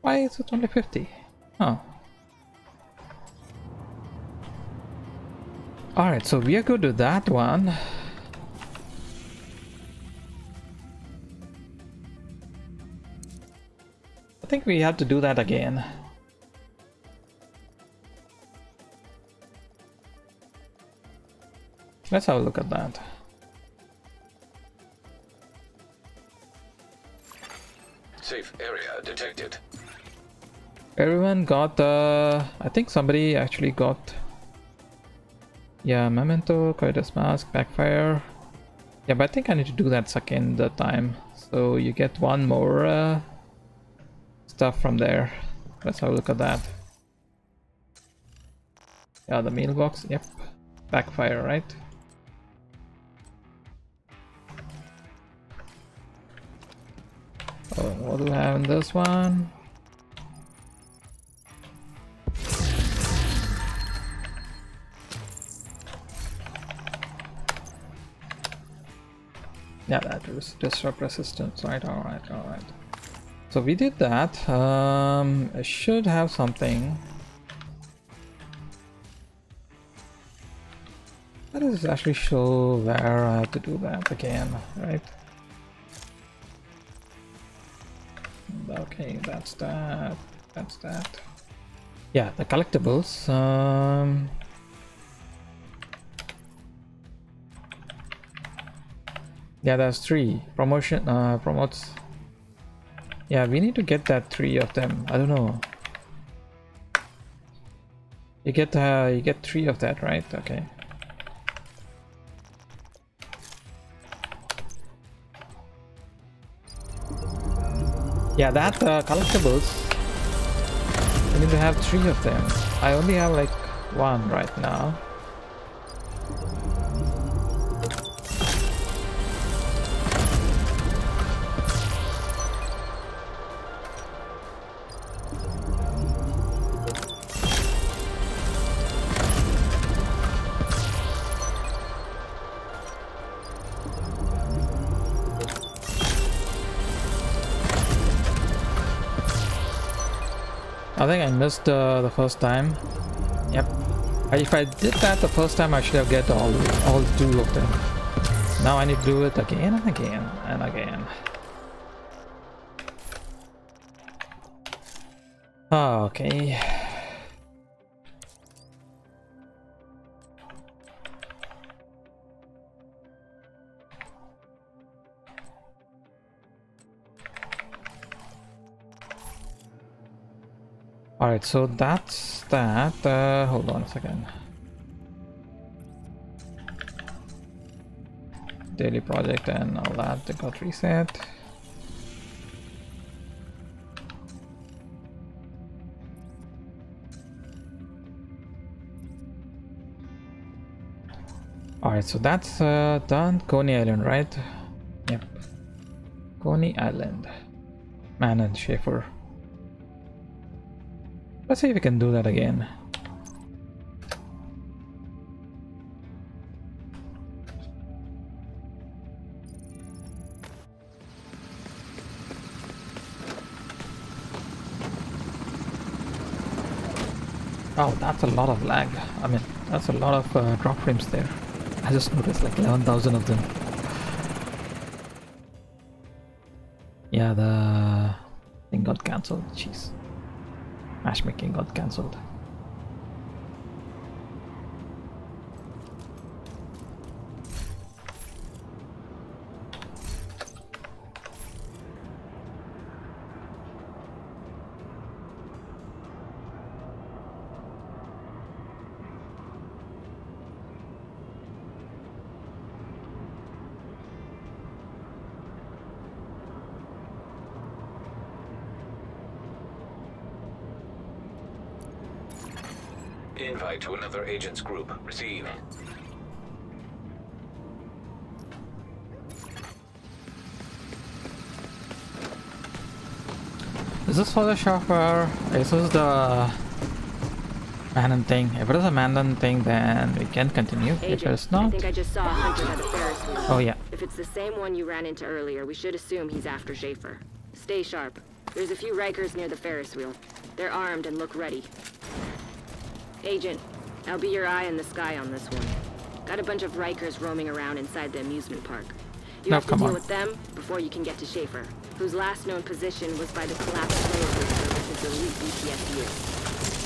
Why is it only 50? Oh. Alright, so we are good with that one. I think we have to do that again. Let's have a look at that. Safe area detected. Everyone got the... I think somebody actually got... Yeah, Memento, Coyote's Mask, Backfire. Yeah, but I think I need to do that second time. So you get one more uh, stuff from there. Let's have a look at that. Yeah, the mailbox. Yep. Backfire, right? Oh, what do we have in this one? Yeah, that was disrupt resistance, right? Alright, alright. So we did that. Um, I should have something. That does actually show where I have to do that again, right? Okay, that's that. That's that. Yeah, the collectibles. Um, yeah, that's three. Promotion uh, promotes. Yeah, we need to get that three of them. I don't know. You get uh, you get three of that, right? Okay. Yeah, that uh, collectibles. I need to have three of them. I only have like one right now. Think I missed uh, the first time. Yep. If I did that the first time, I should have get all all two of them. Now I need to do it again and again and again. Okay. Alright, so that's that. Uh, hold on a second. Daily project and all that, they got reset. Alright, so that's uh, done. Coney Island, right? Yep. Coney Island. Manhunt Schaefer. Let's see if we can do that again. Oh, that's a lot of lag. I mean, that's a lot of uh, drop frames there. I just noticed like 11,000 of them. Yeah, the thing got cancelled. Jeez. Matchmaking got cancelled. Is this for the chauffeur? Is the manhunt thing? If it is a manhunt thing, then we can continue. Agent, if it's not, I think I just saw a hunter the Ferris wheel. Oh, yeah. If it's the same one you ran into earlier, we should assume he's after Schaefer. Stay sharp. There's a few Rikers near the Ferris wheel. They're armed and look ready. Agent, I'll be your eye in the sky on this one. Got a bunch of Rikers roaming around inside the amusement park. You No, have to deal on. with them before you can get to Schaefer, whose last known position was by the collapsed railroad service's elite BTSU.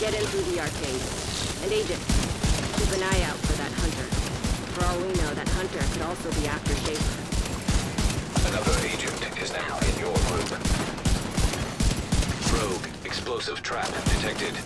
Get in through the arcade. And Agent, keep an eye out for that hunter. For all we know, that hunter could also be after Schaefer. Another agent is now in your group. Rogue explosive trap detected.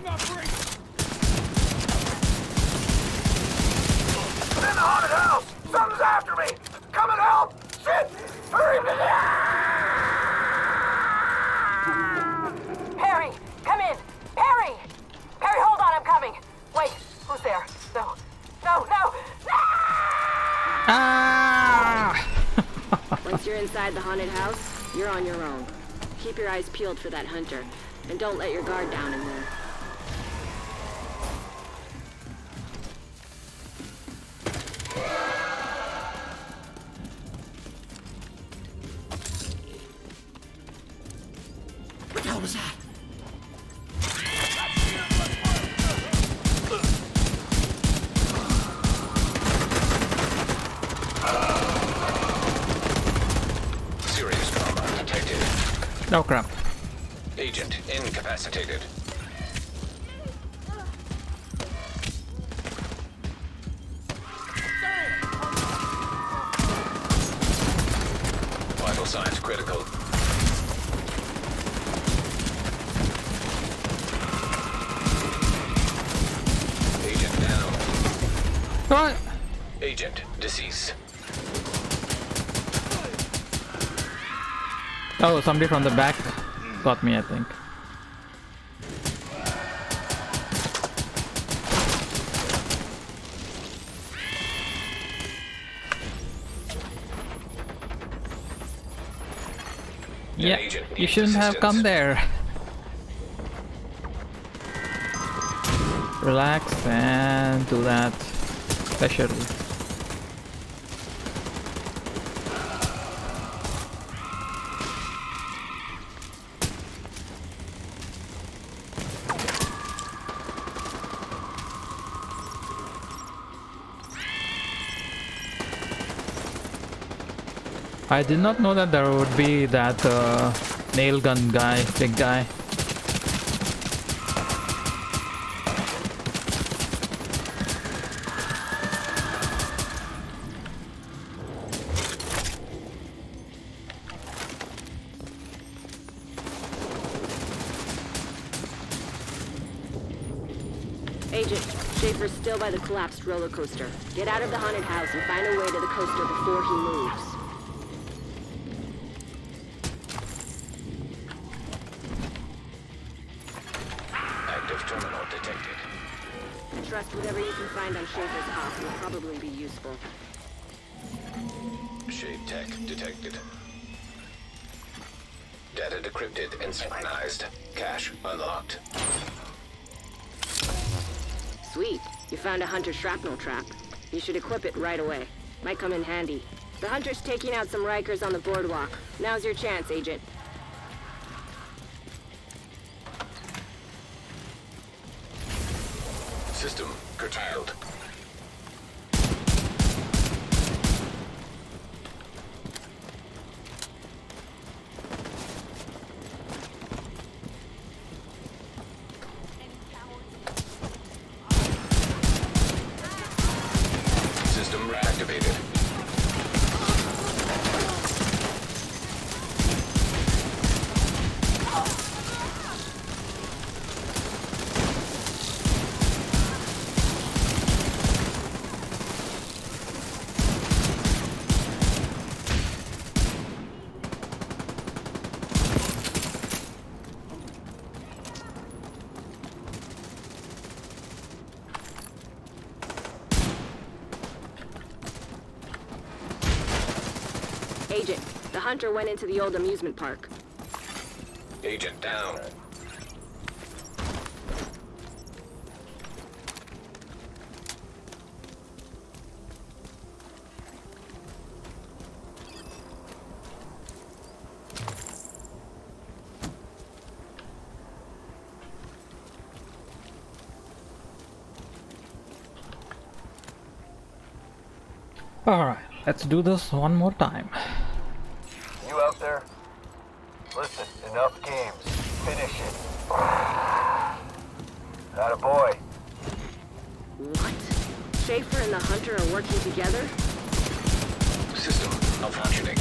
Setting up breach! I'm in the haunted house! Something's after me! Come and help! Shit! Hurry! Perry, come in! Perry! Perry, hold on, I'm coming! Wait, who's there? No. No, no! Ah! Once you're inside the haunted house, you're on your own. Keep your eyes peeled for that hunter, and don't let your guard down Oh, somebody from the back got me, I think. Yeah, you shouldn't have come there. Relax and do that special. I did not know that there would be that uh, nail gun guy, big guy. Agent, Schaefer's still by the collapsed roller coaster. Get out of the haunted house and find a way to the coaster before he moves. Detected. Data decrypted and synchronized. Cache unlocked. Sweet. You found a hunter shrapnel trap. You should equip it right away. Might come in handy. The hunter's taking out some Rikers on the boardwalk. Now's your chance, Agent. System curtailed. System reactivated. Agent, the hunter went into the old amusement park. Agent down. Alright, let's do this one more time. You out there? Listen, enough games. Finish it. That a boy. What? Schaefer and the hunter are working together? System malfunctioning.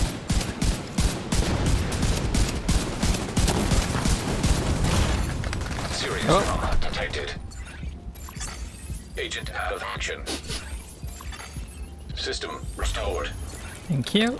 Serious Oh. trauma detected. detected. Agent out of action. System restored. Thank you.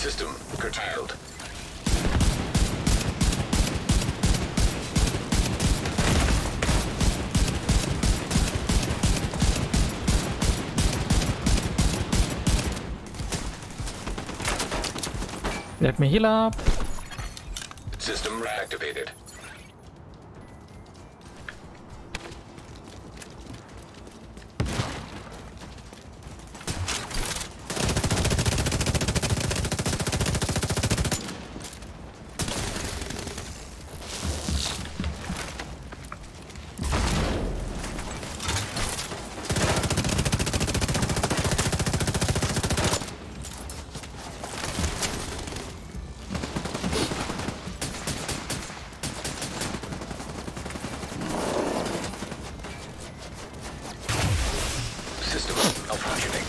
System curtailed. Let me heal up. System reactivated. System malfunctioning.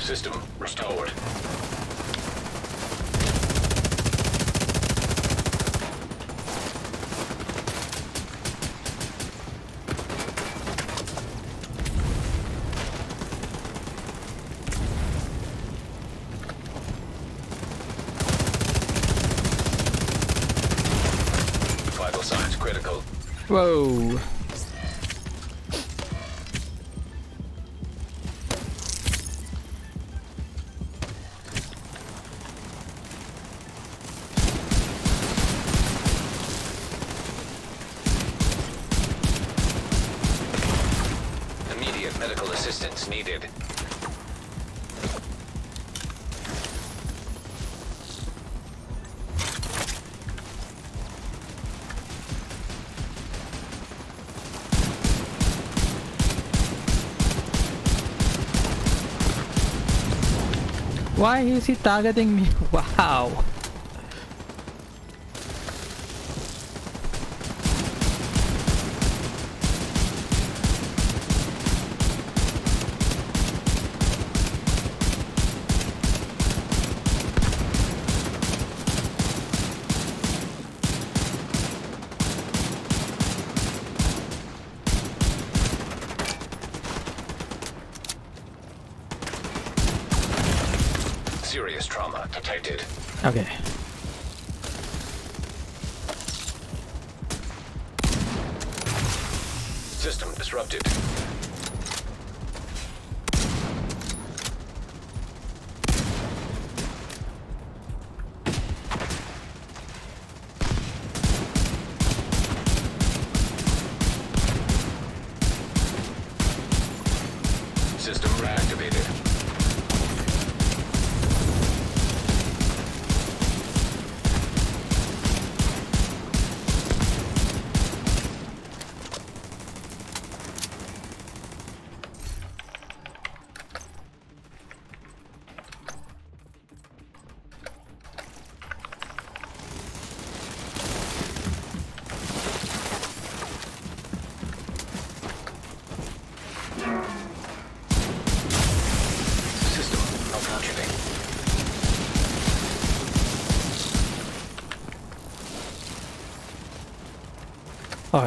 System restored. Vital signs critical. Whoa. Why is he targeting me? Wow.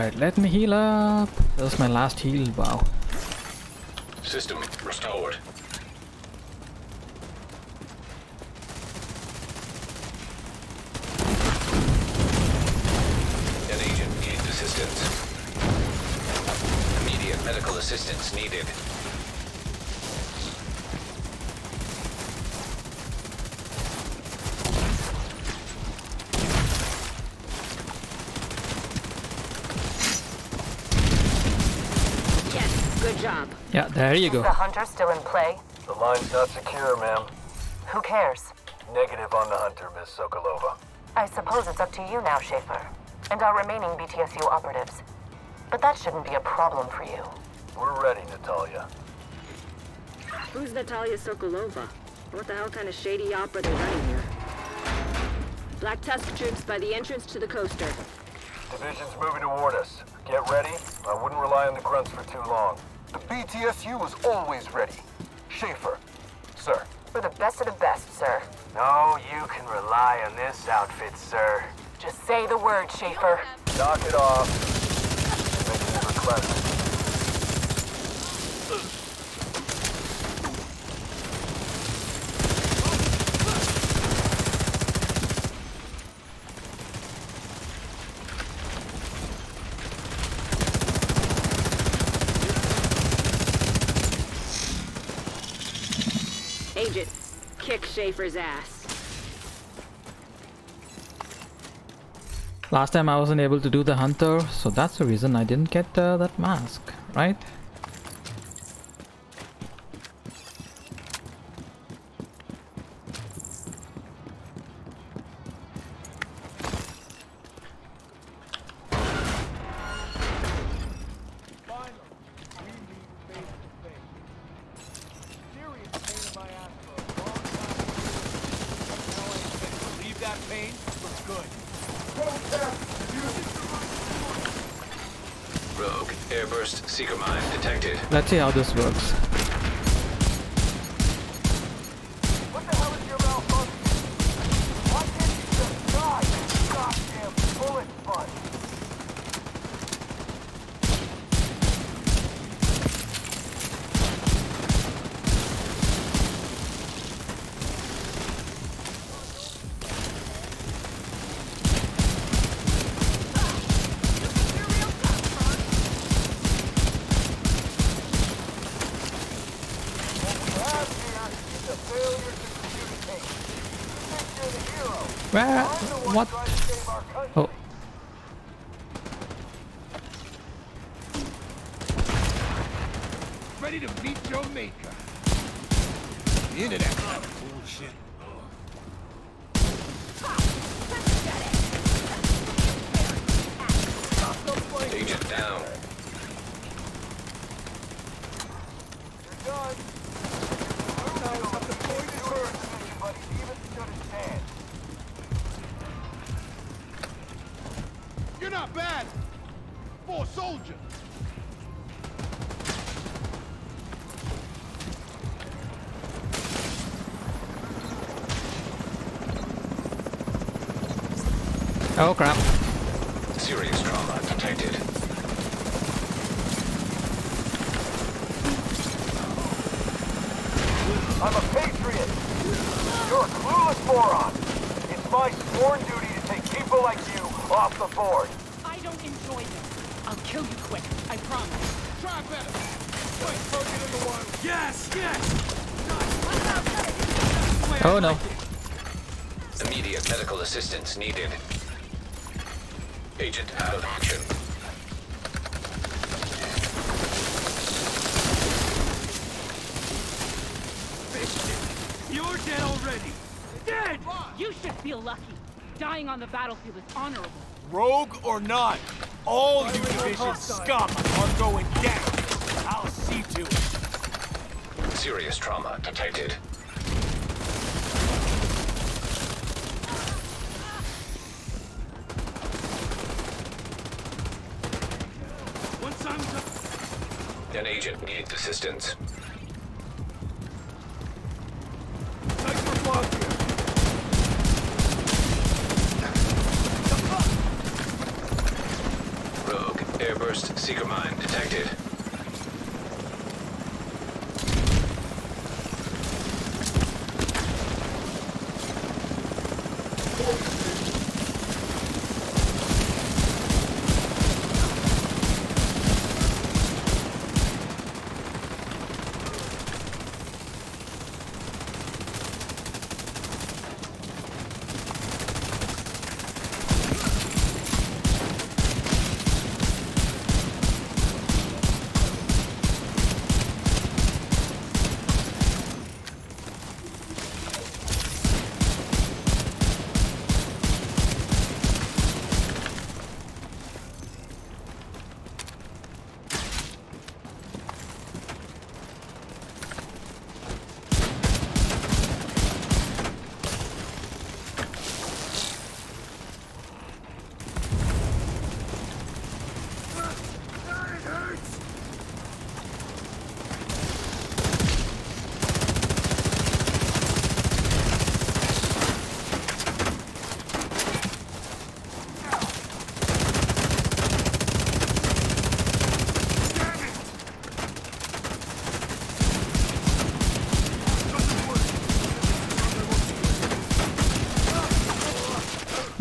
Alright, let me heal up. That was my last heal. Wow. System restored. assistance needed. Yes, good job. Yeah, there you Is go. the hunter still in play? The line's not secure, ma'am. Who cares? Negative on the hunter, Miss Sokolova. I suppose it's up to you now, Schaefer. And our remaining BTSU operatives. But that shouldn't be a problem for you. We're ready, Natalia. Who's Natalia Sokolova? What the hell kind of shady op are they running here? Black Tusk troops by the entrance to the coaster. Division's moving toward us. Get ready. I wouldn't rely on the grunts for too long. BTSU is always ready. Schaefer. Sir. We're the best of the best, sir. No, you can rely on this outfit, sir. Just say the word, Schaefer. Knock it off. Making a request. Agent, Schaefer's ass. Last time I wasn't able to do the hunter, so that's the reason I didn't get uh, that mask, right? See how this works. What the hell is your malfunction? Why can't you just die, you goddamn bullet sponge? What we have here is a failure to communicate. You think you're the hero. Where? Oh crap.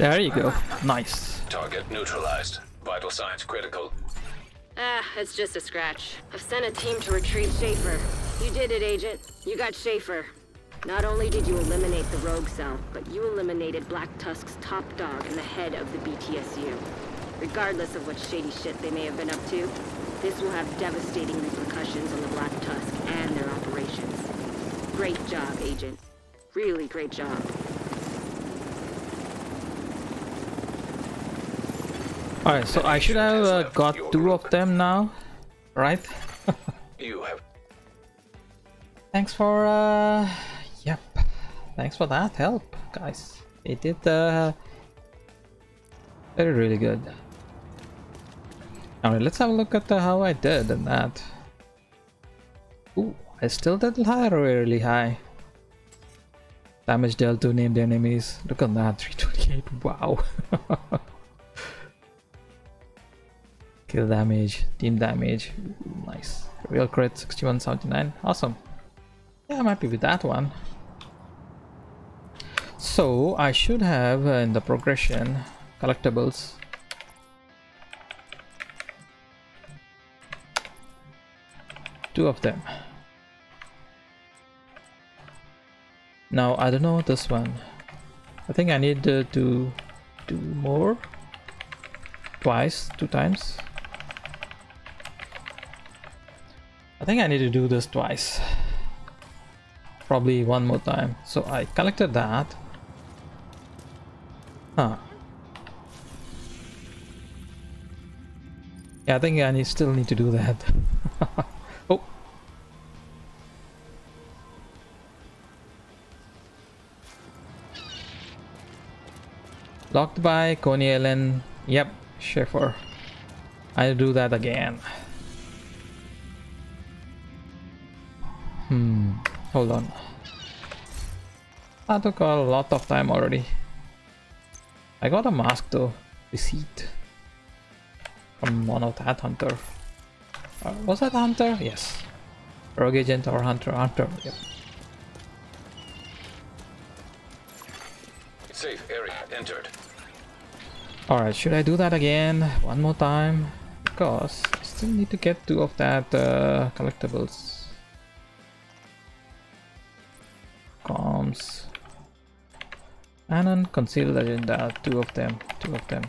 There you go. Nice. Target neutralized. Vital signs critical. Ah, it's just a scratch. I've sent a team to retrieve Schaefer. You did it, Agent. You got Schaefer. Not only did you eliminate the rogue cell, but you eliminated Black Tusk's top dog and the head of the BTSU. Regardless of what shady shit they may have been up to, this will have devastating repercussions on the Black Tusk and their operations. Great job, Agent. Really great job. Alright, so I should have uh, got two of them now, right? You have Thanks for, uh, yep. Thanks for that help, guys. It did, uh, very really good. Alright, let's have a look at uh, how I did in that. Ooh, I still did really high. Damage dealt to named enemies. Look at that, 328. Wow. Kill damage, team damage. Nice. Real crit 6179. Awesome. Yeah, I'm happy with that one. So I should have uh, in the progression collectibles. Two of them. Now I don't know this one. I think I need uh, to do more. Twice, two times. I think I need to do this twice. Probably one more time. So I collected that. Huh. Yeah, I think I need, still need to do that. oh. Locked by Coney Island. Yep, Schaefer. I'll do that again. Hmm, hold on. That took a lot of time already. I got a mask though, receipt from one of that hunter. Uh, was that hunter? Yes. Rogue agent or hunter? Hunter. Yep. safe area entered. Alright, should I do that again one more time? Because I still need to get two of that uh, collectibles. Comms. And on concealed agenda, two of them, two of them.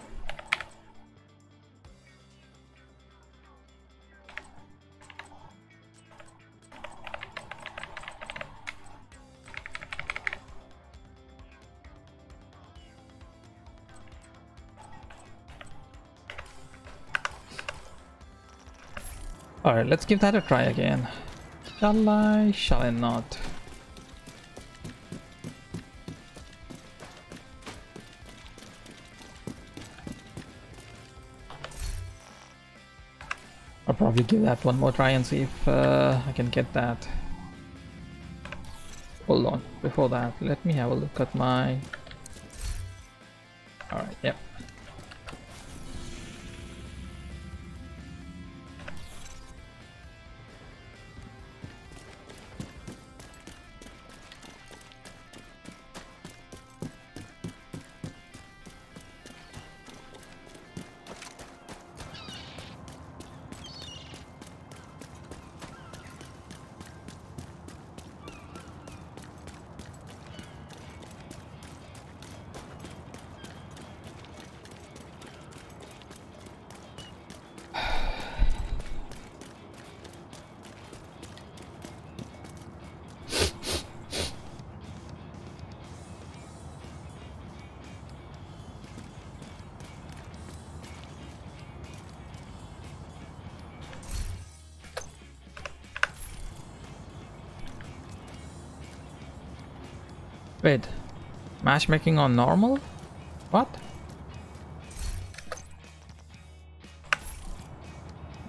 Alright, let's give that a try again. Shall I? Shall I not? I'll probably give that one more try and see if uh, I can get that. Hold on, before that, let me have a look at my... Alright, yep. Wait, matchmaking on normal? What?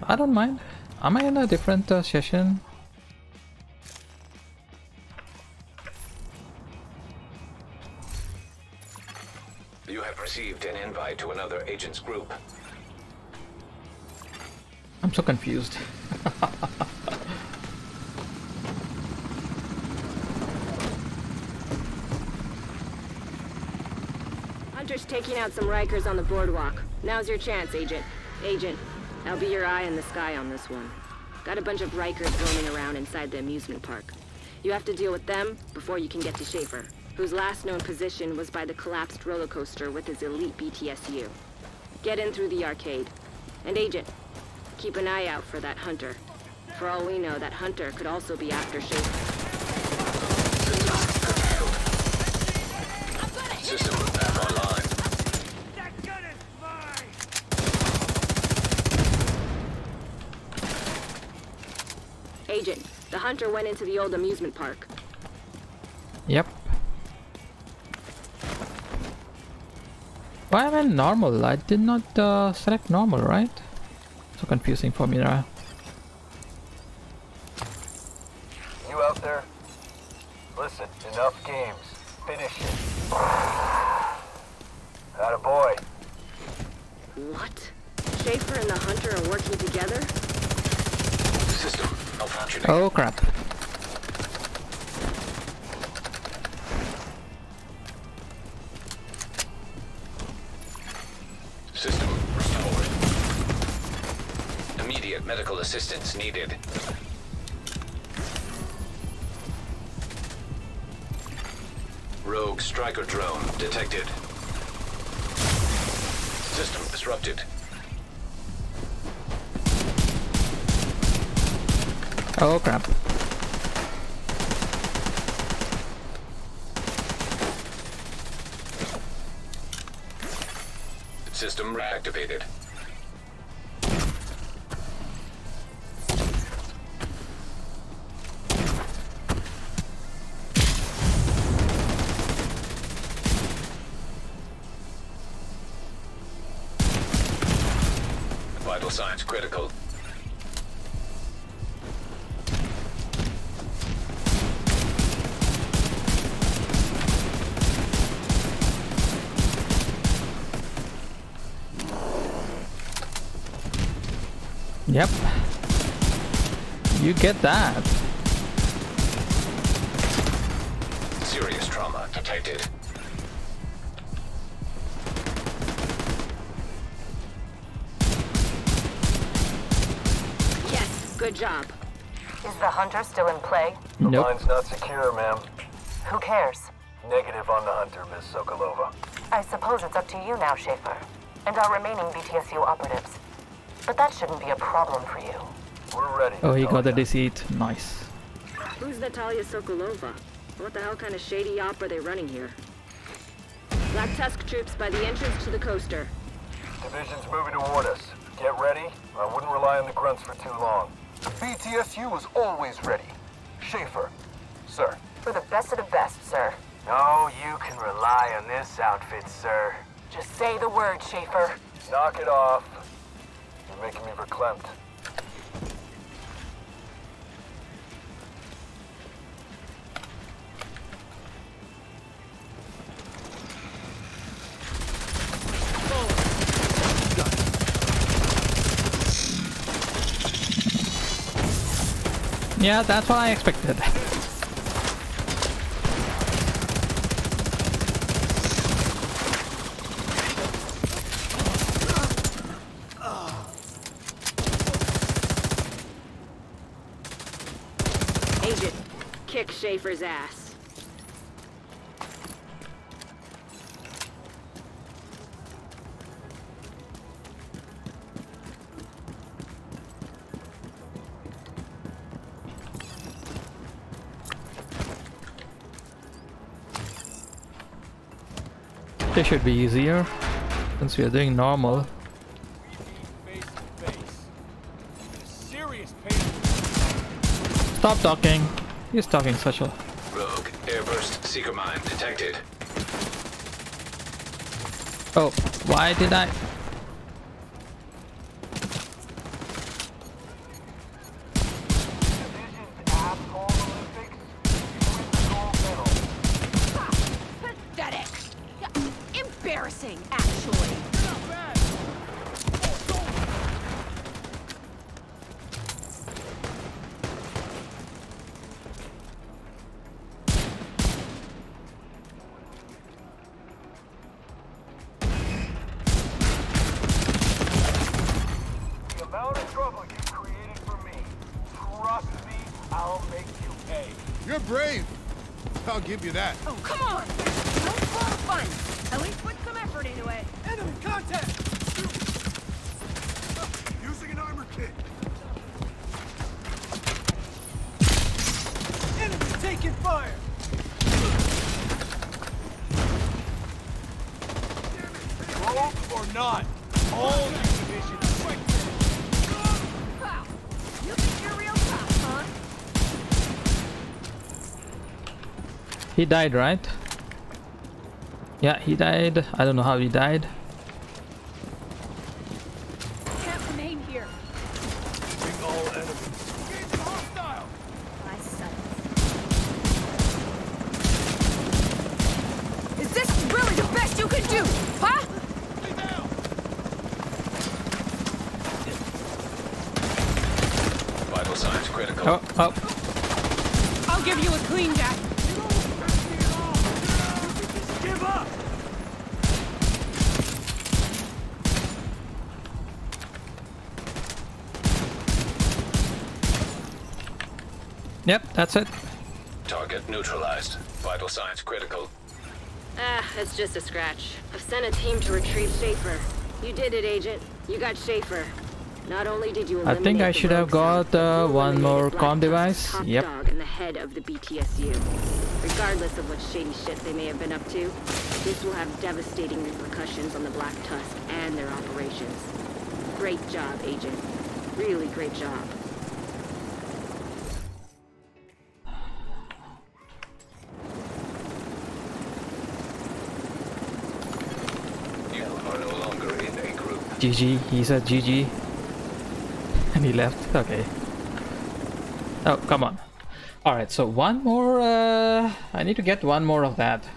I don't mind. Am I in a different uh, session? You have received an invite to another agent's group. I'm so confused. Hunter's taking out some Rikers on the boardwalk. Now's your chance, Agent. Agent, I'll be your eye in the sky on this one. Got a bunch of Rikers roaming around inside the amusement park. You have to deal with them before you can get to Schaefer, whose last known position was by the collapsed roller coaster with his elite BTSU. Get in through the arcade. And Agent, keep an eye out for that Hunter. For all we know, that Hunter could also be after Schaefer. System back online. Agent, the Hunter went into the old amusement park. Yep. Why am I normal? I did not uh, select normal, right? So confusing for me now. Needed. Rogue striker drone detected. System disrupted. Oh crap. Signs critical. Yep. You get that. Good job. Is the hunter still in play? The Nope. line's not secure, ma'am. Who cares? Negative on the hunter, Miss Sokolova. I suppose it's up to you now, Schaefer. And our remaining BTSU operatives. But that shouldn't be a problem for you. We're ready. Oh, he got the deceit. Nice. Who's Natalia Sokolova? What the hell kind of shady op are they running here? Black Tusk troops by the entrance to the coaster. Division's moving toward us. Get ready. I wouldn't rely on the grunts for too long. BTSU is always ready. Schaefer. Sir. For the best of the best, sir. Oh, you can rely on this outfit, sir. Just say the word, Schaefer. Knock it off. You're making me verklempt. Yeah, that's what I expected. Agent, kick Schaefer's ass. This should be easier since we are doing normal. Face to face. Serious pain. Stop talking. He's talking such a. Rogue airburst seeker mine detected. Oh, why did I? He died, right? Yeah, he died. I don't know how he died. Can't remain here. Bring all enemies. Engage hostile! My son. Is this really the best you can do? Huh? Vital signs critical. Oh, oh. I'll give you a clean death. Give up! Yep, that's it. Target neutralized. Vital signs critical. Ah, it's just a scratch. I've sent a team to retrieve Schaefer. You did it, Agent. You got Schaefer. Not only did you I think I should have got uh, one more Black com Tusk's device. top Yep. dog and the head of the BTSU. Regardless of what shady shit they may have been up to, this will have devastating repercussions on the Black Tusk and their operations. Great job, Agent. Really great job. GG. He said GG. And he left. Okay. Oh, come on. Alright, so one more. Uh, I need to get one more of that.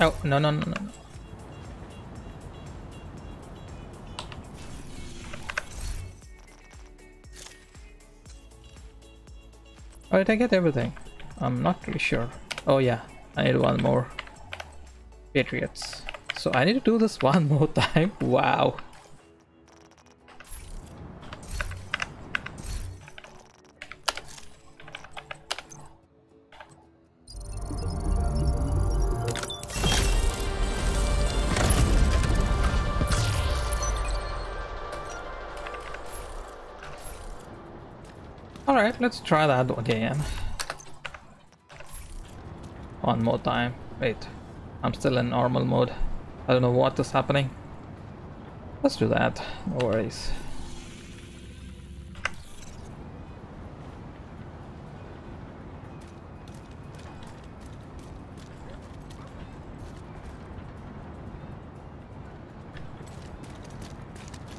Oh, no, no, no, no. did I get everything? I'm not really sure. Oh yeah, I need one more. Patriots. So I need to do this one more time. Wow. Alright, let's try that again. One more time. Wait, I'm still in normal mode. I don't know what is happening. Let's do that. No worries.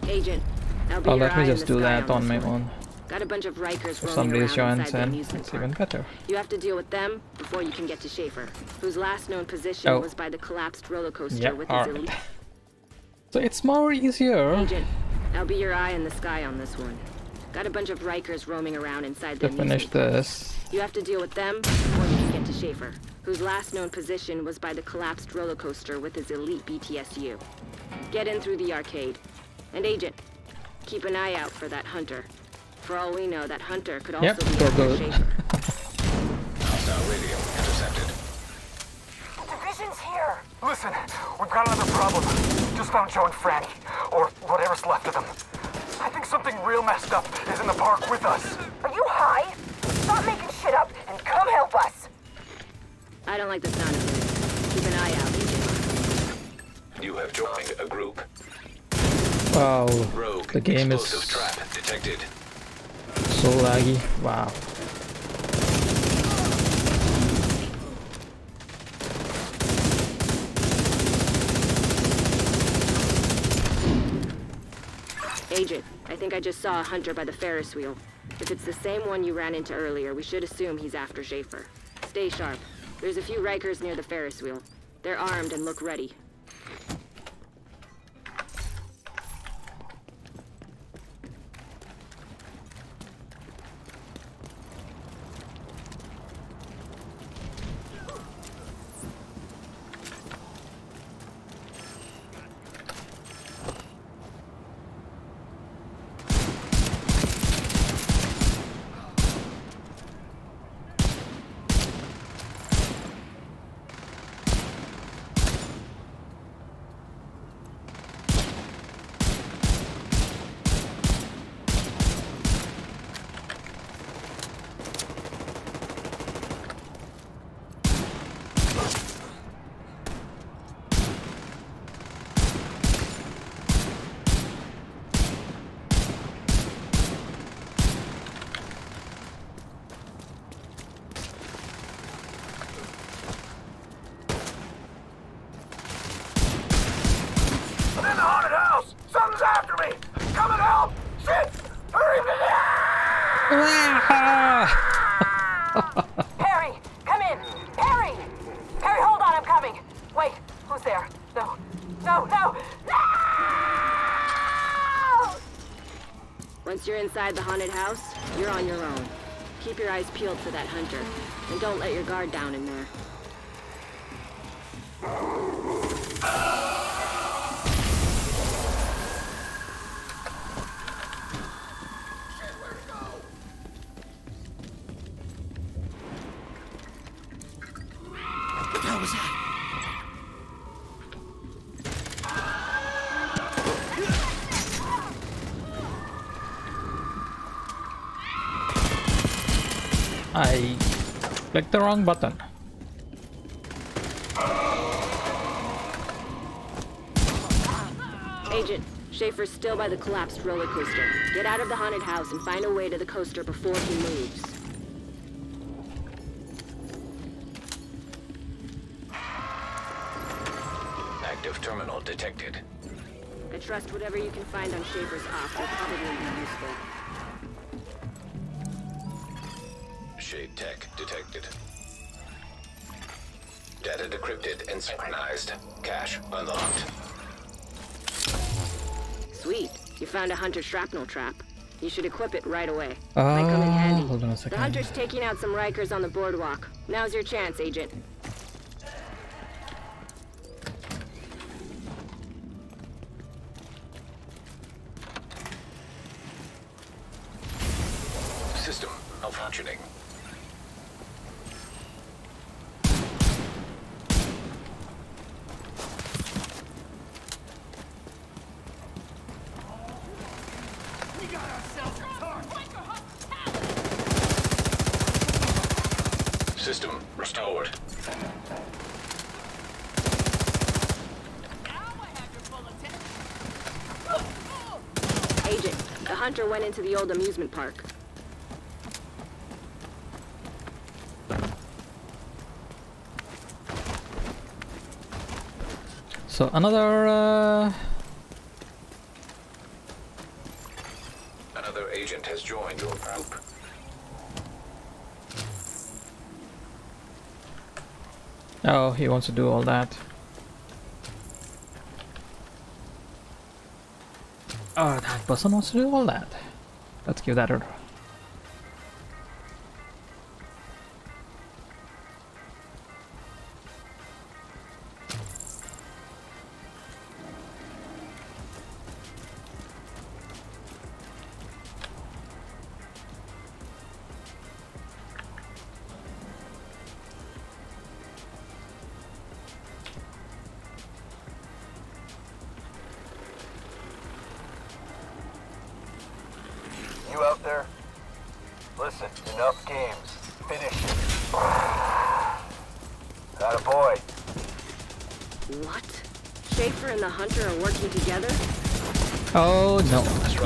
Agent, I'll be Oh, let me just do that on my own. A bunch of Rikers If roaming somebody around inside the it's park. even better. You have to deal with them before you can get to Schaefer, whose last known position Oh. was by the collapsed roller coaster Yep, with his elite. So it's more easier Agent, I'll be your eye in the sky on this one. Got a bunch of Rikers roaming around inside the to finish park. this. You have to deal with them before you can get to Schaefer, whose last known position was by the collapsed roller coaster with his elite BTSU. Get in through the arcade. And Agent, keep an eye out for that hunter. For all we know, that hunter could also Yep, be go after good. Schaefer. Hostile radio intercepted. The Division's here. Listen, we've got another problem. Just found Joe and Franny, or whatever's left of them. I think something real messed up is in the park with us. Are you high? Stop making shit up and come help us. I don't like the sound of this. Keep an eye out, Agent. You have joined a group. Wow, Rogue the game explosive is trap detected. So laggy. Wow. Agent, I think I just saw a hunter by the Ferris wheel. If it's the same one you ran into earlier, we should assume he's after Schaefer. Stay sharp. There's a few Rikers near the Ferris wheel. They're armed and look ready. Inside the haunted house, you're on your own. Keep your eyes peeled for that hunter, and don't let your guard down in there. Wrong button. Agent, Schaefer's still by the collapsed roller coaster. Get out of the haunted house and find a way to the coaster before he moves. Active terminal detected. I trust whatever you can find on Schaefer's off will probably be useful. Shade tech Data decrypted and synchronized. Cache unlocked. Sweet. You found a hunter shrapnel trap. You should equip it right away. Might come in Uh, handy. hold on a The hunter's taking out some Rikers on the boardwalk. Now's your chance, Agent. System malfunctioning. We got ourselves a target. System restored. Agent, the hunter went into the old amusement park. So another uh, Another agent has joined your group. Oh, he wants to do all that. Oh, that person wants to do all that. Let's give that a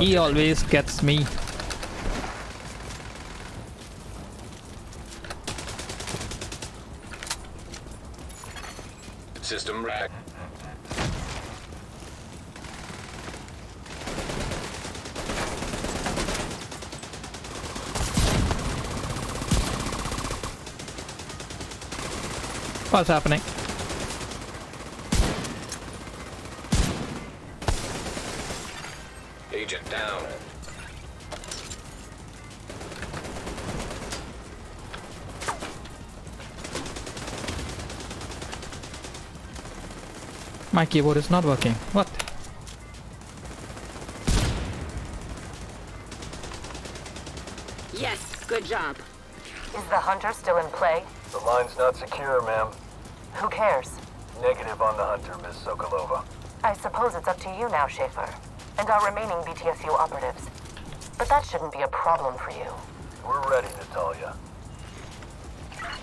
he always gets me. System rack. What's happening? My keyboard is not working. What? Yes, good job. Is the hunter still in play? The line's not secure, ma'am. Who cares? Negative on the hunter, Miss Sokolova. I suppose it's up to you now, Schaefer. And our remaining BTSU operatives. But that shouldn't be a problem for you. We're ready, Natalia.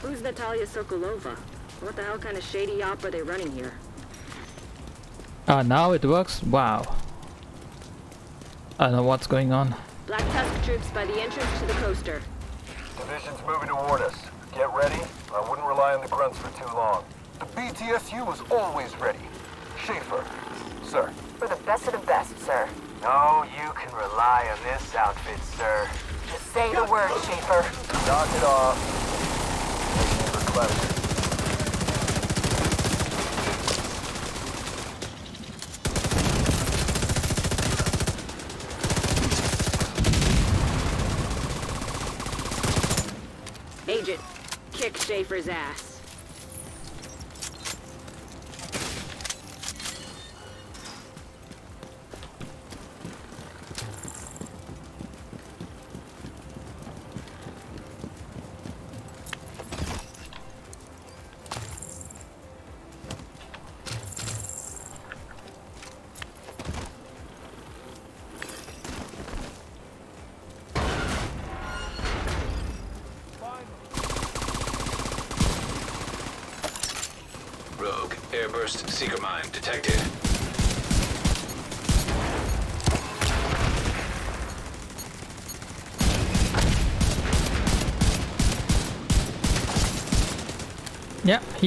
Who's Natalia Sokolova? What the hell kind of shady op are they running here? Ah, now it works? Wow. I don't know what's going on. Black Tusk troops by the entrance to the coaster. Division's moving toward us. Get ready. I wouldn't rely on the grunts for too long. The BTSU is always ready. Schaefer. Sir. For the best of the best, sir. No, you can rely on this outfit, sir. Just Say the word, Schaefer. Knock it off. Never clever. Agent, Schaefer's ass.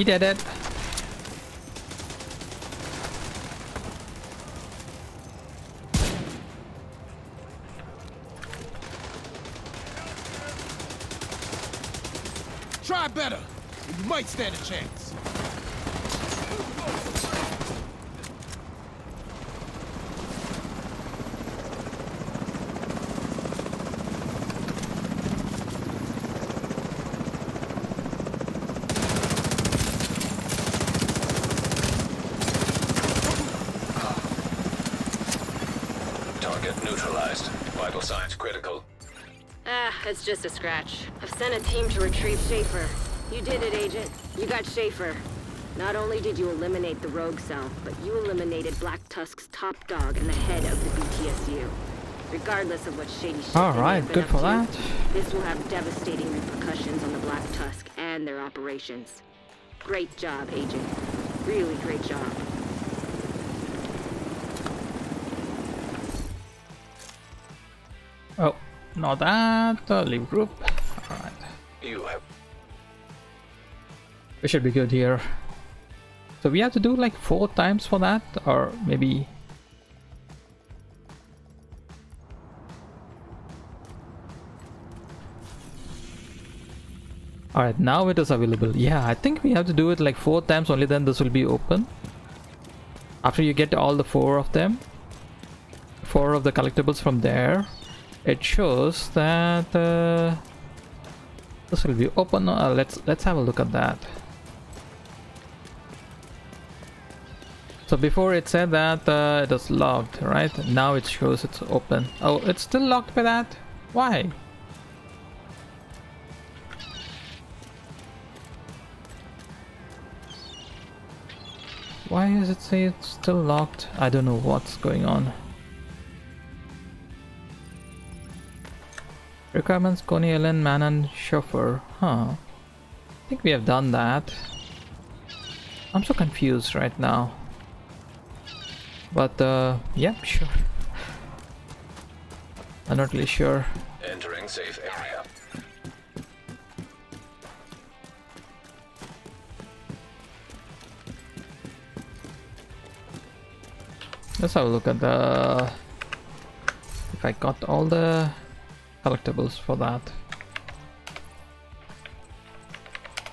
He did it. Try better. You might stand a chance. Target neutralized. Vital signs critical. Ah, it's just a scratch. I've sent a team to retrieve Schaefer. You did it, Agent. You got Schaefer. Not only did you eliminate the rogue cell, but you eliminated Black Tusk's top dog and the head of the BTSU. Regardless of what shady shit All been good for to, that. This will have devastating repercussions on the Black Tusk and their operations. Great job, Agent. Really great job. Not that. Uh, leave group. Alright. You have We should be good here. So we have to do like four times for that, or maybe. Alright, now it is available. Yeah, I think we have to do it like four times, only then this will be open. After you get all the four of them, four of the collectibles from there, it shows that uh, this will be open. Uh, let's let's have a look at that. So before it said that uh, was locked, right? Now it shows it's open. Oh, it's still locked by that? Why? Why does it say it's still locked? I don't know what's going on. Requirements Coney Ellen, and Schaefer. Huh. I think we have done that. I'm so confused right now. But uh yeah, sure. I'm not really sure. entering safe area. Let's have a look at the if I got all the collectibles for that.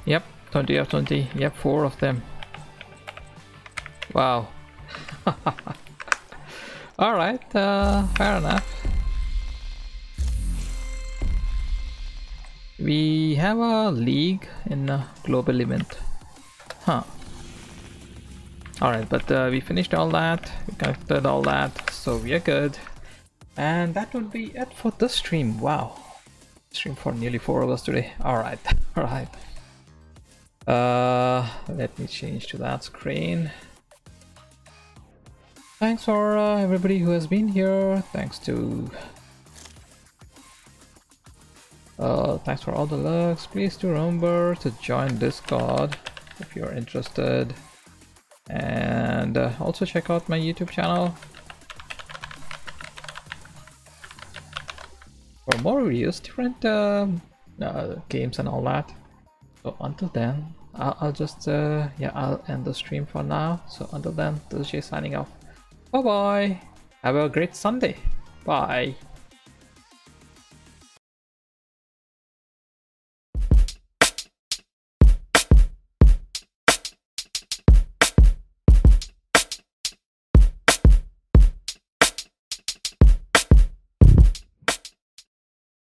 Yep, 20 of 20. Yep, four of them. Wow. Alright, uh, fair enough. We have a league in a global event. Huh. Alright, but uh, we finished all that. We connected all that, so we are good. And that would be it for this stream. Wow. Stream for nearly four hours today. Alright, alright. Uh, let me change to that screen. Thanks for uh, everybody who has been here. Thanks to uh, thanks for all the looks. Please do remember to join Discord if you're interested, and uh, also check out my YouTube channel for more videos, different um, uh, games and all that. So until then, I'll, I'll just uh, yeah I'll end the stream for now. So until then, this is signing off. Bye bye. Have a great Sunday. Bye.